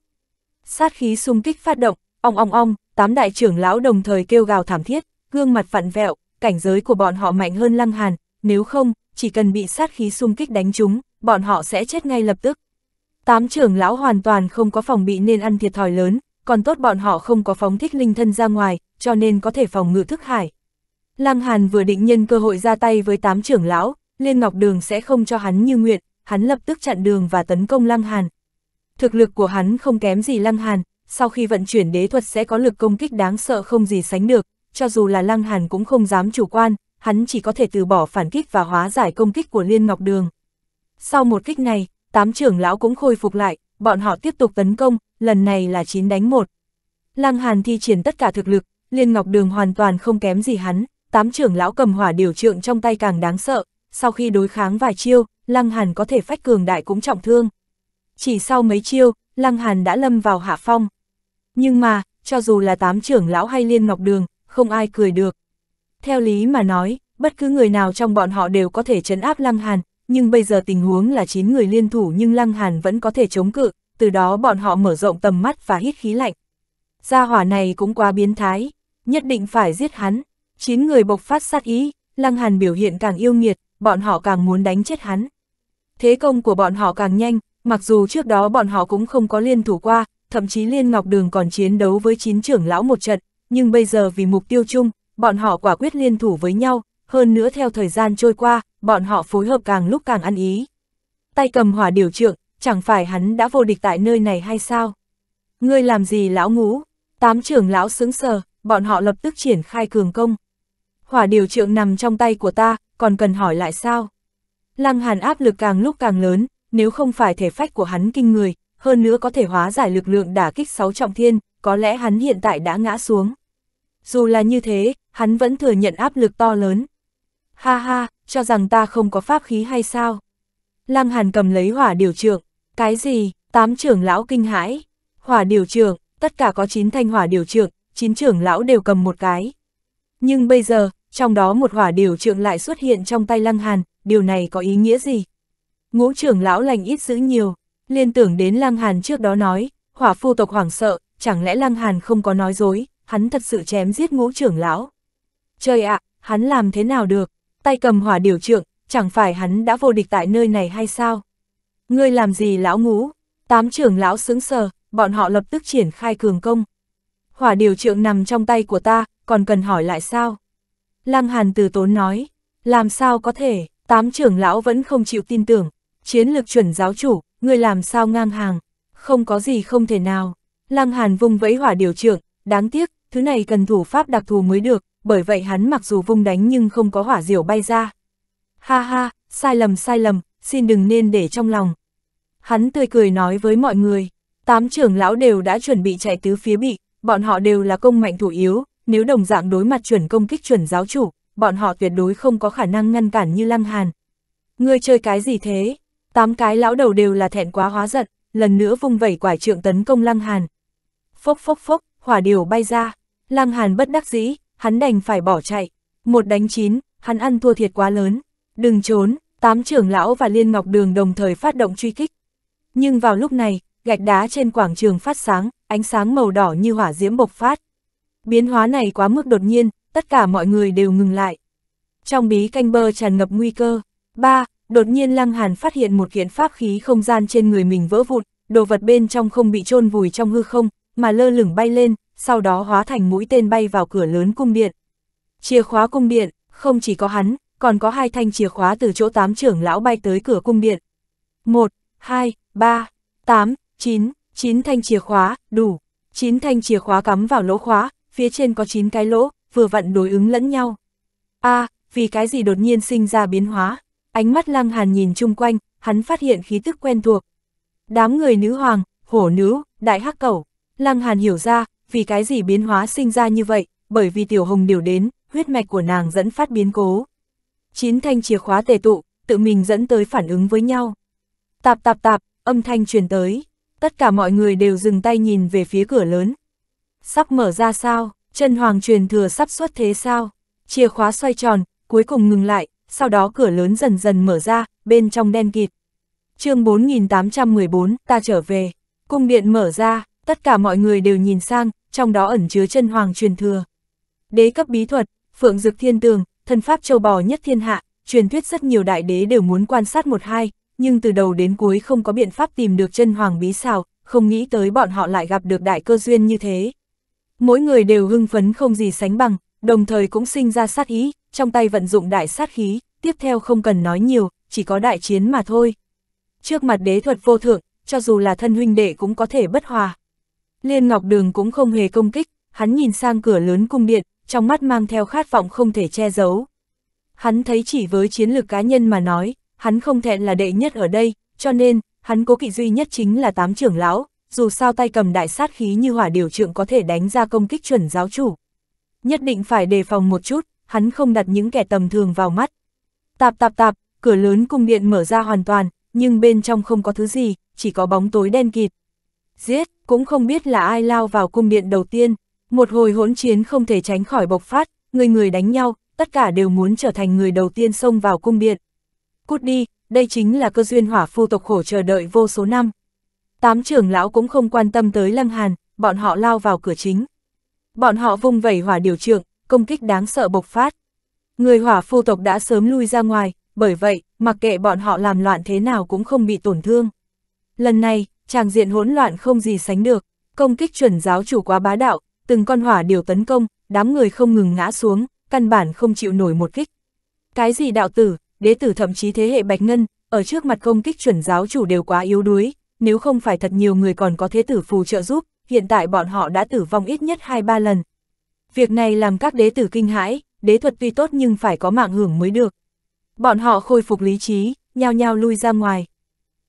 Sát khí xung kích phát động, ong ong ong, tám đại trưởng lão đồng thời kêu gào thảm thiết, gương mặt vặn vẹo, cảnh giới của bọn họ mạnh hơn Lăng Hàn, nếu không, chỉ cần bị sát khí xung kích đánh trúng, bọn họ sẽ chết ngay lập tức. Tám trưởng lão hoàn toàn không có phòng bị nên ăn thiệt thòi lớn, còn tốt bọn họ không có phóng thích linh thân ra ngoài, cho nên có thể phòng ngự thức hải. Lăng Hàn vừa định nhân cơ hội ra tay với tám trưởng lão, Liên Ngọc Đường sẽ không cho hắn như nguyện, hắn lập tức chặn đường và tấn công Lăng Hàn. Thực lực của hắn không kém gì Lăng Hàn, sau khi vận chuyển đế thuật sẽ có lực công kích đáng sợ không gì sánh được, cho dù là Lăng Hàn cũng không dám chủ quan, hắn chỉ có thể từ bỏ phản kích và hóa giải công kích của Liên Ngọc Đường. Sau một kích này, tám trưởng lão cũng khôi phục lại, bọn họ tiếp tục tấn công, lần này là 9 đánh 1. Lăng Hàn thi triển tất cả thực lực, Liên Ngọc Đường hoàn toàn không kém gì hắn, tám trưởng lão cầm hỏa điều trượng trong tay càng đáng sợ, sau khi đối kháng vài chiêu, Lăng Hàn có thể phách cường đại cũng trọng thương. Chỉ sau mấy chiêu, Lăng Hàn đã lâm vào hạ phong. Nhưng mà, cho dù là tám trưởng lão hay Liên Ngọc Đường, không ai cười được. Theo lý mà nói, bất cứ người nào trong bọn họ đều có thể chấn áp Lăng Hàn, nhưng bây giờ tình huống là 9 người liên thủ nhưng Lăng Hàn vẫn có thể chống cự, từ đó bọn họ mở rộng tầm mắt và hít khí lạnh. Gia hỏa này cũng quá biến thái, nhất định phải giết hắn. 9 người bộc phát sát ý, Lăng Hàn biểu hiện càng yêu nghiệt, bọn họ càng muốn đánh chết hắn. Thế công của bọn họ càng nhanh, mặc dù trước đó bọn họ cũng không có liên thủ qua, thậm chí Liên Ngọc Đường còn chiến đấu với 9 trưởng lão một trận, nhưng bây giờ vì mục tiêu chung, bọn họ quả quyết liên thủ với nhau, hơn nữa theo thời gian trôi qua, bọn họ phối hợp càng lúc càng ăn ý. Tay cầm hỏa điều trượng, chẳng phải hắn đã vô địch tại nơi này hay sao? Ngươi làm gì lão ngũ? Tám trưởng lão sững sờ, bọn họ lập tức triển khai cường công. Hỏa điều trượng nằm trong tay của ta, còn cần hỏi lại sao? Lăng hàn áp lực càng lúc càng lớn, nếu không phải thể phách của hắn kinh người, hơn nữa có thể hóa giải lực lượng đả kích sáu trọng thiên, có lẽ hắn hiện tại đã ngã xuống. Dù là như thế, hắn vẫn thừa nhận áp lực to lớn. Ha ha, cho rằng ta không có pháp khí hay sao? Lăng Hàn cầm lấy hỏa điều trượng. Cái gì? Tám trưởng lão kinh hãi. Hỏa điều trượng, tất cả có 9 thanh hỏa điều trượng, 9 trưởng lão đều cầm một cái. Nhưng bây giờ, trong đó một hỏa điều trượng lại xuất hiện trong tay Lăng Hàn, điều này có ý nghĩa gì? Ngũ trưởng lão lành ít giữ nhiều, liên tưởng đến Lăng Hàn trước đó nói, hỏa phu tộc hoảng sợ, chẳng lẽ Lăng Hàn không có nói dối, hắn thật sự chém giết ngũ trưởng lão. Trời ạ, hắn làm thế nào được, tay cầm hỏa điều trượng, chẳng phải hắn đã vô địch tại nơi này hay sao? Ngươi làm gì lão ngũ? Tám trưởng lão sướng sờ, bọn họ lập tức triển khai cường công. Hỏa điều trượng nằm trong tay của ta, còn cần hỏi lại sao? Lăng Hàn từ tốn nói, làm sao có thể, tám trưởng lão vẫn không chịu tin tưởng, chiến lược chuẩn giáo chủ, ngươi làm sao ngang hàng, không có gì không thể nào. Lăng Hàn vung vẫy hỏa điều trượng, đáng tiếc, thứ này cần thủ pháp đặc thù mới được, bởi vậy hắn mặc dù vung đánh nhưng không có hỏa diều bay ra. Ha ha, sai lầm sai lầm, xin đừng nên để trong lòng. Hắn tươi cười nói với mọi người, tám trưởng lão đều đã chuẩn bị chạy tứ phía bị, bọn họ đều là công mạnh thủ yếu, nếu đồng dạng đối mặt chuẩn công kích chuẩn giáo chủ, bọn họ tuyệt đối không có khả năng ngăn cản như Lăng Hàn. Ngươi chơi cái gì thế? Tám cái lão đầu đều là thẹn quá hóa giận, lần nữa vung vẩy quải trượng tấn công Lăng Hàn. Phốc phốc phốc, hỏa điều bay ra, Lăng Hàn bất đắc dĩ, hắn đành phải bỏ chạy. Một đánh chín, hắn ăn thua thiệt quá lớn. Đừng trốn, tám trưởng lão và Liên Ngọc Đường đồng thời phát động truy kích. Nhưng vào lúc này, gạch đá trên quảng trường phát sáng, ánh sáng màu đỏ như hỏa diễm bộc phát. Biến hóa này quá mức đột nhiên, tất cả mọi người đều ngừng lại. Trong bí canh bơ tràn ngập nguy cơ. Ba Đột nhiên Lăng Hàn phát hiện một kiện pháp khí không gian trên người mình vỡ vụn, đồ vật bên trong không bị chôn vùi trong hư không, mà lơ lửng bay lên, sau đó hóa thành mũi tên bay vào cửa lớn cung điện. Chìa khóa cung điện, không chỉ có hắn, còn có hai thanh chìa khóa từ chỗ tám trưởng lão bay tới cửa cung điện. 1, 2, 3, 8, 9, 9 thanh chìa khóa, đủ. 9 thanh chìa khóa cắm vào lỗ khóa, phía trên có 9 cái lỗ, vừa vặn đối ứng lẫn nhau. a vì cái gì đột nhiên sinh ra biến hóa? Ánh mắt lăng hàn nhìn chung quanh, hắn phát hiện khí tức quen thuộc. Đám người nữ hoàng, hổ nữ, đại hắc cẩu. Lăng hàn hiểu ra, vì cái gì biến hóa sinh ra như vậy, bởi vì tiểu hồng điều đến, huyết mạch của nàng dẫn phát biến cố. Chín thanh chìa khóa tề tụ, tự mình dẫn tới phản ứng với nhau. Tạp tạp tạp, âm thanh truyền tới. Tất cả mọi người đều dừng tay nhìn về phía cửa lớn. Sắp mở ra sao, chân hoàng truyền thừa sắp xuất thế sao? Chìa khóa xoay tròn, cuối cùng ngừng lại, sau đó cửa lớn dần dần mở ra, bên trong đen kịt. chương 4814, ta trở về. Cung điện mở ra, tất cả mọi người đều nhìn sang, trong đó ẩn chứa chân hoàng truyền thừa. Đế cấp bí thuật, phượng dực thiên tường, thân pháp châu bò nhất thiên hạ, truyền thuyết rất nhiều đại đế đều muốn quan sát một hai, nhưng từ đầu đến cuối không có biện pháp tìm được chân hoàng bí xào, không nghĩ tới bọn họ lại gặp được đại cơ duyên như thế. Mỗi người đều hưng phấn không gì sánh bằng, đồng thời cũng sinh ra sát ý, trong tay vận dụng đại sát khí, tiếp theo không cần nói nhiều, chỉ có đại chiến mà thôi. Trước mặt đế thuật vô thượng, cho dù là thân huynh đệ cũng có thể bất hòa. Liên Ngọc Đường cũng không hề công kích, hắn nhìn sang cửa lớn cung điện, trong mắt mang theo khát vọng không thể che giấu. Hắn thấy chỉ với chiến lược cá nhân mà nói, hắn không thẹn là đệ nhất ở đây, cho nên, hắn cố kỵ duy nhất chính là tám trưởng lão, dù sao tay cầm đại sát khí như hỏa điều trượng có thể đánh ra công kích chuẩn giáo chủ. Nhất định phải đề phòng một chút, hắn không đặt những kẻ tầm thường vào mắt. Tạp tạp tạp, cửa lớn cung điện mở ra hoàn toàn, nhưng bên trong không có thứ gì, chỉ có bóng tối đen kịt. Giết, cũng không biết là ai lao vào cung điện đầu tiên, một hồi hỗn chiến không thể tránh khỏi bộc phát, người người đánh nhau, tất cả đều muốn trở thành người đầu tiên xông vào cung điện. Cút đi, đây chính là cơ duyên hỏa phu tộc khổ chờ đợi vô số năm. Tám trưởng lão cũng không quan tâm tới Lăng Hàn, bọn họ lao vào cửa chính. Bọn họ vung vẩy hỏa điều trượng, công kích đáng sợ bộc phát. Người hỏa phu tộc đã sớm lui ra ngoài, bởi vậy, mặc kệ bọn họ làm loạn thế nào cũng không bị tổn thương. Lần này, tràng diện hỗn loạn không gì sánh được, công kích chuẩn giáo chủ quá bá đạo, từng con hỏa điều tấn công, đám người không ngừng ngã xuống, căn bản không chịu nổi một kích. Cái gì đạo tử, đế tử thậm chí thế hệ bạch ngân, ở trước mặt công kích chuẩn giáo chủ đều quá yếu đuối, nếu không phải thật nhiều người còn có thế tử phù trợ giúp, hiện tại bọn họ đã tử vong ít nhất 2-3 lần. Việc này làm các đế tử kinh hãi, đế thuật tuy tốt nhưng phải có mạng hưởng mới được. Bọn họ khôi phục lý trí, nhao nhao lui ra ngoài.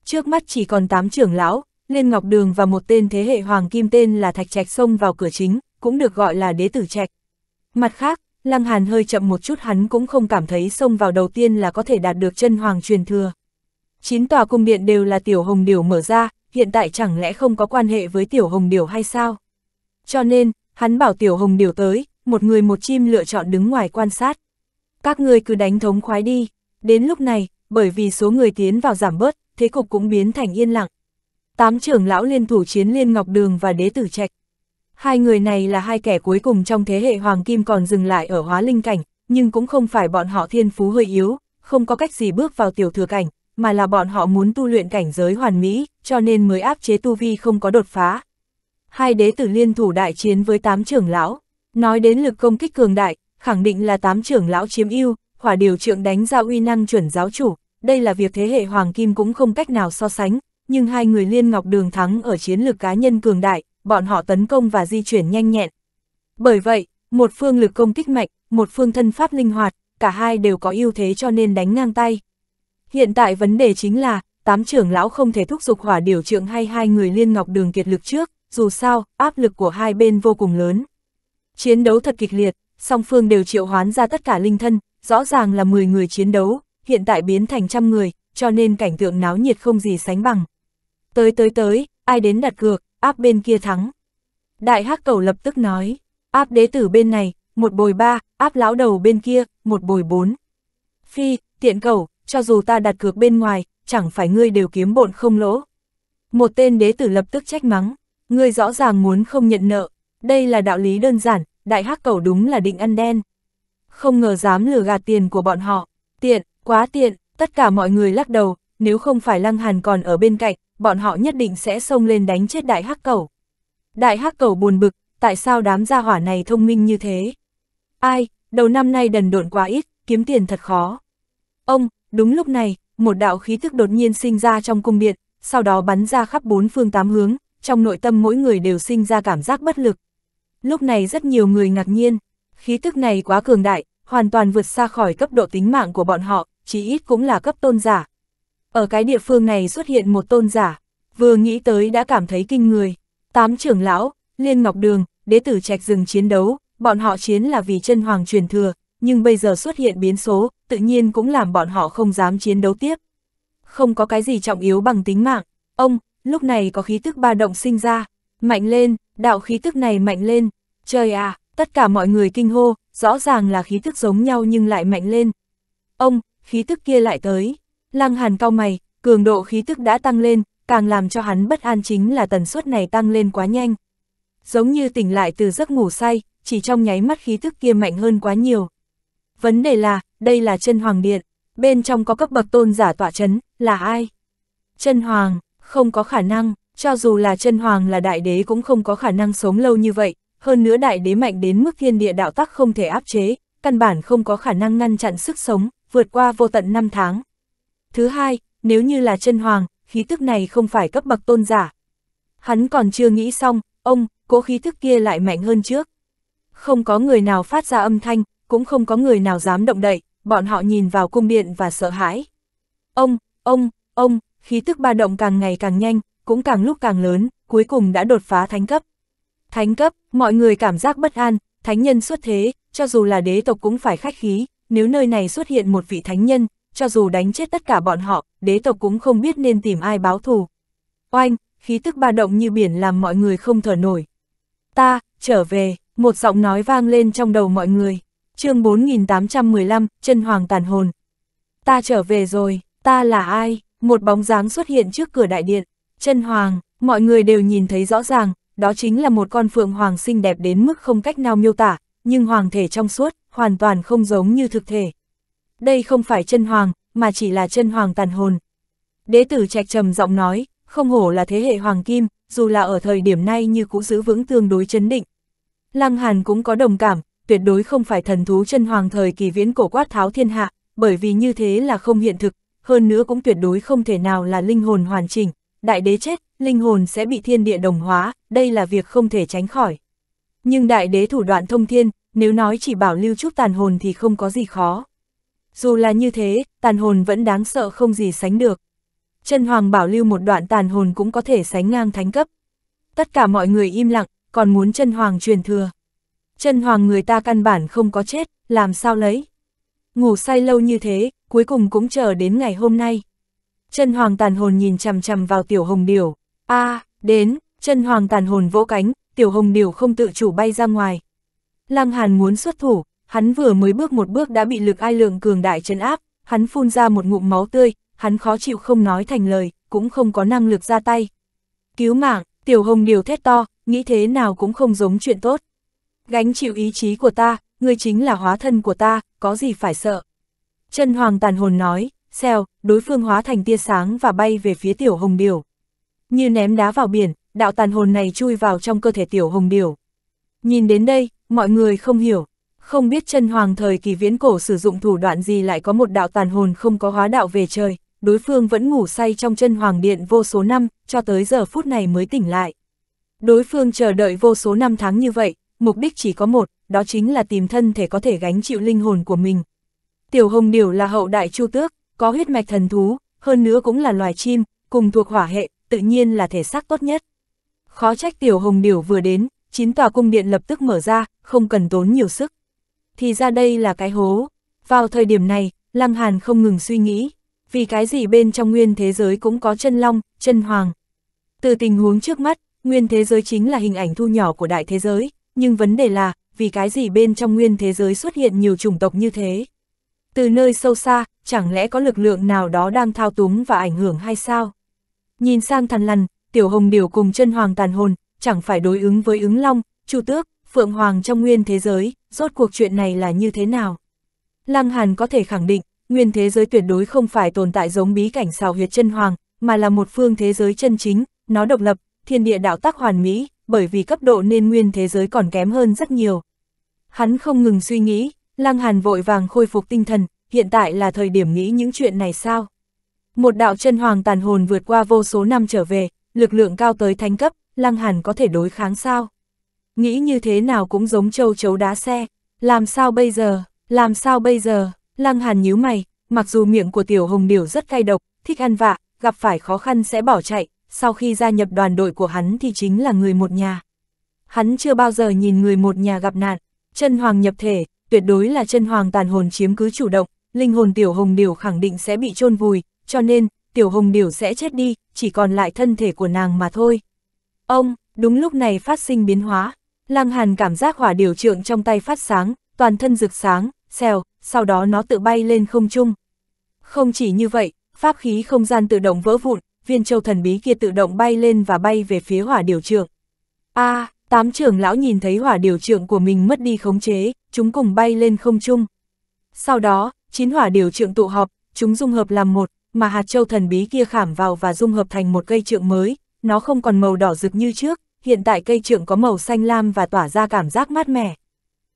Trước mắt chỉ còn 8 trưởng lão, Liên Ngọc Đường và một tên thế hệ hoàng kim tên là Thạch Trạch xông vào cửa chính, cũng được gọi là đế tử Trạch. Mặt khác, Lăng Hàn hơi chậm một chút hắn cũng không cảm thấy xông vào đầu tiên là có thể đạt được chân hoàng truyền thừa. Chín tòa cung điện đều là tiểu hồng điểu mở ra, hiện tại chẳng lẽ không có quan hệ với tiểu hồng điểu hay sao? Cho nên, hắn bảo tiểu hồng điểu tới, một người một chim lựa chọn đứng ngoài quan sát. Các người cứ đánh thống khoái đi, đến lúc này, bởi vì số người tiến vào giảm bớt, thế cục cũng biến thành yên lặng. Tám trưởng lão liên thủ chiến liên ngọc đường và đế tử trạch. Hai người này là hai kẻ cuối cùng trong thế hệ hoàng kim còn dừng lại ở hóa linh cảnh, nhưng cũng không phải bọn họ thiên phú hơi yếu, không có cách gì bước vào tiểu thừa cảnh, mà là bọn họ muốn tu luyện cảnh giới hoàn mỹ, cho nên mới áp chế tu vi không có đột phá. Hai đế tử liên thủ đại chiến với tám trưởng lão, nói đến lực công kích cường đại, khẳng định là tám trưởng lão chiếm ưu, hỏa điều trượng đánh ra uy năng chuẩn giáo chủ, đây là việc thế hệ hoàng kim cũng không cách nào so sánh, nhưng hai người liên ngọc đường thắng ở chiến lược cá nhân cường đại, bọn họ tấn công và di chuyển nhanh nhẹn. Bởi vậy, một phương lực công kích mạnh, một phương thân pháp linh hoạt, cả hai đều có ưu thế cho nên đánh ngang tay. Hiện tại vấn đề chính là, tám trưởng lão không thể thúc giục hỏa điều trượng hay hai người liên ngọc đường kiệt lực trước, dù sao, áp lực của hai bên vô cùng lớn. Chiến đấu thật kịch liệt, song phương đều triệu hoán ra tất cả linh thân, rõ ràng là 10 người chiến đấu, hiện tại biến thành trăm người, cho nên cảnh tượng náo nhiệt không gì sánh bằng. Tới tới tới, ai đến đặt cược, áp bên kia thắng. Đại hắc cầu lập tức nói, áp đế tử bên này, một bồi ba, áp lão đầu bên kia, một bồi bốn. Phi, tiện cầu, cho dù ta đặt cược bên ngoài, chẳng phải ngươi đều kiếm bộn không lỗ. Một tên đế tử lập tức trách mắng, ngươi rõ ràng muốn không nhận nợ, đây là đạo lý đơn giản, đại hắc cầu đúng là định ăn đen. Không ngờ dám lừa gạt tiền của bọn họ, tiện, quá tiện, tất cả mọi người lắc đầu, nếu không phải Lăng Hàn còn ở bên cạnh, bọn họ nhất định sẽ xông lên đánh chết đại hắc cầu. Đại hắc cầu buồn bực, tại sao đám gia hỏa này thông minh như thế? Ai, đầu năm nay đần độn quá ít, kiếm tiền thật khó. Ông, đúng lúc này, một đạo khí thức đột nhiên sinh ra trong cung điện, sau đó bắn ra khắp bốn phương tám hướng, trong nội tâm mỗi người đều sinh ra cảm giác bất lực. Lúc này rất nhiều người ngạc nhiên, khí tức này quá cường đại, hoàn toàn vượt xa khỏi cấp độ tính mạng của bọn họ, chỉ ít cũng là cấp tôn giả. Ở cái địa phương này xuất hiện một tôn giả, vừa nghĩ tới đã cảm thấy kinh người. Tám trưởng lão, Liên Ngọc Đường, đế tử trạch rừng chiến đấu, bọn họ chiến là vì chân hoàng truyền thừa, nhưng bây giờ xuất hiện biến số, tự nhiên cũng làm bọn họ không dám chiến đấu tiếp. Không có cái gì trọng yếu bằng tính mạng, ông, lúc này có khí tức ba động sinh ra, mạnh lên, đạo khí tức này mạnh lên, trời à, tất cả mọi người kinh hô, rõ ràng là khí tức giống nhau nhưng lại mạnh lên. Ông, khí tức kia lại tới, lăng hàn cao mày, cường độ khí tức đã tăng lên, càng làm cho hắn bất an chính là tần suất này tăng lên quá nhanh. Giống như tỉnh lại từ giấc ngủ say, chỉ trong nháy mắt khí tức kia mạnh hơn quá nhiều. Vấn đề là, đây là chân hoàng điện, bên trong có cấp bậc tôn giả tọa chấn, là ai? Chân hoàng, không có khả năng, cho dù là chân hoàng là đại đế cũng không có khả năng sống lâu như vậy, hơn nữa đại đế mạnh đến mức thiên địa đạo tắc không thể áp chế, căn bản không có khả năng ngăn chặn sức sống, vượt qua vô tận năm tháng. Thứ hai, nếu như là chân hoàng, khí tức này không phải cấp bậc tôn giả. Hắn còn chưa nghĩ xong, ông, cố khí thức kia lại mạnh hơn trước. Không có người nào phát ra âm thanh, cũng không có người nào dám động đậy, bọn họ nhìn vào cung điện và sợ hãi. Ông, ông, ông, khí tức ba động càng ngày càng nhanh, cũng càng lúc càng lớn, cuối cùng đã đột phá thánh cấp. Thánh cấp, mọi người cảm giác bất an, thánh nhân xuất thế, cho dù là đế tộc cũng phải khách khí, nếu nơi này xuất hiện một vị thánh nhân, cho dù đánh chết tất cả bọn họ, đế tộc cũng không biết nên tìm ai báo thù. Oanh, khí tức ba động như biển làm mọi người không thở nổi. Ta, trở về, một giọng nói vang lên trong đầu mọi người. chương 4815, chân hoàng tàn hồn. Ta trở về rồi, ta là ai? Một bóng dáng xuất hiện trước cửa đại điện. Chân hoàng, mọi người đều nhìn thấy rõ ràng, đó chính là một con phượng hoàng xinh đẹp đến mức không cách nào miêu tả, nhưng hoàng thể trong suốt, hoàn toàn không giống như thực thể. Đây không phải chân hoàng, mà chỉ là chân hoàng tàn hồn. Đế tử trạch trầm giọng nói, không hổ là thế hệ hoàng kim, dù là ở thời điểm nay như cũng giữ vững tương đối chấn định. Lăng Hàn cũng có đồng cảm, tuyệt đối không phải thần thú chân hoàng thời kỳ viễn cổ quát tháo thiên hạ, bởi vì như thế là không hiện thực, hơn nữa cũng tuyệt đối không thể nào là linh hồn hoàn chỉnh, đại đế chết, linh hồn sẽ bị thiên địa đồng hóa, đây là việc không thể tránh khỏi. Nhưng đại đế thủ đoạn thông thiên, nếu nói chỉ bảo lưu chút tàn hồn thì không có gì khó. Dù là như thế, tàn hồn vẫn đáng sợ không gì sánh được. Chân hoàng bảo lưu một đoạn tàn hồn cũng có thể sánh ngang thánh cấp. Tất cả mọi người im lặng, còn muốn chân hoàng truyền thừa. Chân hoàng người ta căn bản không có chết, làm sao lấy. Ngủ say lâu như thế, cuối cùng cũng chờ đến ngày hôm nay. Chân hoàng tàn hồn nhìn chằm chằm vào tiểu hồng điểu. a đến, chân hoàng tàn hồn vỗ cánh, tiểu hồng điểu không tự chủ bay ra ngoài. Lăng Hàn muốn xuất thủ, hắn vừa mới bước một bước đã bị lực ai lượng cường đại chấn áp, hắn phun ra một ngụm máu tươi, hắn khó chịu không nói thành lời, cũng không có năng lực ra tay. Cứu mạng, tiểu hồng điều thét to, nghĩ thế nào cũng không giống chuyện tốt. Gánh chịu ý chí của ta, ngươi chính là hóa thân của ta, có gì phải sợ. Chân hoàng tàn hồn nói, xèo, đối phương hóa thành tia sáng và bay về phía tiểu hồng điều. Như ném đá vào biển, đạo tàn hồn này chui vào trong cơ thể tiểu hồng điều. Nhìn đến đây, mọi người không hiểu, không biết chân hoàng thời kỳ viễn cổ sử dụng thủ đoạn gì lại có một đạo tàn hồn không có hóa đạo về trời, đối phương vẫn ngủ say trong chân hoàng điện vô số năm, cho tới giờ phút này mới tỉnh lại. Đối phương chờ đợi vô số năm tháng như vậy, mục đích chỉ có một, đó chính là tìm thân thể có thể gánh chịu linh hồn của mình. Tiểu hồng điểu là hậu đại chu tước, có huyết mạch thần thú, hơn nữa cũng là loài chim, cùng thuộc hỏa hệ, tự nhiên là thể xác tốt nhất. Khó trách tiểu hồng điểu vừa đến, chín tòa cung điện lập tức mở ra, không cần tốn nhiều sức. Thì ra đây là cái hố. Vào thời điểm này, Lăng Hàn không ngừng suy nghĩ, vì cái gì bên trong nguyên thế giới cũng có chân long, chân hoàng. Từ tình huống trước mắt, nguyên thế giới chính là hình ảnh thu nhỏ của đại thế giới, nhưng vấn đề là, vì cái gì bên trong nguyên thế giới xuất hiện nhiều chủng tộc như thế. Từ nơi sâu xa, chẳng lẽ có lực lượng nào đó đang thao túng và ảnh hưởng hay sao? Nhìn sang thằn lằn, tiểu hồng điểu cùng chân hoàng tàn hồn, chẳng phải đối ứng với ứng long, chu tước, phượng hoàng trong nguyên thế giới, rốt cuộc chuyện này là như thế nào? Lăng Hàn có thể khẳng định, nguyên thế giới tuyệt đối không phải tồn tại giống bí cảnh xào huyệt chân hoàng, mà là một phương thế giới chân chính, nó độc lập, thiên địa đạo tác hoàn mỹ, bởi vì cấp độ nên nguyên thế giới còn kém hơn rất nhiều. Hắn không ngừng suy nghĩ, Lăng Hàn vội vàng khôi phục tinh thần, hiện tại là thời điểm nghĩ những chuyện này sao? Một đạo chân hoàng tàn hồn vượt qua vô số năm trở về, lực lượng cao tới thánh cấp, Lăng Hàn có thể đối kháng sao? Nghĩ như thế nào cũng giống châu chấu đá xe, làm sao bây giờ, làm sao bây giờ, Lăng Hàn nhíu mày, mặc dù miệng của tiểu hồng điểu rất cay độc, thích ăn vạ, gặp phải khó khăn sẽ bỏ chạy, sau khi gia nhập đoàn đội của hắn thì chính là người một nhà. Hắn chưa bao giờ nhìn người một nhà gặp nạn, chân hoàng nhập thể, tuyệt đối là chân hoàng tàn hồn chiếm cứ chủ động, linh hồn tiểu hồng điểu khẳng định sẽ bị chôn vùi, cho nên, tiểu hồng điểu sẽ chết đi, chỉ còn lại thân thể của nàng mà thôi. Ông, đúng lúc này phát sinh biến hóa, Lăng Hàn cảm giác hỏa điểu trượng trong tay phát sáng, toàn thân rực sáng, xèo, sau đó nó tự bay lên không trung. Không chỉ như vậy, pháp khí không gian tự động vỡ vụn, viên châu thần bí kia tự động bay lên và bay về phía hỏa điều trượng. A, à, tám trưởng lão nhìn thấy hỏa điều trượng của mình mất đi khống chế, chúng cùng bay lên không trung. Sau đó, chín hỏa điều trượng tụ họp, chúng dung hợp làm một, mà hạt châu thần bí kia khảm vào và dung hợp thành một cây trượng mới, nó không còn màu đỏ rực như trước, hiện tại cây trượng có màu xanh lam và tỏa ra cảm giác mát mẻ.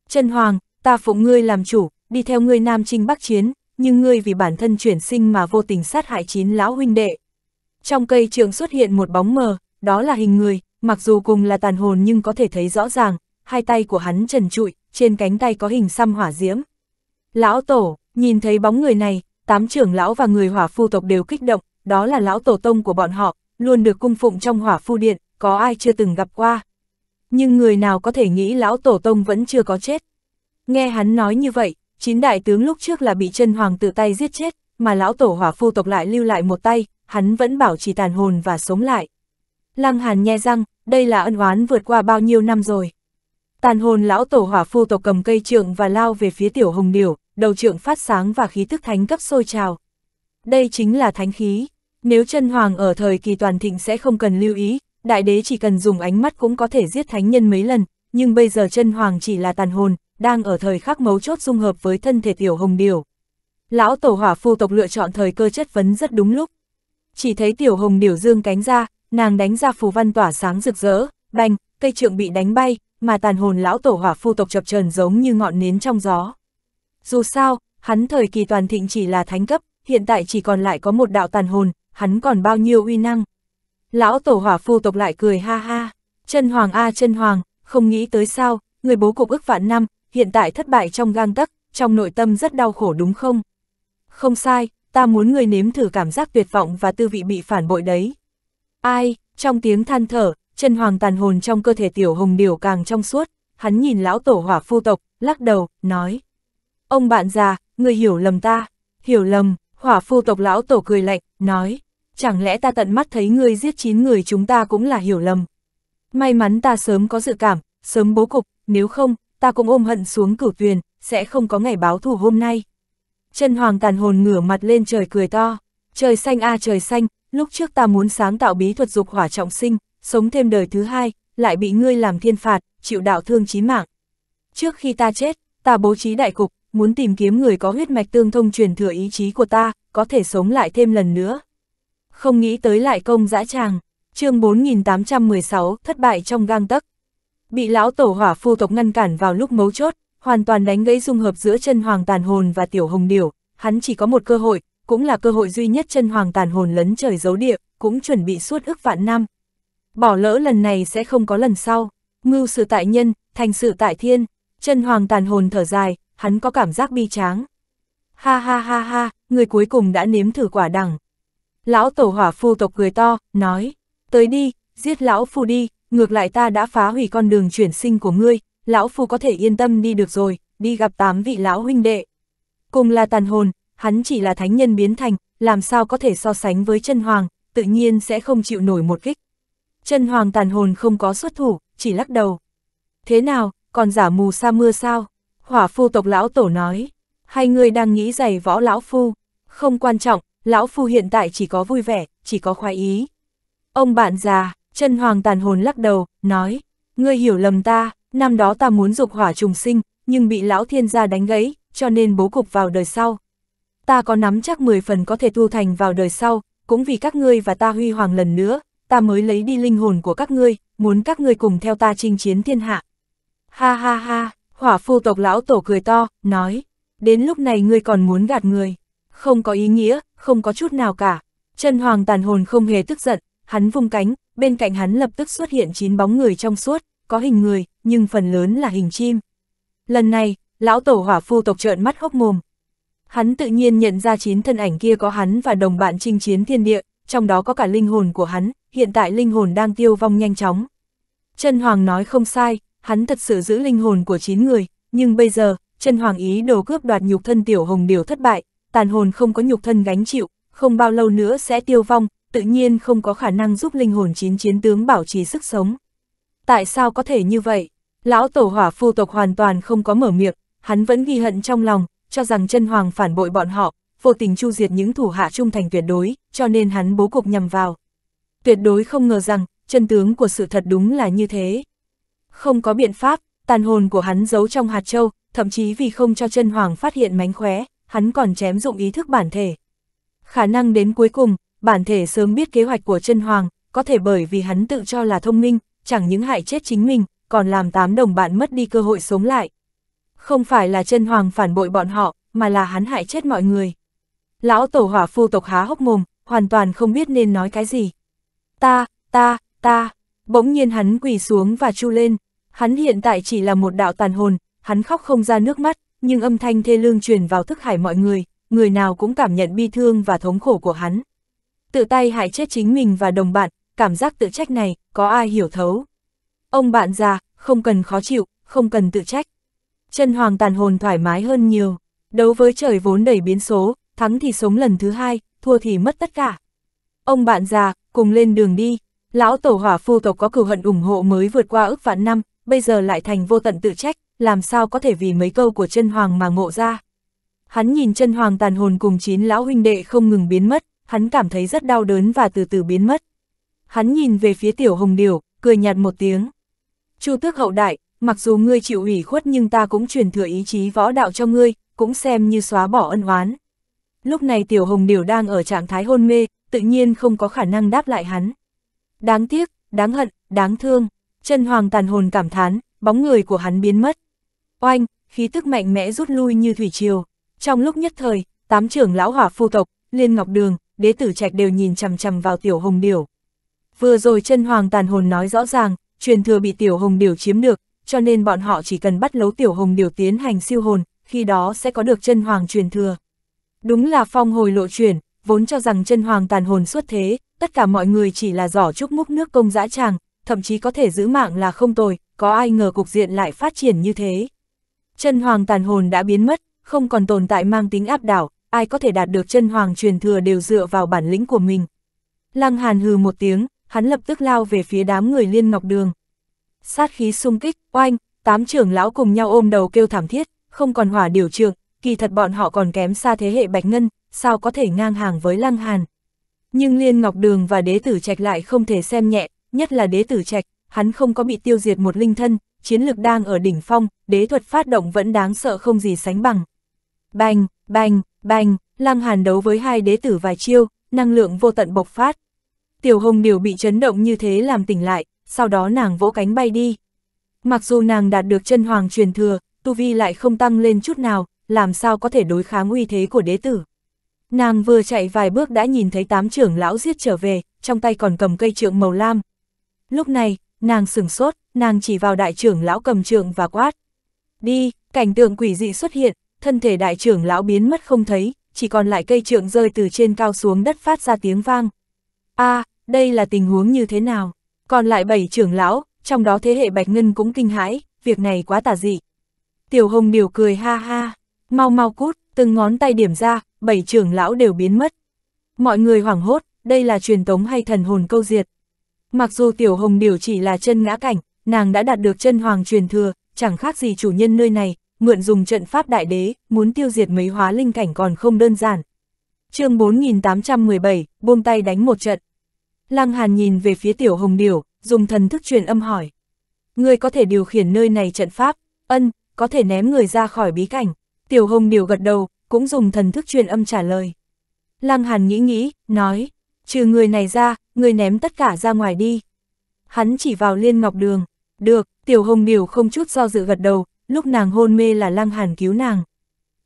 Chân Hoàng, ta phụng ngươi làm chủ, đi theo ngươi Nam Trinh Bắc Chiến, nhưng ngươi vì bản thân chuyển sinh mà vô tình sát hại chín lão huynh đệ. Trong cây trượng xuất hiện một bóng mờ, đó là hình người, mặc dù cùng là tàn hồn nhưng có thể thấy rõ ràng, hai tay của hắn trần trụi, trên cánh tay có hình xăm hỏa diễm. Lão Tổ, nhìn thấy bóng người này, tám trưởng lão và người hỏa phu tộc đều kích động, đó là lão tổ tông của bọn họ, luôn được cung phụng trong hỏa phu điện, có ai chưa từng gặp qua. Nhưng người nào có thể nghĩ lão tổ tông vẫn chưa có chết. Nghe hắn nói như vậy, chín đại tướng lúc trước là bị chân hoàng tự tay giết chết, mà lão tổ hỏa phu tộc lại lưu lại một tay, hắn vẫn bảo trì tàn hồn và sống lại. Lăng Hàn nhe răng, đây là ân oán vượt qua bao nhiêu năm rồi. Tàn hồn lão tổ hỏa phu tộc cầm cây trượng và lao về phía tiểu hồng điểu, đầu trượng phát sáng và khí thức thánh cấp sôi trào. Đây chính là thánh khí. Nếu chân hoàng ở thời kỳ toàn thịnh sẽ không cần lưu ý, đại đế chỉ cần dùng ánh mắt cũng có thể giết thánh nhân mấy lần, nhưng bây giờ chân hoàng chỉ là tàn hồn, đang ở thời khắc mấu chốt dung hợp với thân thể tiểu hồng điều. Lão tổ hỏa phu tộc lựa chọn thời cơ chất vấn rất đúng lúc. Chỉ thấy tiểu hồng điều dương cánh ra, nàng đánh ra phù văn tỏa sáng rực rỡ, bành, cây trượng bị đánh bay, mà tàn hồn lão tổ hỏa phu tộc chập trần giống như ngọn nến trong gió. Dù sao, hắn thời kỳ toàn thịnh chỉ là thánh cấp, hiện tại chỉ còn lại có một đạo tàn hồn, hắn còn bao nhiêu uy năng. Lão tổ hỏa phu tộc lại cười ha ha, chân hoàng a chân hoàng, không nghĩ tới sao, người bố cục ức vạn năm, hiện tại thất bại trong gang tấc, trong nội tâm rất đau khổ đúng không? Không sai, ta muốn người nếm thử cảm giác tuyệt vọng và tư vị bị phản bội đấy. Ai, trong tiếng than thở, chân hoàng tàn hồn trong cơ thể tiểu hồng điều càng trong suốt, hắn nhìn lão tổ hỏa phu tộc, lắc đầu, nói. Ông bạn già, người hiểu lầm ta, hiểu lầm, hỏa phu tộc lão tổ cười lạnh, nói. Chẳng lẽ ta tận mắt thấy ngươi giết chín người chúng ta cũng là hiểu lầm. May mắn ta sớm có dự cảm, sớm bố cục, nếu không, ta cũng ôm hận xuống cửu tuyền, sẽ không có ngày báo thù hôm nay. Chân hoàng tàn hồn ngửa mặt lên trời cười to, trời xanh a trời xanh, lúc trước ta muốn sáng tạo bí thuật dục hỏa trọng sinh, sống thêm đời thứ hai, lại bị ngươi làm thiên phạt, chịu đạo thương chí mạng. Trước khi ta chết, ta bố trí đại cục, muốn tìm kiếm người có huyết mạch tương thông truyền thừa ý chí của ta, có thể sống lại thêm lần nữa. Không nghĩ tới lại công dã tràng, chương 4816, thất bại trong gang tấc. Bị lão tổ hỏa phu tộc ngăn cản vào lúc mấu chốt, hoàn toàn đánh gãy dung hợp giữa chân hoàng tàn hồn và tiểu hồng điểu, hắn chỉ có một cơ hội, cũng là cơ hội duy nhất chân hoàng tàn hồn lấn trời giấu địa, cũng chuẩn bị suốt ức vạn năm. Bỏ lỡ lần này sẽ không có lần sau, mưu sự tại nhân, thành sự tại thiên, chân hoàng tàn hồn thở dài, hắn có cảm giác bi tráng. Ha ha ha ha, người cuối cùng đã nếm thử quả đằng. Lão tổ hỏa phu tộc cười to, nói, tới đi, giết lão phu đi, ngược lại ta đã phá hủy con đường chuyển sinh của ngươi, lão phu có thể yên tâm đi được rồi, đi gặp tám vị lão huynh đệ. Cùng là tàn hồn, hắn chỉ là thánh nhân biến thành, làm sao có thể so sánh với chân hoàng, tự nhiên sẽ không chịu nổi một kích. Chân hoàng tàn hồn không có xuất thủ, chỉ lắc đầu. Thế nào, còn giả mù sa mưa sao? Hỏa phu tộc lão tổ nói. Hai người đang nghĩ giày võ lão phu. Không quan trọng, lão phu hiện tại chỉ có vui vẻ, chỉ có khoái ý. Ông bạn già, chân hoàng tàn hồn lắc đầu, nói, ngươi hiểu lầm ta, năm đó ta muốn dục hỏa trùng sinh, nhưng bị lão thiên gia đánh gãy, cho nên bố cục vào đời sau. Ta có nắm chắc 10 phần có thể tu thành vào đời sau, cũng vì các ngươi và ta huy hoàng lần nữa, ta mới lấy đi linh hồn của các ngươi, muốn các ngươi cùng theo ta chinh chiến thiên hạ. Ha ha ha, hỏa phu tộc lão tổ cười to, nói, đến lúc này ngươi còn muốn gạt người, không có ý nghĩa, không có chút nào cả. Chân hoàng tàn hồn không hề tức giận, hắn vung cánh, bên cạnh hắn lập tức xuất hiện chín bóng người trong suốt, có hình người, nhưng phần lớn là hình chim. Lần này, lão tổ hỏa phu tộc trợn mắt hốc mồm. Hắn tự nhiên nhận ra chín thân ảnh kia có hắn và đồng bạn chinh chiến thiên địa, trong đó có cả linh hồn của hắn, hiện tại linh hồn đang tiêu vong nhanh chóng. Chân Hoàng nói không sai, hắn thật sự giữ linh hồn của chín người, nhưng bây giờ, chân Hoàng ý đồ cướp đoạt nhục thân tiểu hồng điều thất bại, tàn hồn không có nhục thân gánh chịu, không bao lâu nữa sẽ tiêu vong, tự nhiên không có khả năng giúp linh hồn chín chiến tướng bảo trì sức sống. Tại sao có thể như vậy? Lão tổ hỏa phu tộc hoàn toàn không có mở miệng, hắn vẫn ghi hận trong lòng, cho rằng chân hoàng phản bội bọn họ, vô tình chu diệt những thủ hạ trung thành tuyệt đối, cho nên hắn bố cục nhằm vào. Tuyệt đối không ngờ rằng, chân tướng của sự thật đúng là như thế. Không có biện pháp, tàn hồn của hắn giấu trong hạt châu, thậm chí vì không cho chân hoàng phát hiện mánh khóe, hắn còn chém dụng ý thức bản thể. Khả năng đến cuối cùng, bản thể sớm biết kế hoạch của chân hoàng, có thể bởi vì hắn tự cho là thông minh, chẳng những hại chết chính mình, còn làm tám đồng bạn mất đi cơ hội sống lại. Không phải là chân hoàng phản bội bọn họ, mà là hắn hại chết mọi người. Lão tổ hỏa phu tộc há hốc mồm, hoàn toàn không biết nên nói cái gì. Ta, ta, ta, bỗng nhiên hắn quỳ xuống và chu lên. Hắn hiện tại chỉ là một đạo tàn hồn, hắn khóc không ra nước mắt, nhưng âm thanh thê lương truyền vào thức hải mọi người, người nào cũng cảm nhận bi thương và thống khổ của hắn. Tự tay hại chết chính mình và đồng bạn, cảm giác tự trách này, có ai hiểu thấu. Ông bạn già, không cần khó chịu, không cần tự trách. Chân hoàng tàn hồn thoải mái hơn nhiều, đấu với trời vốn đầy biến số, thắng thì sống lần thứ hai, thua thì mất tất cả. Ông bạn già, cùng lên đường đi, lão tổ hỏa phu tộc có cửu hận ủng hộ mới vượt qua ước vạn năm, bây giờ lại thành vô tận tự trách, làm sao có thể vì mấy câu của chân hoàng mà ngộ ra. Hắn nhìn chân hoàng tàn hồn cùng chín lão huynh đệ không ngừng biến mất, hắn cảm thấy rất đau đớn và từ từ biến mất. Hắn nhìn về phía tiểu hồng điểu, cười nhạt một tiếng. Chu tước hậu đại, mặc dù ngươi chịu ủy khuất nhưng ta cũng truyền thừa ý chí võ đạo cho ngươi, cũng xem như xóa bỏ ân oán. Lúc này tiểu hồng điểu đang ở trạng thái hôn mê, tự nhiên không có khả năng đáp lại hắn. Đáng tiếc, đáng hận, đáng thương, chân hoàng tàn hồn cảm thán, bóng người của hắn biến mất. Oanh, khí tức mạnh mẽ rút lui như thủy triều. Trong lúc nhất thời, tám trưởng lão hỏa phu tộc, Liên Ngọc Đường, đế tử trạch đều nhìn chằm chằm vào tiểu hồng điểu. Vừa rồi chân hoàng tàn hồn nói rõ ràng, truyền thừa bị tiểu hồng điểu chiếm được, cho nên bọn họ chỉ cần bắt lấu tiểu hồng điểu tiến hành siêu hồn, khi đó sẽ có được chân hoàng truyền thừa. Đúng là phong hồi lộ chuyển, vốn cho rằng chân hoàng tàn hồn xuất thế, tất cả mọi người chỉ là giỏ trúc múc nước công dã tràng, thậm chí có thể giữ mạng là không tồi, có ai ngờ cục diện lại phát triển như thế. Chân hoàng tàn hồn đã biến mất, không còn tồn tại mang tính áp đảo, ai có thể đạt được chân hoàng truyền thừa đều dựa vào bản lĩnh của mình. Lăng Hàn hừ một tiếng, hắn lập tức lao về phía đám người liên ngọc đường. Sát khí xung kích, oanh, tám trưởng lão cùng nhau ôm đầu kêu thảm thiết, không còn hỏa điều trường, kỳ thật bọn họ còn kém xa thế hệ Bạch Ngân, sao có thể ngang hàng với Lăng Hàn. Nhưng Liên Ngọc Đường và đế tử trạch lại không thể xem nhẹ, nhất là đế tử trạch, hắn không có bị tiêu diệt một linh thân, chiến lực đang ở đỉnh phong, đế thuật phát động vẫn đáng sợ không gì sánh bằng. Bành, bành, bành, Lăng Hàn đấu với hai đế tử vài chiêu, năng lượng vô tận bộc phát. Tiểu Hồng Điều bị chấn động như thế làm tỉnh lại, sau đó nàng vỗ cánh bay đi. Mặc dù nàng đạt được chân hoàng truyền thừa, tu vi lại không tăng lên chút nào, làm sao có thể đối kháng uy thế của đế tử. Nàng vừa chạy vài bước đã nhìn thấy tám trưởng lão giết trở về, trong tay còn cầm cây trượng màu lam. Lúc này, nàng sừng sốt, nàng chỉ vào đại trưởng lão cầm trường và quát. Đi, cảnh tượng quỷ dị xuất hiện, thân thể đại trưởng lão biến mất không thấy, chỉ còn lại cây trượng rơi từ trên cao xuống đất phát ra tiếng vang. a đây là tình huống như thế nào? Còn lại bảy trưởng lão, trong đó thế hệ Bạch Ngân cũng kinh hãi, việc này quá tà dị. Tiểu Hồng Điều cười ha ha, mau mau cút, từng ngón tay điểm ra, bảy trưởng lão đều biến mất. Mọi người hoảng hốt, đây là truyền tống hay thần hồn câu diệt. Mặc dù Tiểu Hồng Điều chỉ là chân ngã cảnh, nàng đã đạt được chân hoàng truyền thừa, chẳng khác gì chủ nhân nơi này, mượn dùng trận pháp đại đế, muốn tiêu diệt mấy hóa linh cảnh còn không đơn giản. chương 4817, buông tay đánh một trận. Lăng Hàn nhìn về phía tiểu hồng điểu, dùng thần thức truyền âm hỏi. Người có thể điều khiển nơi này trận pháp, ân, có thể ném người ra khỏi bí cảnh. Tiểu hồng điểu gật đầu, cũng dùng thần thức truyền âm trả lời. Lăng Hàn nghĩ nghĩ, nói, trừ người này ra, người ném tất cả ra ngoài đi. Hắn chỉ vào liên ngọc đường, được, tiểu hồng điều không chút do dự gật đầu, lúc nàng hôn mê là Lăng Hàn cứu nàng.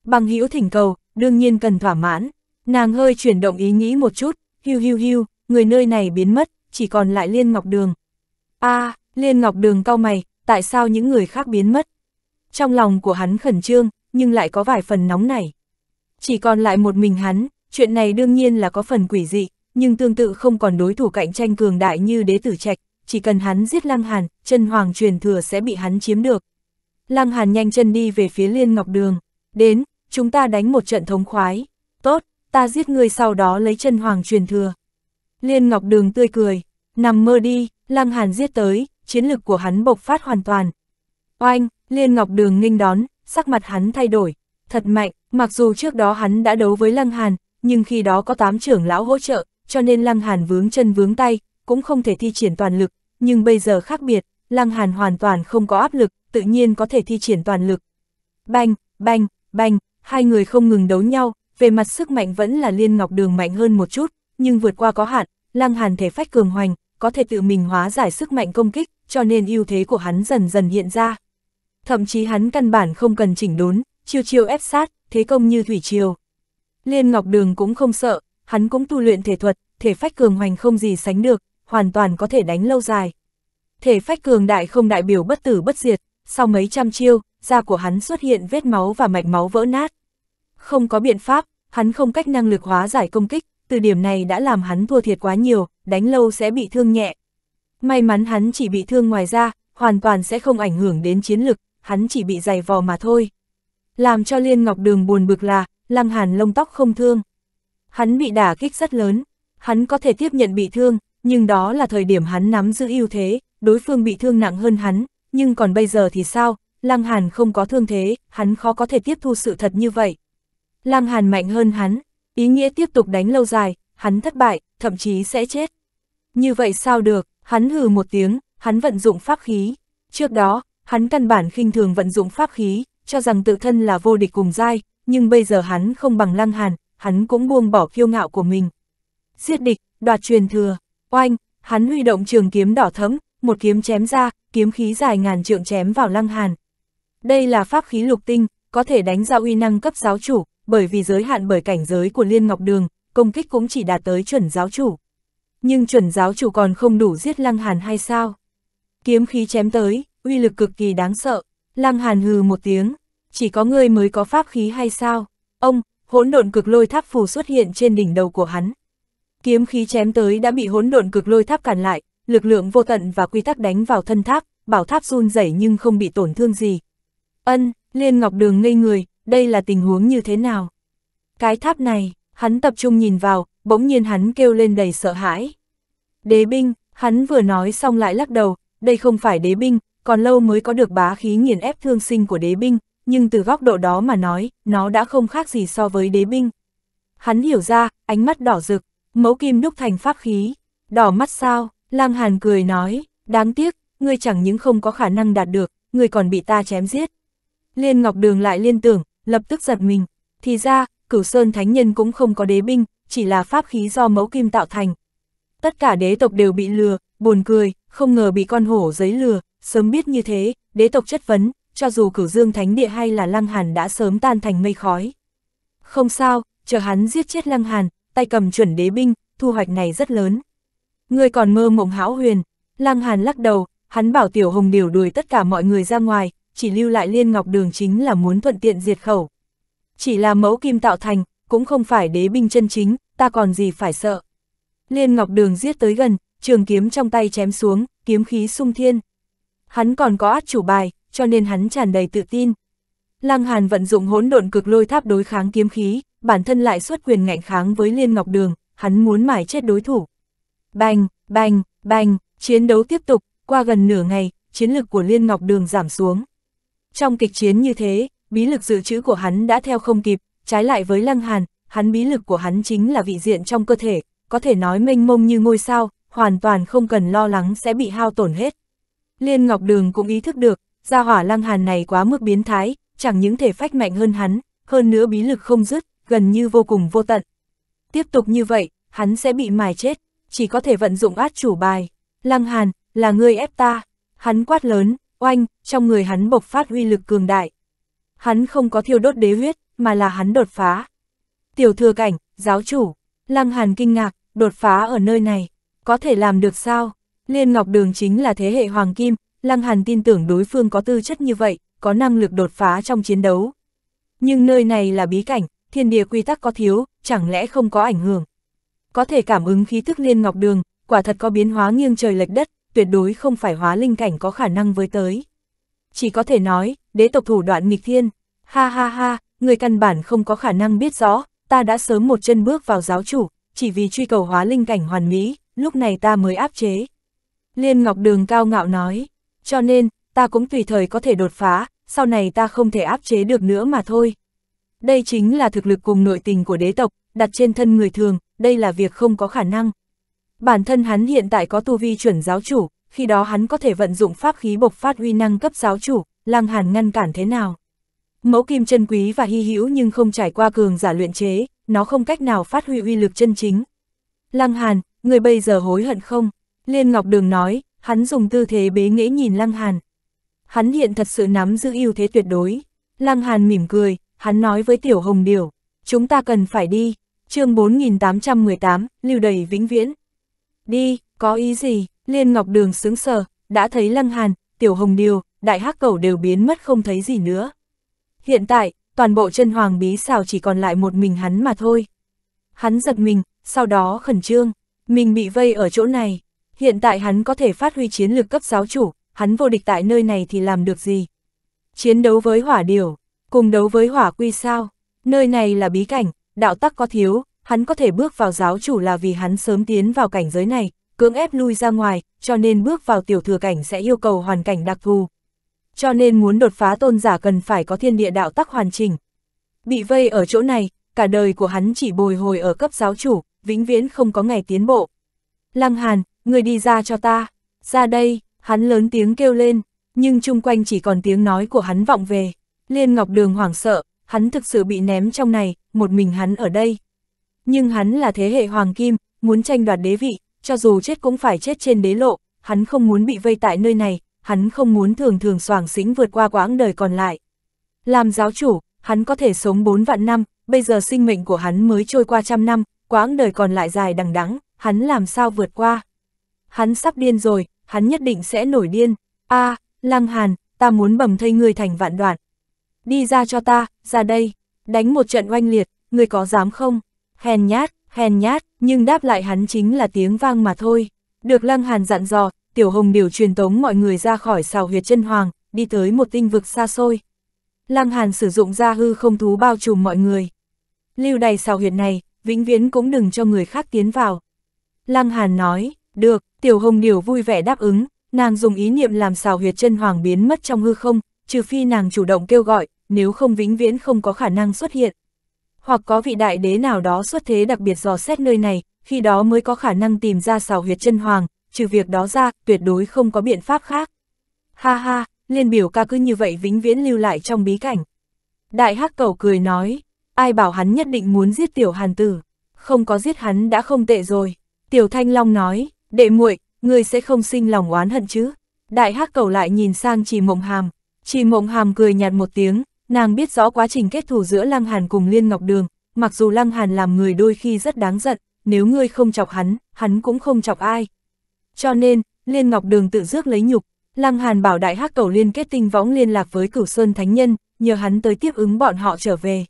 Bằng hữu thỉnh cầu, đương nhiên cần thỏa mãn, nàng hơi chuyển động ý nghĩ một chút, hiu hiu hiu, người nơi này biến mất, chỉ còn lại liên ngọc đường. a liên ngọc đường cau mày, tại sao những người khác biến mất? Trong lòng của hắn khẩn trương, nhưng lại có vài phần nóng nảy. Chỉ còn lại một mình hắn, chuyện này đương nhiên là có phần quỷ dị, nhưng tương tự không còn đối thủ cạnh tranh cường đại như đế tử trạch, chỉ cần hắn giết Lăng Hàn, chân hoàng truyền thừa sẽ bị hắn chiếm được. Lăng Hàn nhanh chân đi về phía Liên Ngọc Đường, đến, chúng ta đánh một trận thống khoái, tốt, ta giết ngươi sau đó lấy chân hoàng truyền thừa. Liên Ngọc Đường tươi cười, nằm mơ đi, Lăng Hàn giết tới, chiến lực của hắn bộc phát hoàn toàn. Oanh, Liên Ngọc Đường nghênh đón, sắc mặt hắn thay đổi, thật mạnh, mặc dù trước đó hắn đã đấu với Lăng Hàn, nhưng khi đó có tám trưởng lão hỗ trợ, cho nên Lăng Hàn vướng chân vướng tay, cũng không thể thi triển toàn lực, nhưng bây giờ khác biệt, Lăng Hàn hoàn toàn không có áp lực, tự nhiên có thể thi triển toàn lực. Banh, banh, banh, hai người không ngừng đấu nhau, về mặt sức mạnh vẫn là Liên Ngọc Đường mạnh hơn một chút, nhưng vượt qua có hạn, Lăng Hàn thể phách cường hoành, có thể tự mình hóa giải sức mạnh công kích, cho nên ưu thế của hắn dần dần hiện ra. Thậm chí hắn căn bản không cần chỉnh đốn, chiêu chiêu ép sát, thế công như thủy triều. Liên Ngọc Đường cũng không sợ, hắn cũng tu luyện thể thuật, thể phách cường hoành không gì sánh được, hoàn toàn có thể đánh lâu dài. Thể phách cường đại không đại biểu bất tử bất diệt, sau mấy trăm chiêu, da của hắn xuất hiện vết máu và mạch máu vỡ nát. Không có biện pháp, hắn không cách năng lực hóa giải công kích, từ điểm này đã làm hắn thua thiệt quá nhiều, đánh lâu sẽ bị thương nhẹ. May mắn hắn chỉ bị thương ngoài da hoàn toàn sẽ không ảnh hưởng đến chiến lực, hắn chỉ bị dày vò mà thôi. Làm cho Liên Ngọc Đường buồn bực là, Lăng Hàn lông tóc không thương. Hắn bị đả kích rất lớn, hắn có thể tiếp nhận bị thương, nhưng đó là thời điểm hắn nắm giữ ưu thế, đối phương bị thương nặng hơn hắn, nhưng còn bây giờ thì sao, Lăng Hàn không có thương thế, hắn khó có thể tiếp thu sự thật như vậy. Lăng Hàn mạnh hơn hắn, ý nghĩa tiếp tục đánh lâu dài, hắn thất bại, thậm chí sẽ chết. Như vậy sao được, hắn hừ một tiếng, hắn vận dụng pháp khí. Trước đó, hắn căn bản khinh thường vận dụng pháp khí, cho rằng tự thân là vô địch cùng giai, nhưng bây giờ hắn không bằng Lăng Hàn, hắn cũng buông bỏ kiêu ngạo của mình. Giết địch, đoạt truyền thừa, oanh, hắn huy động trường kiếm đỏ thấm, một kiếm chém ra, kiếm khí dài ngàn trượng chém vào Lăng Hàn. Đây là pháp khí lục tinh, có thể đánh ra uy năng cấp giáo chủ, bởi vì giới hạn bởi cảnh giới của Liên Ngọc Đường, công kích cũng chỉ đạt tới chuẩn giáo chủ. Nhưng chuẩn giáo chủ còn không đủ giết Lăng Hàn hay sao? Kiếm khí chém tới, uy lực cực kỳ đáng sợ. Lăng Hàn hừ một tiếng, chỉ có ngươi mới có pháp khí hay sao? Ông, hỗn độn cực lôi tháp phù xuất hiện trên đỉnh đầu của hắn. Kiếm khí chém tới đã bị hỗn độn cực lôi tháp cản lại, lực lượng vô tận và quy tắc đánh vào thân tháp, bảo tháp run rẩy nhưng không bị tổn thương gì. Ân, Liên Ngọc Đường ngây người, đây là tình huống như thế nào? Cái tháp này, hắn tập trung nhìn vào, bỗng nhiên hắn kêu lên đầy sợ hãi. Đế binh, hắn vừa nói xong lại lắc đầu, đây không phải đế binh, còn lâu mới có được bá khí nghiền ép thương sinh của đế binh, nhưng từ góc độ đó mà nói, nó đã không khác gì so với đế binh. Hắn hiểu ra, ánh mắt đỏ rực, mẫu kim đúc thành pháp khí, đỏ mắt sao, lang hàn cười nói, đáng tiếc, ngươi chẳng những không có khả năng đạt được, ngươi còn bị ta chém giết. Liên Ngọc Đường lại liên tưởng, lập tức giật mình, thì ra, cửu sơn thánh nhân cũng không có đế binh, chỉ là pháp khí do mẫu kim tạo thành. Tất cả đế tộc đều bị lừa, buồn cười, không ngờ bị con hổ giấy lừa, sớm biết như thế, đế tộc chất vấn, cho dù cửu dương thánh địa hay là lăng hàn đã sớm tan thành mây khói. Không sao, chờ hắn giết chết lăng hàn, tay cầm chuẩn đế binh, thu hoạch này rất lớn. Người còn mơ mộng hão huyền, lăng hàn lắc đầu, hắn bảo tiểu hồng điều đuổi tất cả mọi người ra ngoài, chỉ lưu lại liên ngọc đường chính là muốn thuận tiện diệt khẩu. Chỉ là mẫu kim tạo thành, cũng không phải đế binh chân chính, ta còn gì phải sợ. Liên ngọc đường giết tới gần, trường kiếm trong tay chém xuống, kiếm khí sung thiên. Hắn còn có át chủ bài, cho nên hắn tràn đầy tự tin. Lăng Hàn vận dụng hỗn độn cực lôi tháp đối kháng kiếm khí, bản thân lại xuất quyền ngạnh kháng với Liên Ngọc Đường, hắn muốn mải chết đối thủ. Bành, bành, bành, chiến đấu tiếp tục, qua gần nửa ngày, chiến lực của Liên Ngọc Đường giảm xuống. Trong kịch chiến như thế, bí lực dự trữ của hắn đã theo không kịp, trái lại với Lăng Hàn, hắn bí lực của hắn chính là vị diện trong cơ thể, có thể nói mênh mông như ngôi sao, hoàn toàn không cần lo lắng sẽ bị hao tổn hết. Liên Ngọc Đường cũng ý thức được, gia hỏa Lăng Hàn này quá mức biến thái, chẳng những thể phách mạnh hơn hắn, hơn nữa bí lực không dứt, gần như vô cùng vô tận. Tiếp tục như vậy, hắn sẽ bị mài chết, chỉ có thể vận dụng át chủ bài. Lăng Hàn, là ngươi ép ta. Hắn quát lớn, oanh, trong người hắn bộc phát uy lực cường đại. Hắn không có thiêu đốt đế huyết, mà là hắn đột phá. Tiểu thừa cảnh, giáo chủ, Lăng Hàn kinh ngạc, đột phá ở nơi này, có thể làm được sao? Liên Ngọc Đường chính là thế hệ Hoàng Kim, Lăng Hàn tin tưởng đối phương có tư chất như vậy, có năng lực đột phá trong chiến đấu. Nhưng nơi này là bí cảnh, thiên địa quy tắc có thiếu, chẳng lẽ không có ảnh hưởng. Có thể cảm ứng khí thức Liên Ngọc Đường, quả thật có biến hóa nghiêng trời lệch đất, tuyệt đối không phải hóa linh cảnh có khả năng với tới. Chỉ có thể nói, đế tộc thủ đoạn nghịch thiên, ha ha ha, người căn bản không có khả năng biết rõ, ta đã sớm một chân bước vào giáo chủ, chỉ vì truy cầu hóa linh cảnh hoàn mỹ, lúc này ta mới áp chế. Liên Ngọc Đường cao ngạo nói, cho nên, ta cũng tùy thời có thể đột phá, sau này ta không thể áp chế được nữa mà thôi. Đây chính là thực lực cùng nội tình của đế tộc, đặt trên thân người thường, đây là việc không có khả năng. Bản thân hắn hiện tại có tu vi chuẩn giáo chủ, khi đó hắn có thể vận dụng pháp khí bộc phát uy năng cấp giáo chủ, Lăng Hàn ngăn cản thế nào. Mẫu kim chân quý và hy hữu nhưng không trải qua cường giả luyện chế, nó không cách nào phát huy uy lực chân chính. Lăng Hàn, người bây giờ hối hận không? Liên Ngọc Đường nói, hắn dùng tư thế bế nghễ nhìn Lăng Hàn. Hắn hiện thật sự nắm giữ ưu thế tuyệt đối. Lăng Hàn mỉm cười, hắn nói với Tiểu Hồng Điều, chúng ta cần phải đi. chương 4818, lưu đầy vĩnh viễn. Đi, có ý gì? Liên Ngọc Đường sướng sờ, đã thấy Lăng Hàn, Tiểu Hồng Điều, Đại Hắc Cẩu đều biến mất không thấy gì nữa. Hiện tại, toàn bộ chân hoàng bí xào chỉ còn lại một mình hắn mà thôi. Hắn giật mình, sau đó khẩn trương, mình bị vây ở chỗ này. Hiện tại hắn có thể phát huy chiến lược cấp giáo chủ, hắn vô địch tại nơi này thì làm được gì? Chiến đấu với hỏa điều, cùng đấu với hỏa quy sao? Nơi này là bí cảnh, đạo tắc có thiếu, hắn có thể bước vào giáo chủ là vì hắn sớm tiến vào cảnh giới này, cưỡng ép lui ra ngoài, cho nên bước vào tiểu thừa cảnh sẽ yêu cầu hoàn cảnh đặc thù. Cho nên muốn đột phá tôn giả cần phải có thiên địa đạo tắc hoàn chỉnh. Bị vây ở chỗ này, cả đời của hắn chỉ bồi hồi ở cấp giáo chủ, vĩnh viễn không có ngày tiến bộ. Lăng Hàn, người đi ra cho ta, ra đây, hắn lớn tiếng kêu lên, nhưng chung quanh chỉ còn tiếng nói của hắn vọng về. Liên Ngọc Đường hoảng sợ, hắn thực sự bị ném trong này, một mình hắn ở đây. Nhưng hắn là thế hệ hoàng kim, muốn tranh đoạt đế vị, cho dù chết cũng phải chết trên đế lộ, hắn không muốn bị vây tại nơi này, hắn không muốn thường thường soảng xính vượt qua quãng đời còn lại. Làm giáo chủ, hắn có thể sống 4 vạn năm, bây giờ sinh mệnh của hắn mới trôi qua trăm năm, quãng đời còn lại dài đằng đẵng, hắn làm sao vượt qua. Hắn sắp điên rồi, hắn nhất định sẽ nổi điên. a Lăng Hàn, ta muốn bầm thây người thành vạn đoạn. Đi ra cho ta, ra đây, đánh một trận oanh liệt, người có dám không? Hèn nhát, hèn nhát, nhưng đáp lại hắn chính là tiếng vang mà thôi. Được Lăng Hàn dặn dò, Tiểu Hồng điều truyền tống mọi người ra khỏi xào huyệt chân hoàng, đi tới một tinh vực xa xôi. Lăng Hàn sử dụng ra hư không thú bao trùm mọi người. Lưu đầy xào huyệt này, vĩnh viễn cũng đừng cho người khác tiến vào. Lăng Hàn nói, được, Tiểu Hồng điều vui vẻ đáp ứng, nàng dùng ý niệm làm xào huyệt chân hoàng biến mất trong hư không, trừ phi nàng chủ động kêu gọi, nếu không vĩnh viễn không có khả năng xuất hiện. Hoặc có vị đại đế nào đó xuất thế đặc biệt dò xét nơi này, khi đó mới có khả năng tìm ra xào huyệt chân hoàng, trừ việc đó ra, tuyệt đối không có biện pháp khác. Ha ha, liên biểu ca cứ như vậy vĩnh viễn lưu lại trong bí cảnh. Đại hắc cầu cười nói, ai bảo hắn nhất định muốn giết tiểu hàn tử, không có giết hắn đã không tệ rồi. Tiểu thanh long nói, đệ muội, người sẽ không sinh lòng oán hận chứ. Đại hắc cầu lại nhìn sang trì mộng hàm, trì mộng hàm cười nhạt một tiếng, nàng biết rõ quá trình kết thù giữa Lăng Hàn cùng Liên Ngọc Đường, mặc dù Lăng Hàn làm người đôi khi rất đáng giận, nếu ngươi không chọc hắn, hắn cũng không chọc ai. Cho nên, Liên Ngọc Đường tự rước lấy nhục, Lăng Hàn bảo đại hắc cầu liên kết tinh võng liên lạc với cửu sơn thánh nhân, nhờ hắn tới tiếp ứng bọn họ trở về.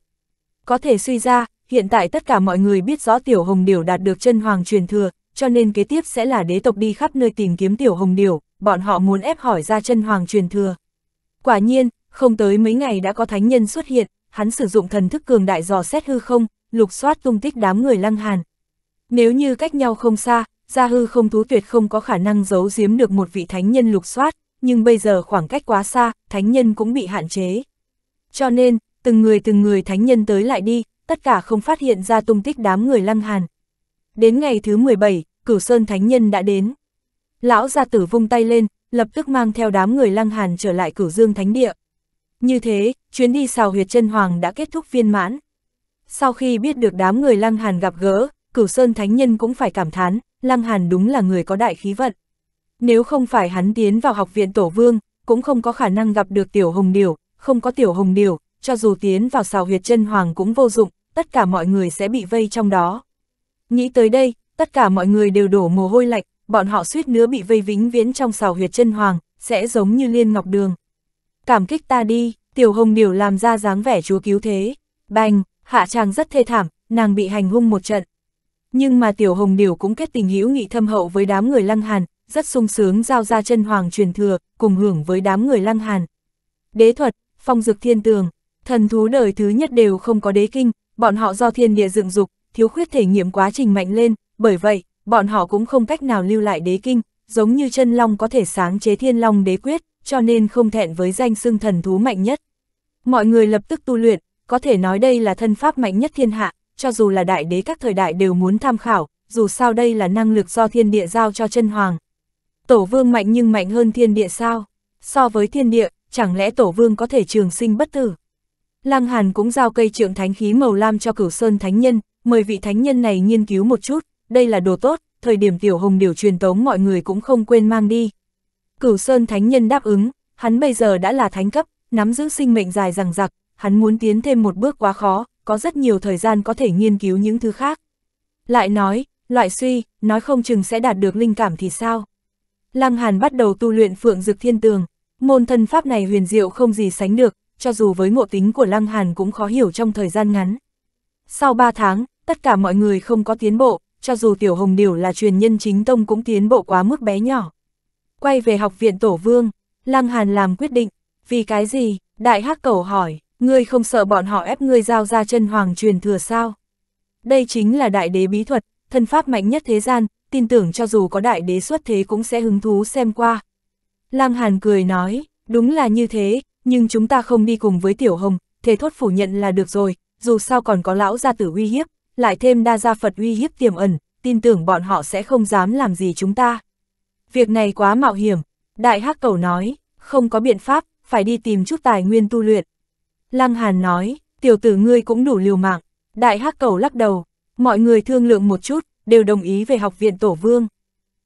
Có thể suy ra, hiện tại tất cả mọi người biết rõ Tiểu Hồng Điểu đạt được chân hoàng truyền thừa, cho nên kế tiếp sẽ là đế tộc đi khắp nơi tìm kiếm Tiểu Hồng Điểu, bọn họ muốn ép hỏi ra chân hoàng truyền thừa. Quả nhiên, không tới mấy ngày đã có thánh nhân xuất hiện, hắn sử dụng thần thức cường đại dò xét hư không, lục soát tung tích đám người Lăng Hàn. Nếu như cách nhau không xa, Gia hư không thú tuyệt không có khả năng giấu giếm được một vị thánh nhân lục soát, nhưng bây giờ khoảng cách quá xa, thánh nhân cũng bị hạn chế. Cho nên, từng người từng người thánh nhân tới lại đi, tất cả không phát hiện ra tung tích đám người lăng hàn. Đến ngày thứ 17, cửu sơn thánh nhân đã đến. Lão gia tử vung tay lên, lập tức mang theo đám người lăng hàn trở lại cửu dương thánh địa. Như thế, chuyến đi xào huyệt chân hoàng đã kết thúc viên mãn. Sau khi biết được đám người lăng hàn gặp gỡ, cửu sơn thánh nhân cũng phải cảm thán, lăng hàn đúng là người có đại khí vận. Nếu không phải hắn tiến vào học viện tổ vương, cũng không có khả năng gặp được tiểu hồng điều, không có tiểu hồng điều, cho dù tiến vào xào huyệt chân hoàng cũng vô dụng, tất cả mọi người sẽ bị vây trong đó. Nghĩ tới đây, tất cả mọi người đều đổ mồ hôi lạnh, bọn họ suýt nữa bị vây vĩnh viễn trong xào huyệt chân hoàng, sẽ giống như liên ngọc đường. Cảm kích ta đi, tiểu hồng điều làm ra dáng vẻ chúa cứu thế. Bành, hạ chàng rất thê thảm, nàng bị hành hung một trận. Nhưng mà tiểu hồng điều cũng kết tình hữu nghị thâm hậu với đám người lăng hàn, rất sung sướng giao ra chân hoàng truyền thừa, cùng hưởng với đám người lăng hàn. Đế thuật, phong dực thiên tường, thần thú đời thứ nhất đều không có đế kinh, bọn họ do thiên địa dựng dục, thiếu khuyết thể nghiệm quá trình mạnh lên, bởi vậy, bọn họ cũng không cách nào lưu lại đế kinh, giống như chân long có thể sáng chế thiên long đế quyết, cho nên không thẹn với danh xưng thần thú mạnh nhất. Mọi người lập tức tu luyện, có thể nói đây là thân pháp mạnh nhất thiên hạ, cho dù là đại đế các thời đại đều muốn tham khảo, dù sao đây là năng lực do thiên địa giao cho chân hoàng. Tổ vương mạnh nhưng mạnh hơn thiên địa sao? So với thiên địa, chẳng lẽ tổ vương có thể trường sinh bất tử? Lăng Hàn cũng giao cây trượng thánh khí màu lam cho cửu sơn thánh nhân, mời vị thánh nhân này nghiên cứu một chút, đây là đồ tốt, thời điểm tiểu hồng điều truyền tống mọi người cũng không quên mang đi. Cửu sơn thánh nhân đáp ứng, hắn bây giờ đã là thánh cấp, nắm giữ sinh mệnh dài rằng giặc, hắn muốn tiến thêm một bước quá khó, có rất nhiều thời gian có thể nghiên cứu những thứ khác. Lại nói, loại suy, nói không chừng sẽ đạt được linh cảm thì sao? Lăng Hàn bắt đầu tu luyện phượng dực thiên tường, môn thân pháp này huyền diệu không gì sánh được, cho dù với ngộ tính của Lăng Hàn cũng khó hiểu trong thời gian ngắn. Sau 3 tháng, tất cả mọi người không có tiến bộ, cho dù Tiểu Hồng Điều là truyền nhân chính tông cũng tiến bộ quá mức bé nhỏ. Quay về học viện Tổ Vương, Lăng Hàn làm quyết định, vì cái gì? Đại Hắc Cẩu hỏi, ngươi không sợ bọn họ ép ngươi giao ra chân hoàng truyền thừa sao? Đây chính là đại đế bí thuật, thân pháp mạnh nhất thế gian, tin tưởng cho dù có đại đế xuất thế cũng sẽ hứng thú xem qua. Lăng Hàn cười nói, đúng là như thế, nhưng chúng ta không đi cùng với Tiểu Hồng, thế thốt phủ nhận là được rồi, dù sao còn có lão gia tử uy hiếp, lại thêm đa gia Phật uy hiếp tiềm ẩn, tin tưởng bọn họ sẽ không dám làm gì chúng ta. Việc này quá mạo hiểm, Đại Hắc Cầu nói, không có biện pháp, phải đi tìm chút tài nguyên tu luyện. Lăng Hàn nói, tiểu tử ngươi cũng đủ liều mạng, Đại Hắc Cầu lắc đầu, mọi người thương lượng một chút, đều đồng ý về học viện Tổ Vương.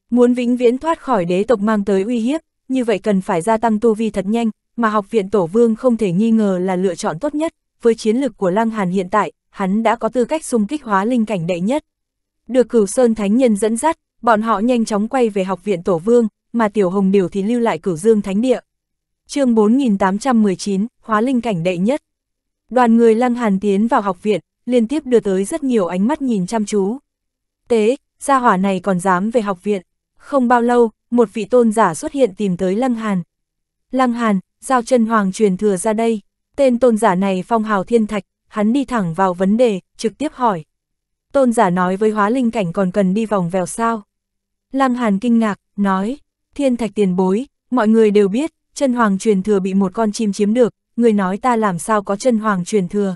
Muốn vĩnh viễn thoát khỏi đế tộc mang tới uy hiếp, như vậy cần phải gia tăng tu vi thật nhanh, mà học viện Tổ Vương không thể nghi ngờ là lựa chọn tốt nhất, với chiến lực của Lăng Hàn hiện tại, hắn đã có tư cách xung kích hóa linh cảnh đệ nhất. Được cửu Sơn Thánh Nhân dẫn dắt, bọn họ nhanh chóng quay về học viện Tổ Vương, mà Tiểu Hồng Điều thì lưu lại cửu Dương Thánh Địa. chương 4819, hóa linh cảnh đệ nhất. Đoàn người Lăng Hàn tiến vào học viện, liên tiếp đưa tới rất nhiều ánh mắt nhìn chăm chú. Tế, gia hỏa này còn dám về học viện. Không bao lâu, một vị tôn giả xuất hiện tìm tới Lăng Hàn. Lăng Hàn, giao chân hoàng truyền thừa ra đây. Tên tôn giả này phong hào thiên thạch, hắn đi thẳng vào vấn đề, trực tiếp hỏi. Tôn giả nói với hóa linh cảnh còn cần đi vòng vèo sao. Lăng Hàn kinh ngạc, nói, thiên thạch tiền bối, mọi người đều biết, chân hoàng truyền thừa bị một con chim chiếm được, người nói ta làm sao có chân hoàng truyền thừa.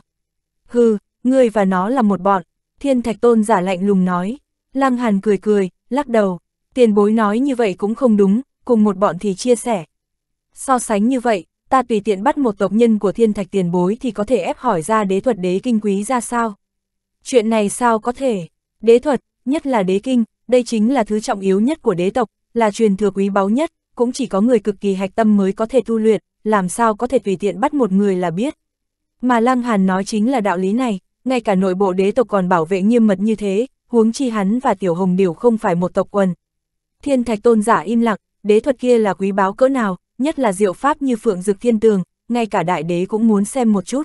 Hừ, ngươi và nó là một bọn, thiên thạch tôn giả lạnh lùng nói. Lăng Hàn cười cười, lắc đầu, tiền bối nói như vậy cũng không đúng, cùng một bọn thì chia sẻ. So sánh như vậy, ta tùy tiện bắt một tộc nhân của thiên thạch tiền bối thì có thể ép hỏi ra đế thuật đế kinh quý ra sao. Chuyện này sao có thể? Đế thuật, nhất là đế kinh, đây chính là thứ trọng yếu nhất của đế tộc, là truyền thừa quý báu nhất, cũng chỉ có người cực kỳ hạch tâm mới có thể tu luyện, làm sao có thể tùy tiện bắt một người là biết. Mà Lăng Hàn nói chính là đạo lý này, ngay cả nội bộ đế tộc còn bảo vệ nghiêm mật như thế, huống chi hắn và Tiểu Hồng đều không phải một tộc quần. Thiên Thạch Tôn giả im lặng, đế thuật kia là quý báu cỡ nào, nhất là diệu pháp như Phượng Dực Thiên Tường, ngay cả đại đế cũng muốn xem một chút.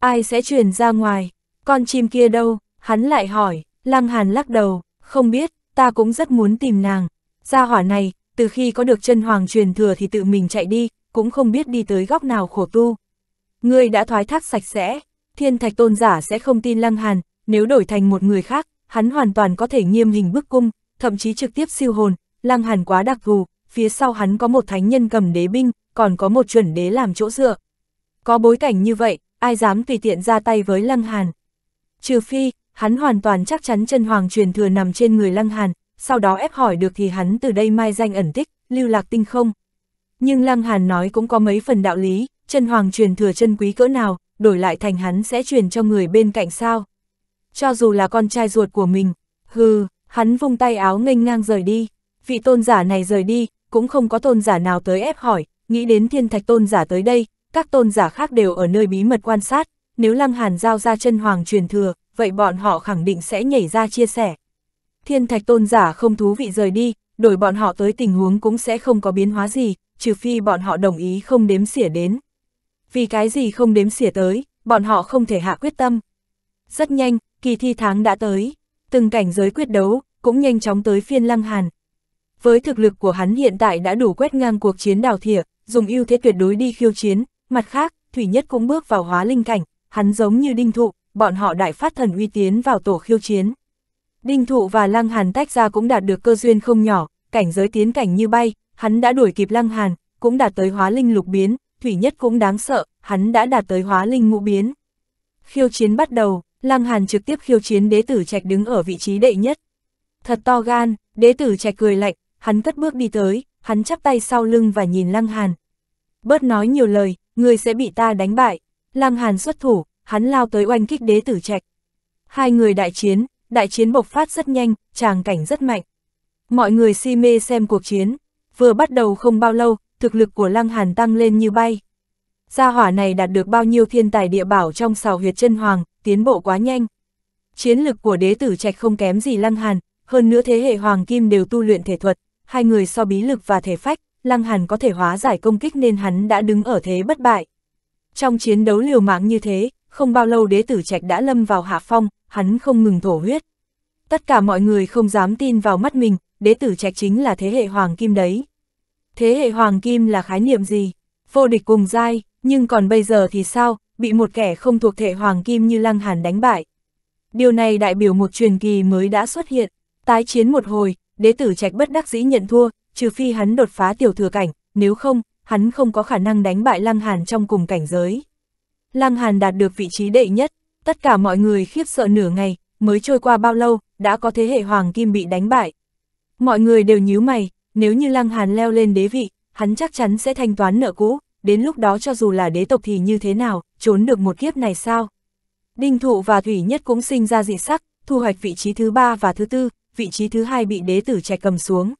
Ai sẽ truyền ra ngoài? Con chim kia đâu? Hắn lại hỏi, Lăng Hàn lắc đầu, không biết, ta cũng rất muốn tìm nàng. Gia hỏa này, từ khi có được chân hoàng truyền thừa thì tự mình chạy đi, cũng không biết đi tới góc nào khổ tu. Ngươi đã thoái thác sạch sẽ, thiên thạch tôn giả sẽ không tin Lăng Hàn, nếu đổi thành một người khác, hắn hoàn toàn có thể nghiêm hình bức cung, thậm chí trực tiếp siêu hồn, Lăng Hàn quá đặc thù, phía sau hắn có một thánh nhân cầm đế binh, còn có một chuẩn đế làm chỗ dựa. Có bối cảnh như vậy, ai dám tùy tiện ra tay với Lăng Hàn. Trừ phi, hắn hoàn toàn chắc chắn chân hoàng truyền thừa nằm trên người Lăng Hàn, sau đó ép hỏi được thì hắn từ đây mai danh ẩn tích, lưu lạc tinh không. Nhưng Lăng Hàn nói cũng có mấy phần đạo lý, chân hoàng truyền thừa chân quý cỡ nào, đổi lại thành hắn sẽ truyền cho người bên cạnh sao. Cho dù là con trai ruột của mình, hừ, hắn vung tay áo nghênh ngang rời đi, vị tôn giả này rời đi, cũng không có tôn giả nào tới ép hỏi, nghĩ đến thiên thạch tôn giả tới đây, các tôn giả khác đều ở nơi bí mật quan sát, nếu Lăng Hàn giao ra chân hoàng truyền thừa, vậy bọn họ khẳng định sẽ nhảy ra chia sẻ. Thiên thạch tôn giả không thú vị rời đi, đổi bọn họ tới tình huống cũng sẽ không có biến hóa gì, trừ phi bọn họ đồng ý không đếm xỉa đến. Vì cái gì không đếm xỉa tới, bọn họ không thể hạ quyết tâm. Rất nhanh, kỳ thi tháng đã tới, từng cảnh giới quyết đấu, cũng nhanh chóng tới phiên Lăng Hàn. Với thực lực của hắn hiện tại đã đủ quét ngang cuộc chiến đào thỉa, dùng ưu thế tuyệt đối đi khiêu chiến, mặt khác, Thủy Nhất cũng bước vào hóa linh cảnh, hắn giống như đinh thụ, bọn họ đại phát thần uy tiến vào tổ khiêu chiến. Đinh thụ và Lăng Hàn tách ra cũng đạt được cơ duyên không nhỏ, cảnh giới tiến cảnh như bay, hắn đã đuổi kịp Lăng Hàn, cũng đạt tới hóa linh lục biến, Thủy Nhất cũng đáng sợ, hắn đã đạt tới hóa linh ngũ biến. Khiêu chiến bắt đầu, Lăng Hàn trực tiếp khiêu chiến đế tử trạch đứng ở vị trí đệ nhất. Thật to gan, đế tử trạch cười lạnh, hắn cất bước đi tới, hắn chắp tay sau lưng và nhìn Lăng Hàn. Bớt nói nhiều lời, người sẽ bị ta đánh bại. Lăng Hàn xuất thủ, hắn lao tới oanh kích đế tử trạch. Hai người đại chiến, đại chiến bộc phát rất nhanh, tràng cảnh rất mạnh. Mọi người si mê xem cuộc chiến, vừa bắt đầu không bao lâu, thực lực của Lăng Hàn tăng lên như bay. Gia hỏa này đạt được bao nhiêu thiên tài địa bảo trong sào huyệt chân hoàng, tiến bộ quá nhanh. Chiến lực của đế tử trạch không kém gì Lăng Hàn, hơn nữa thế hệ hoàng kim đều tu luyện thể thuật, hai người so bí lực và thể phách, Lăng Hàn có thể hóa giải công kích nên hắn đã đứng ở thế bất bại. Trong chiến đấu liều mạng như thế, không bao lâu đế tử trạch đã lâm vào hạ phong, hắn không ngừng thổ huyết. Tất cả mọi người không dám tin vào mắt mình, đế tử trạch chính là thế hệ hoàng kim đấy. Thế hệ hoàng kim là khái niệm gì? Vô địch cùng giai, nhưng còn bây giờ thì sao, bị một kẻ không thuộc thể hoàng kim như Lăng Hàn đánh bại. Điều này đại biểu một truyền kỳ mới đã xuất hiện, tái chiến một hồi, đế tử trạch bất đắc dĩ nhận thua, trừ phi hắn đột phá tiểu thừa cảnh, nếu không, hắn không có khả năng đánh bại Lăng Hàn trong cùng cảnh giới. Lăng Hàn đạt được vị trí đệ nhất, tất cả mọi người khiếp sợ nửa ngày, mới trôi qua bao lâu, đã có thế hệ hoàng kim bị đánh bại. Mọi người đều nhíu mày, nếu như Lăng Hàn leo lên đế vị, hắn chắc chắn sẽ thanh toán nợ cũ, đến lúc đó cho dù là đế tộc thì như thế nào, trốn được một kiếp này sao? Đinh Thụ và Thủy Nhất cũng sinh ra dị sắc, thu hoạch vị trí thứ ba và thứ tư, vị trí thứ hai bị đế tử trẻ cầm xuống.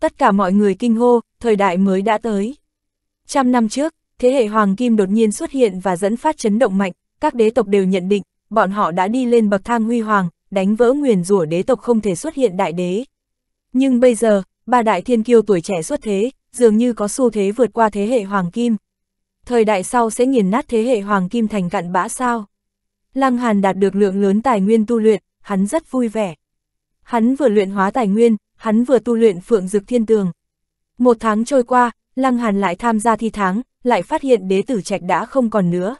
Tất cả mọi người kinh hô, thời đại mới đã tới. Trăm năm trước, thế hệ Hoàng Kim đột nhiên xuất hiện và dẫn phát chấn động mạnh, các đế tộc đều nhận định, bọn họ đã đi lên bậc thang huy hoàng, đánh vỡ nguyền rủa đế tộc không thể xuất hiện đại đế. Nhưng bây giờ, ba đại thiên kiêu tuổi trẻ xuất thế, dường như có xu thế vượt qua thế hệ Hoàng Kim. Thời đại sau sẽ nghiền nát thế hệ Hoàng Kim thành cặn bã sao. Lăng Hàn đạt được lượng lớn tài nguyên tu luyện, hắn rất vui vẻ. Hắn vừa luyện hóa tài nguyên, hắn vừa tu luyện phượng dực thiên tường. Một tháng trôi qua, Lăng Hàn lại tham gia thi tháng, lại phát hiện đế tử trạch đã không còn nữa.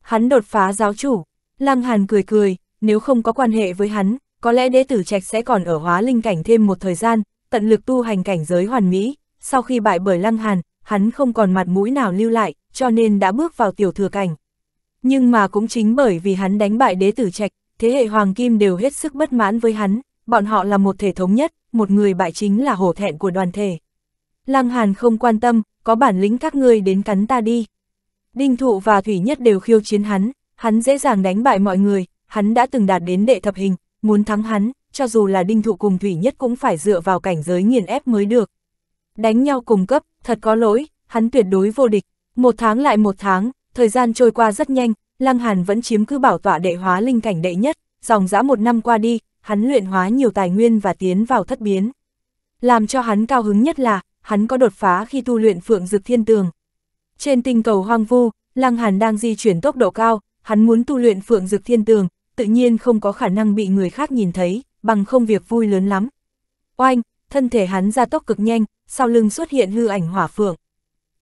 Hắn đột phá giáo chủ, Lăng Hàn cười cười, nếu không có quan hệ với hắn, có lẽ đế tử trạch sẽ còn ở hóa linh cảnh thêm một thời gian, tận lực tu hành cảnh giới hoàn mỹ, sau khi bại bởi Lăng Hàn, hắn không còn mặt mũi nào lưu lại, cho nên đã bước vào tiểu thừa cảnh. Nhưng mà cũng chính bởi vì hắn đánh bại đế tử trạch, thế hệ hoàng kim đều hết sức bất mãn với hắn, bọn họ là một thể thống nhất, một người bại chính là hổ thẹn của đoàn thể. Lăng Hàn không quan tâm, có bản lĩnh các ngươi đến cắn ta đi. Đinh Thụ và Thủy Nhất đều khiêu chiến hắn, hắn dễ dàng đánh bại mọi người, hắn đã từng đạt đến đệ thập hình, muốn thắng hắn, cho dù là Đinh Thụ cùng Thủy Nhất cũng phải dựa vào cảnh giới nghiền ép mới được. Đánh nhau cùng cấp, thật có lỗi, hắn tuyệt đối vô địch, một tháng lại một tháng, thời gian trôi qua rất nhanh, Lăng Hàn vẫn chiếm cứ bảo tọa đệ hóa linh cảnh đệ nhất, dòng dã một năm qua đi, hắn luyện hóa nhiều tài nguyên và tiến vào thất biến. Làm cho hắn cao hứng nhất là, hắn có đột phá khi tu luyện phượng dực thiên tường. Trên tinh cầu hoang vu, Lăng Hàn đang di chuyển tốc độ cao, hắn muốn tu luyện phượng dực thiên tường, tự nhiên không có khả năng bị người khác nhìn thấy, bằng không việc vui lớn lắm. Oanh, thân thể hắn ra tốc cực nhanh, sau lưng xuất hiện hư ảnh hỏa phượng.